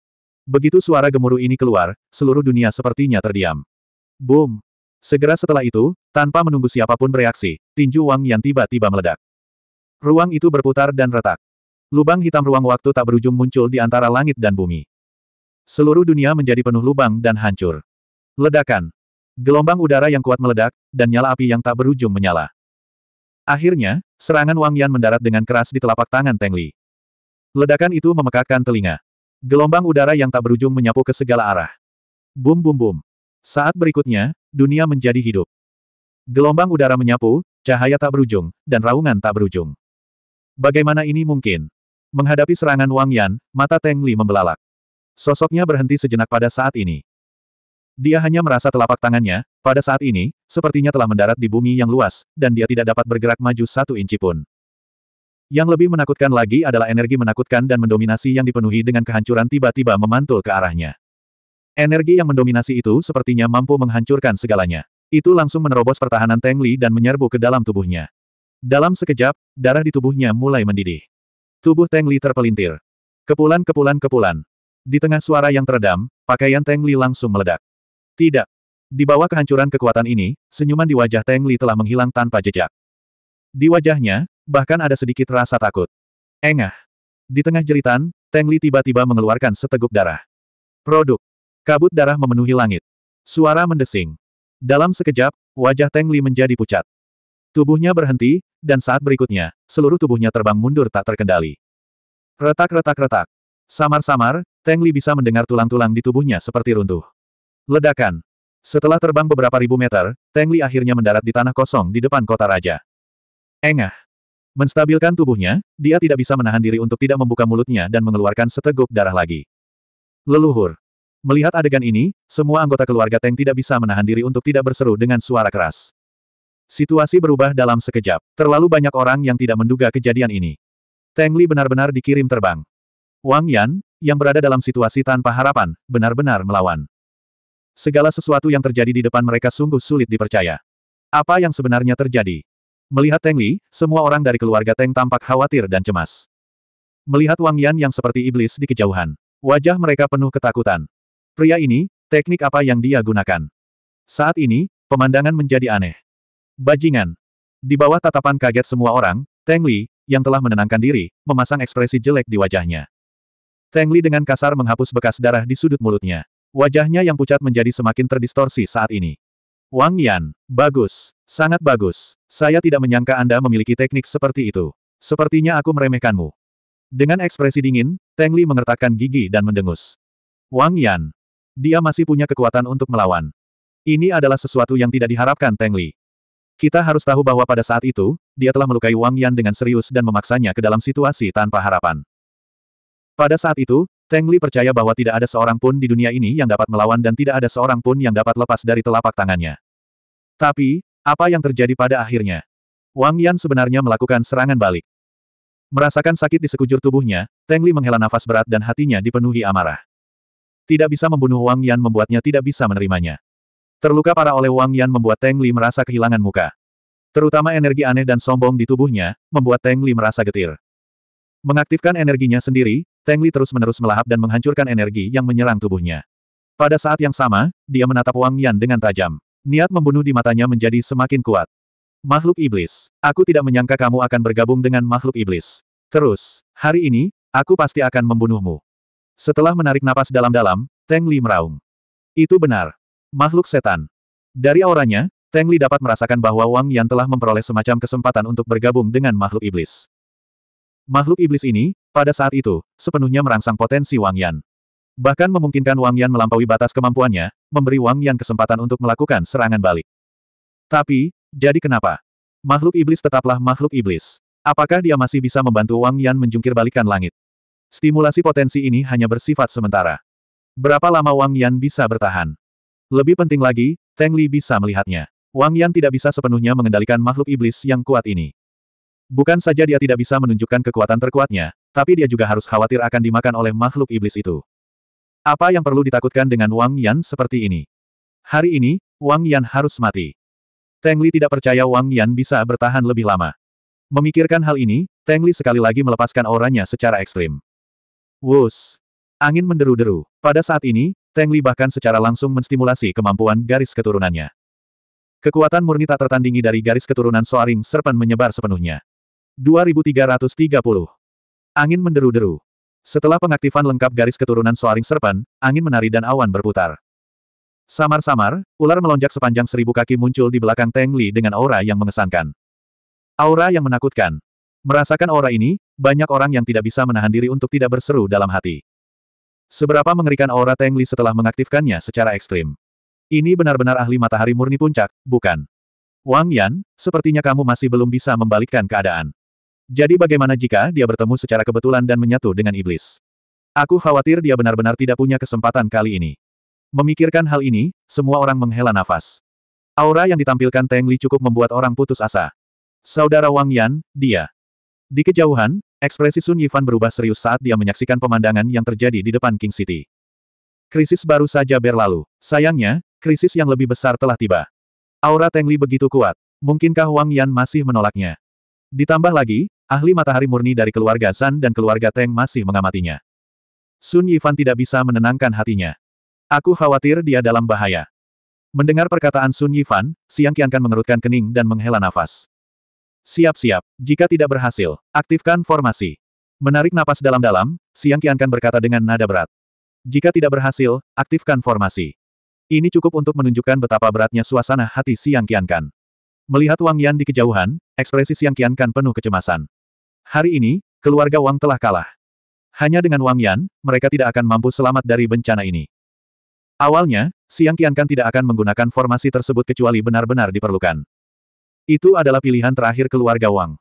Begitu suara gemuruh ini keluar, seluruh dunia sepertinya terdiam. Boom! Segera setelah itu, tanpa menunggu siapa pun bereaksi, tinju Wang Yan tiba-tiba meledak. Ruang itu berputar dan retak. Lubang hitam ruang waktu tak berujung muncul di antara langit dan bumi. Seluruh dunia menjadi penuh lubang dan hancur. Ledakan. Gelombang udara yang kuat meledak, dan nyala api yang tak berujung menyala. Akhirnya, serangan Wang Yan mendarat dengan keras di telapak tangan Teng Li. Ledakan itu memekakkan telinga. Gelombang udara yang tak berujung menyapu ke segala arah. Bum bum bum. Saat berikutnya, dunia menjadi hidup. Gelombang udara menyapu, cahaya tak berujung, dan raungan tak berujung. Bagaimana ini mungkin? Menghadapi serangan Wang Yan, mata Teng Li membelalak. Sosoknya berhenti sejenak pada saat ini. Dia hanya merasa telapak tangannya, pada saat ini, sepertinya telah mendarat di bumi yang luas, dan dia tidak dapat bergerak maju satu inci pun. Yang lebih menakutkan lagi adalah energi menakutkan dan mendominasi yang dipenuhi dengan kehancuran tiba-tiba memantul ke arahnya. Energi yang mendominasi itu sepertinya mampu menghancurkan segalanya. Itu langsung menerobos pertahanan Teng Li dan menyerbu ke dalam tubuhnya. Dalam sekejap, darah di tubuhnya mulai mendidih. Tubuh Teng Li terpelintir. Kepulan-kepulan-kepulan. Di tengah suara yang teredam, pakaian Teng Li langsung meledak. Tidak. Di bawah kehancuran kekuatan ini, senyuman di wajah Teng Li telah menghilang tanpa jejak. Di wajahnya, bahkan ada sedikit rasa takut. Engah. Di tengah jeritan, Teng Li tiba-tiba mengeluarkan seteguk darah. Produk. Kabut darah memenuhi langit. Suara mendesing. Dalam sekejap, wajah Teng Li menjadi pucat. Tubuhnya berhenti, dan saat berikutnya, seluruh tubuhnya terbang mundur tak terkendali. Retak-retak-retak. Samar-samar, Teng Li bisa mendengar tulang-tulang di tubuhnya seperti runtuh. Ledakan. Setelah terbang beberapa ribu meter, Teng Li akhirnya mendarat di tanah kosong di depan kota raja. Engah. Menstabilkan tubuhnya, dia tidak bisa menahan diri untuk tidak membuka mulutnya dan mengeluarkan seteguk darah lagi. Leluhur. Melihat adegan ini, semua anggota keluarga Teng tidak bisa menahan diri untuk tidak berseru dengan suara keras. Situasi berubah dalam sekejap. Terlalu banyak orang yang tidak menduga kejadian ini. Teng Li benar-benar dikirim terbang. Wang Yan, yang berada dalam situasi tanpa harapan, benar-benar melawan. Segala sesuatu yang terjadi di depan mereka sungguh sulit dipercaya. Apa yang sebenarnya terjadi? Melihat Teng Li, semua orang dari keluarga Teng tampak khawatir dan cemas. Melihat Wang Yan yang seperti iblis di kejauhan. Wajah mereka penuh ketakutan. Pria ini, teknik apa yang dia gunakan? Saat ini, pemandangan menjadi aneh. Bajingan. Di bawah tatapan kaget semua orang, Teng Li, yang telah menenangkan diri, memasang ekspresi jelek di wajahnya. Teng Li dengan kasar menghapus bekas darah di sudut mulutnya. Wajahnya yang pucat menjadi semakin terdistorsi saat ini. Wang Yan, bagus, sangat bagus. Saya tidak menyangka Anda memiliki teknik seperti itu. Sepertinya aku meremehkanmu. Dengan ekspresi dingin, Teng Li mengertakkan gigi dan mendengus. Wang Yan. Dia masih punya kekuatan untuk melawan. Ini adalah sesuatu yang tidak diharapkan Teng Li. Kita harus tahu bahwa pada saat itu, dia telah melukai Wang Yan dengan serius dan memaksanya ke dalam situasi tanpa harapan. Pada saat itu, Teng Li percaya bahwa tidak ada seorang pun di dunia ini yang dapat melawan dan tidak ada seorang pun yang dapat lepas dari telapak tangannya. Tapi, apa yang terjadi pada akhirnya? Wang Yan sebenarnya melakukan serangan balik. Merasakan sakit di sekujur tubuhnya, Teng Li menghela nafas berat dan hatinya dipenuhi amarah. Tidak bisa membunuh Wang Yan membuatnya tidak bisa menerimanya. Terluka parah oleh Wang Yan membuat Teng Li merasa kehilangan muka. Terutama energi aneh dan sombong di tubuhnya, membuat Teng Li merasa getir. Mengaktifkan energinya sendiri, Teng Li terus-menerus melahap dan menghancurkan energi yang menyerang tubuhnya. Pada saat yang sama, dia menatap Wang Yan dengan tajam. Niat membunuh di matanya menjadi semakin kuat. Makhluk iblis, aku tidak menyangka kamu akan bergabung dengan makhluk iblis. Terus, hari ini, aku pasti akan membunuhmu. Setelah menarik napas dalam-dalam, Teng Li meraung. Itu benar. Makhluk setan. Dari auranya, Teng Li dapat merasakan bahwa Wang Yan telah memperoleh semacam kesempatan untuk bergabung dengan makhluk iblis. Makhluk iblis ini, pada saat itu, sepenuhnya merangsang potensi Wang Yan. Bahkan memungkinkan Wang Yan melampaui batas kemampuannya, memberi Wang Yan kesempatan untuk melakukan serangan balik. Tapi, jadi kenapa? Makhluk iblis tetaplah makhluk iblis. Apakah dia masih bisa membantu Wang Yan menjungkir balikan langit? Stimulasi potensi ini hanya bersifat sementara. Berapa lama Wang Yan bisa bertahan? Lebih penting lagi, Teng Li bisa melihatnya. Wang Yan tidak bisa sepenuhnya mengendalikan makhluk iblis yang kuat ini. Bukan saja dia tidak bisa menunjukkan kekuatan terkuatnya, tapi dia juga harus khawatir akan dimakan oleh makhluk iblis itu. Apa yang perlu ditakutkan dengan Wang Yan seperti ini? Hari ini, Wang Yan harus mati. Teng Li tidak percaya Wang Yan bisa bertahan lebih lama. Memikirkan hal ini, Teng Li sekali lagi melepaskan auranya secara ekstrim. Wus! Angin menderu-deru. Pada saat ini, Teng Li bahkan secara langsung menstimulasi kemampuan garis keturunannya. Kekuatan murni tak tertandingi dari garis keturunan Soaring Serpent menyebar sepenuhnya. 2330. Angin menderu-deru. Setelah pengaktifan lengkap garis keturunan Soaring Serpent, angin menari dan awan berputar. Samar-samar, ular melonjak sepanjang seribu kaki muncul di belakang Teng Li dengan aura yang mengesankan. Aura yang menakutkan. Merasakan aura ini, banyak orang yang tidak bisa menahan diri untuk tidak berseru dalam hati. Seberapa mengerikan aura Teng Li setelah mengaktifkannya secara ekstrim. Ini benar-benar ahli matahari murni puncak, bukan? Wang Yan, sepertinya kamu masih belum bisa membalikkan keadaan. Jadi bagaimana jika dia bertemu secara kebetulan dan menyatu dengan iblis? Aku khawatir dia benar-benar tidak punya kesempatan kali ini. Memikirkan hal ini, semua orang menghela nafas. Aura yang ditampilkan Teng Li cukup membuat orang putus asa. Saudara Wang Yan, dia. Di kejauhan, ekspresi Sun Yifan berubah serius saat dia menyaksikan pemandangan yang terjadi di depan King City. Krisis baru saja berlalu. Sayangnya, krisis yang lebih besar telah tiba. Aura Teng Li begitu kuat. Mungkinkah Wang Yan masih menolaknya? Ditambah lagi, Ahli matahari murni dari keluarga Zan dan keluarga Teng masih mengamatinya. Sun Yifan tidak bisa menenangkan hatinya. Aku khawatir dia dalam bahaya. Mendengar perkataan Sun Yifan, Siang Qiankan mengerutkan kening dan menghela nafas. Siap-siap, jika tidak berhasil, aktifkan formasi. Menarik napas dalam-dalam, Siang Qiankan berkata dengan nada berat. Jika tidak berhasil, aktifkan formasi. Ini cukup untuk menunjukkan betapa beratnya suasana hati Siang Qiankan. Melihat Wang Yan di kejauhan, ekspresi Siang Qiankan penuh kecemasan. Hari ini, keluarga Wang telah kalah. Hanya dengan Wang Yan, mereka tidak akan mampu selamat dari bencana ini. Awalnya, Siang Qiankan tidak akan menggunakan formasi tersebut kecuali benar-benar diperlukan. Itu adalah pilihan terakhir keluarga Wang.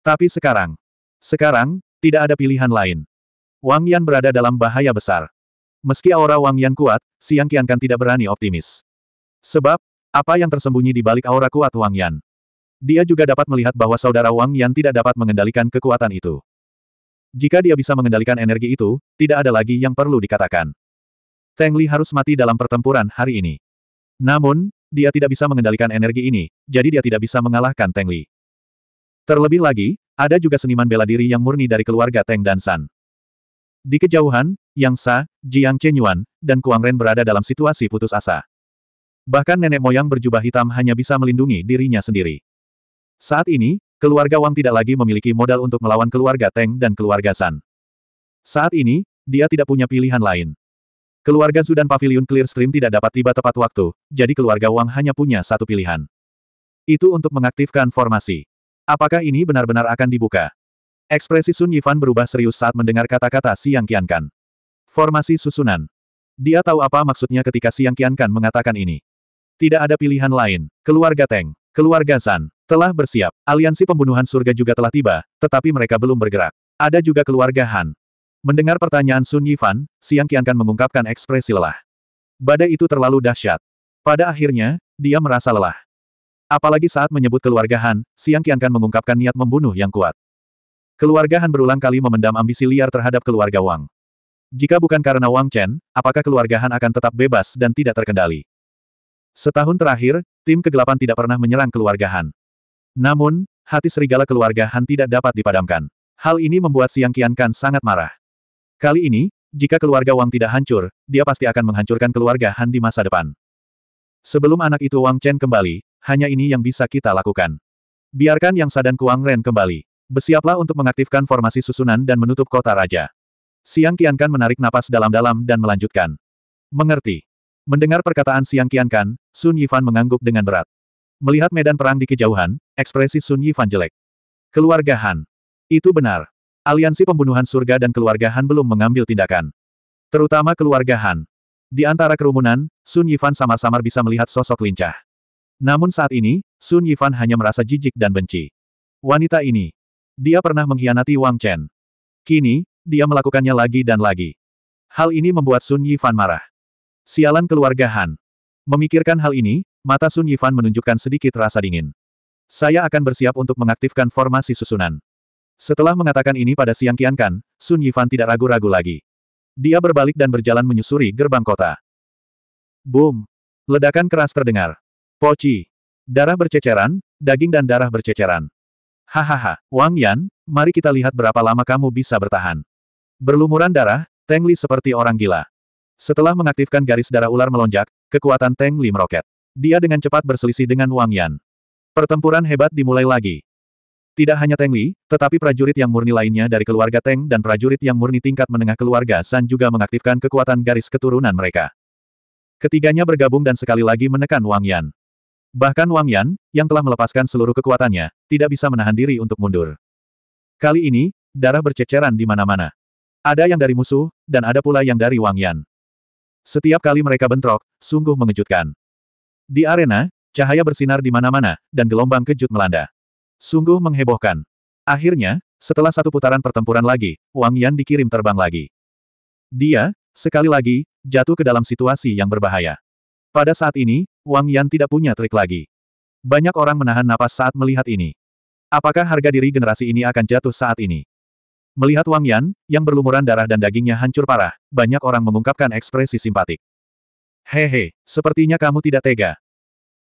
Tapi sekarang, sekarang, tidak ada pilihan lain. Wang Yan berada dalam bahaya besar. Meski aura Wang Yan kuat, Siang Qiankan tidak berani optimis. Sebab, apa yang tersembunyi di balik aura kuat Wang Yan? Dia juga dapat melihat bahwa saudara Wang Yan tidak dapat mengendalikan kekuatan itu. Jika dia bisa mengendalikan energi itu, tidak ada lagi yang perlu dikatakan. Teng Li harus mati dalam pertempuran hari ini. Namun, dia tidak bisa mengendalikan energi ini, jadi dia tidak bisa mengalahkan Teng Li. Terlebih lagi, ada juga seniman bela diri yang murni dari keluarga Teng dan San. Di kejauhan, Yang Sa, Jiang Chenyuan, dan Kuang Ren berada dalam situasi putus asa. Bahkan nenek moyang berjubah hitam hanya bisa melindungi dirinya sendiri. Saat ini, Keluarga Wang tidak lagi memiliki modal untuk melawan keluarga Teng dan keluarga San. Saat ini, dia tidak punya pilihan lain. Keluarga Zu dan Pavilion Clear Stream tidak dapat tiba tepat waktu, jadi keluarga Wang hanya punya satu pilihan. Itu untuk mengaktifkan formasi. Apakah ini benar-benar akan dibuka? Ekspresi Sun Yifan berubah serius saat mendengar kata-kata Siang Qiankan. Formasi susunan. Dia tahu apa maksudnya ketika Siang Qiankan mengatakan ini. Tidak ada pilihan lain. Keluarga Teng, keluarga San, telah bersiap. Aliansi pembunuhan surga juga telah tiba, tetapi mereka belum bergerak. Ada juga keluarga Han. Mendengar pertanyaan Sun Yifan, Siang Qiankan mengungkapkan ekspresi lelah. Badai itu terlalu dahsyat. Pada akhirnya, dia merasa lelah. Apalagi saat menyebut keluarga Han, Siang Qiankan mengungkapkan niat membunuh yang kuat. Keluarga Han berulang kali memendam ambisi liar terhadap keluarga Wang. Jika bukan karena Wang Chen, apakah keluarga Han akan tetap bebas dan tidak terkendali? Setahun terakhir, tim kegelapan tidak pernah menyerang keluarga Han. Namun, hati serigala keluarga Han tidak dapat dipadamkan. Hal ini membuat Siang Qiankan sangat marah. Kali ini, jika keluarga Wang tidak hancur, dia pasti akan menghancurkan keluarga Han di masa depan. Sebelum anak itu Wang Chen kembali, hanya ini yang bisa kita lakukan. Biarkan Yang Sa dan Kuang Ren kembali. Bersiaplah untuk mengaktifkan formasi susunan dan menutup kota raja. Siang Qiankan menarik napas dalam-dalam dan melanjutkan. Mengerti. Mendengar perkataan Siang Qiankan, Sun Yifan mengangguk dengan berat. Melihat medan perang di kejauhan, ekspresi Sun Yifan jelek. Keluarga Han. Itu benar. Aliansi pembunuhan surga dan keluarga Han belum mengambil tindakan. Terutama keluarga Han. Di antara kerumunan, Sun Yifan samar-samar bisa melihat sosok lincah. Namun saat ini, Sun Yifan hanya merasa jijik dan benci. Wanita ini. Dia pernah mengkhianati Wang Chen. Kini, dia melakukannya lagi dan lagi. Hal ini membuat Sun Yifan marah. Sialan keluarga Han. Memikirkan hal ini, Mata Sun Yifan menunjukkan sedikit rasa dingin. Saya akan bersiap untuk mengaktifkan formasi susunan. Setelah mengatakan ini pada siang Qiankan, Sun Yifan tidak ragu-ragu lagi. Dia berbalik dan berjalan menyusuri gerbang kota. Boom! Ledakan keras terdengar. Poci! Darah berceceran, daging dan darah berceceran. Hahaha, Wang Yan, mari kita lihat berapa lama kamu bisa bertahan. Berlumuran darah, Teng Li seperti orang gila. Setelah mengaktifkan garis darah ular melonjak, kekuatan Teng Li meroket. Dia dengan cepat berselisih dengan Wang Yan. Pertempuran hebat dimulai lagi. Tidak hanya Teng Li, tetapi prajurit yang murni lainnya dari keluarga Teng dan prajurit yang murni tingkat menengah keluarga San juga mengaktifkan kekuatan garis keturunan mereka. Ketiganya bergabung dan sekali lagi menekan Wang Yan. Bahkan Wang Yan, yang telah melepaskan seluruh kekuatannya, tidak bisa menahan diri untuk mundur. Kali ini, darah berceceran di mana-mana. Ada yang dari musuh, dan ada pula yang dari Wang Yan. Setiap kali mereka bentrok, sungguh mengejutkan. Di arena, cahaya bersinar di mana-mana, dan gelombang kejut melanda. Sungguh menghebohkan. Akhirnya, setelah satu putaran pertempuran lagi, Wang Yan dikirim terbang lagi. Dia, sekali lagi, jatuh ke dalam situasi yang berbahaya. Pada saat ini, Wang Yan tidak punya trik lagi. Banyak orang menahan napas saat melihat ini. Apakah harga diri generasi ini akan jatuh saat ini? Melihat Wang Yan, yang berlumuran darah dan dagingnya hancur parah, banyak orang mengungkapkan ekspresi simpatik. Hehe, sepertinya kamu tidak tega.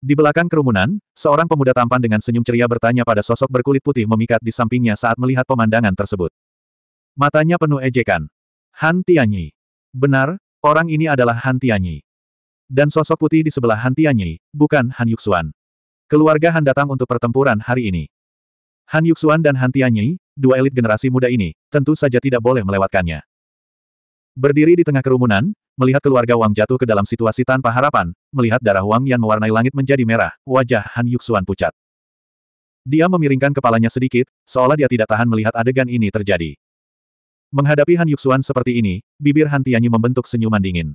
Di belakang kerumunan, seorang pemuda tampan dengan senyum ceria bertanya pada sosok berkulit putih memikat di sampingnya saat melihat pemandangan tersebut. Matanya penuh ejekan. Han Tianyi. Benar, orang ini adalah Han Tianyi. Dan sosok putih di sebelah Han Tianyi, bukan Han Yuxuan. Keluarga Han datang untuk pertempuran hari ini. Han Yuxuan dan Han Tianyi, dua elit generasi muda ini, tentu saja tidak boleh melewatkannya. Berdiri di tengah kerumunan, melihat keluarga Wang jatuh ke dalam situasi tanpa harapan, melihat darah Wang yang mewarnai langit menjadi merah, wajah Han Yuxuan pucat. Dia memiringkan kepalanya sedikit, seolah dia tidak tahan melihat adegan ini terjadi. Menghadapi Han Yuxuan seperti ini, bibir Han Tianyi membentuk senyuman dingin.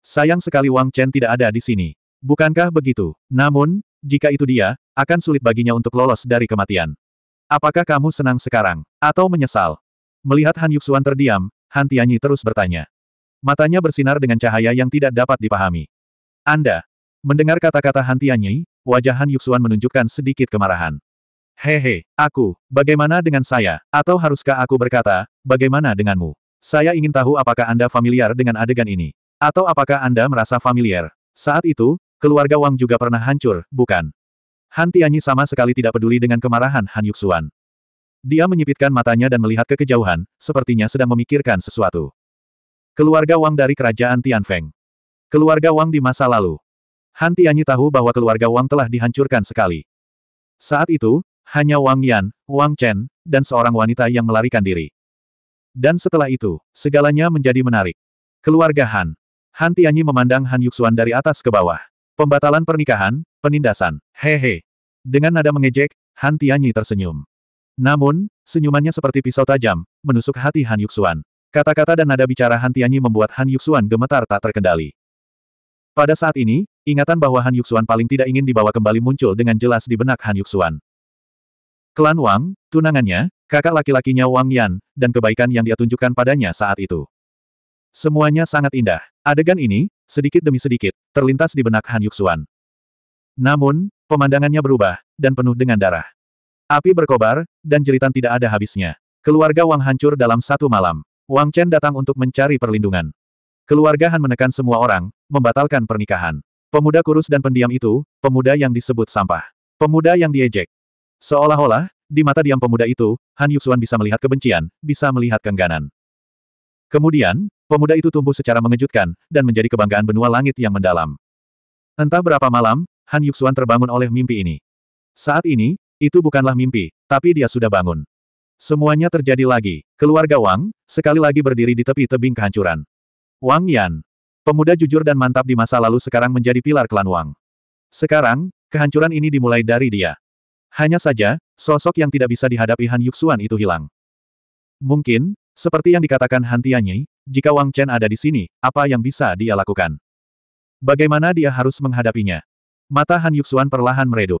Sayang sekali Wang Chen tidak ada di sini. Bukankah begitu? Namun, jika itu dia, akan sulit baginya untuk lolos dari kematian. Apakah kamu senang sekarang? Atau menyesal? Melihat Han Yuxuan terdiam, Han Tianyi terus bertanya. Matanya bersinar dengan cahaya yang tidak dapat dipahami. Anda. Mendengar kata-kata Han Tianyi, wajah Han Yuxuan menunjukkan sedikit kemarahan. Hehe, aku, bagaimana dengan saya? Atau haruskah aku berkata, bagaimana denganmu? Saya ingin tahu apakah Anda familiar dengan adegan ini. Atau apakah Anda merasa familiar? Saat itu, keluarga Wang juga pernah hancur, bukan? Han Tianyi sama sekali tidak peduli dengan kemarahan Han Yuxuan. Dia menyipitkan matanya dan melihat ke kejauhan, sepertinya sedang memikirkan sesuatu. Keluarga Wang dari Kerajaan Tianfeng. Keluarga Wang di masa lalu. Han Tianyi tahu bahwa keluarga Wang telah dihancurkan sekali. Saat itu, hanya Wang Yan, Wang Chen, dan seorang wanita yang melarikan diri. Dan setelah itu, segalanya menjadi menarik. Keluarga Han. Han Tianyi memandang Han Yuxuan dari atas ke bawah. Pembatalan pernikahan, penindasan. Hehe. Dengan nada mengejek, Han Tianyi tersenyum. Namun, senyumannya seperti pisau tajam, menusuk hati Han Yuxuan. Kata-kata dan nada bicara Han Tianyi membuat Han Yuxuan gemetar tak terkendali. Pada saat ini, ingatan bahwa Han Yuxuan paling tidak ingin dibawa kembali muncul dengan jelas di benak Han Yuxuan. Klan Wang, tunangannya, kakak laki-lakinya Wang Yan, dan kebaikan yang dia tunjukkan padanya saat itu. Semuanya sangat indah. Adegan ini, sedikit demi sedikit, terlintas di benak Han Yuxuan. Namun, pemandangannya berubah, dan penuh dengan darah. Api berkobar, dan jeritan tidak ada habisnya. Keluarga Wang hancur dalam satu malam. Wang Chen datang untuk mencari perlindungan. Keluarga Han menekan semua orang, membatalkan pernikahan. Pemuda kurus dan pendiam itu, pemuda yang disebut sampah. Pemuda yang diejek. Seolah-olah, di mata diam pemuda itu, Han Yuxuan bisa melihat kebencian, bisa melihat kengganan. Kemudian, pemuda itu tumbuh secara mengejutkan, dan menjadi kebanggaan benua langit yang mendalam. Entah berapa malam, Han Yuxuan terbangun oleh mimpi ini. Saat ini, itu bukanlah mimpi, tapi dia sudah bangun. Semuanya terjadi lagi. Keluarga Wang, sekali lagi berdiri di tepi tebing kehancuran. Wang Yan. Pemuda jujur dan mantap di masa lalu sekarang menjadi pilar klan Wang. Sekarang, kehancuran ini dimulai dari dia. Hanya saja, sosok yang tidak bisa dihadapi Han Yuxuan itu hilang. Mungkin, seperti yang dikatakan Han Tianyi, jika Wang Chen ada di sini, apa yang bisa dia lakukan? Bagaimana dia harus menghadapinya? Mata Han Yuxuan perlahan meredup.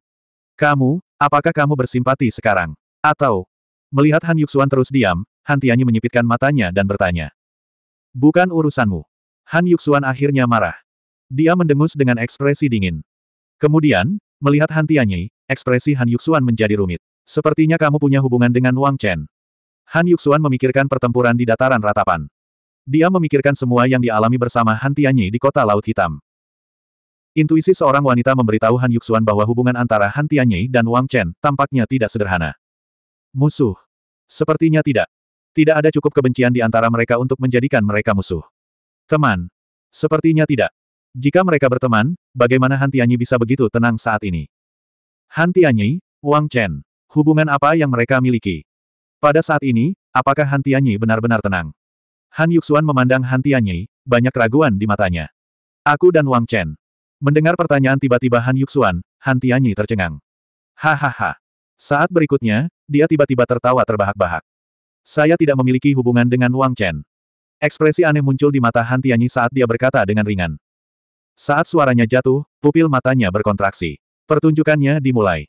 Kamu, Apakah kamu bersimpati sekarang? Atau, melihat Han Yuxuan terus diam, Han Tianyi menyipitkan matanya dan bertanya. Bukan urusanmu. Han Yuxuan akhirnya marah. Dia mendengus dengan ekspresi dingin. Kemudian, melihat Han Tianyi, ekspresi Han Yuxuan menjadi rumit. Sepertinya kamu punya hubungan dengan Wang Chen. Han Yuxuan memikirkan pertempuran di dataran ratapan. Dia memikirkan semua yang dialami bersama Han Tianyi di kota Laut Hitam. Intuisi seorang wanita memberitahu Han Yuxuan bahwa hubungan antara Han Tianyi dan Wang Chen tampaknya tidak sederhana. Musuh. Sepertinya tidak. Tidak ada cukup kebencian di antara mereka untuk menjadikan mereka musuh. Teman. Sepertinya tidak. Jika mereka berteman, bagaimana Han Tianyi bisa begitu tenang saat ini? Han Tianyi, Wang Chen. Hubungan apa yang mereka miliki? Pada saat ini, apakah Han Tianyi benar-benar tenang? Han Yuxuan memandang Han Tianyi, banyak keraguan di matanya. Aku dan Wang Chen. Mendengar pertanyaan tiba-tiba Han Yuxuan, Han Tianyi tercengang. Hahaha. Saat berikutnya, dia tiba-tiba tertawa terbahak-bahak. Saya tidak memiliki hubungan dengan Wang Chen. Ekspresi aneh muncul di mata Han Tianyi saat dia berkata dengan ringan. Saat suaranya jatuh, pupil matanya berkontraksi. Pertunjukannya dimulai.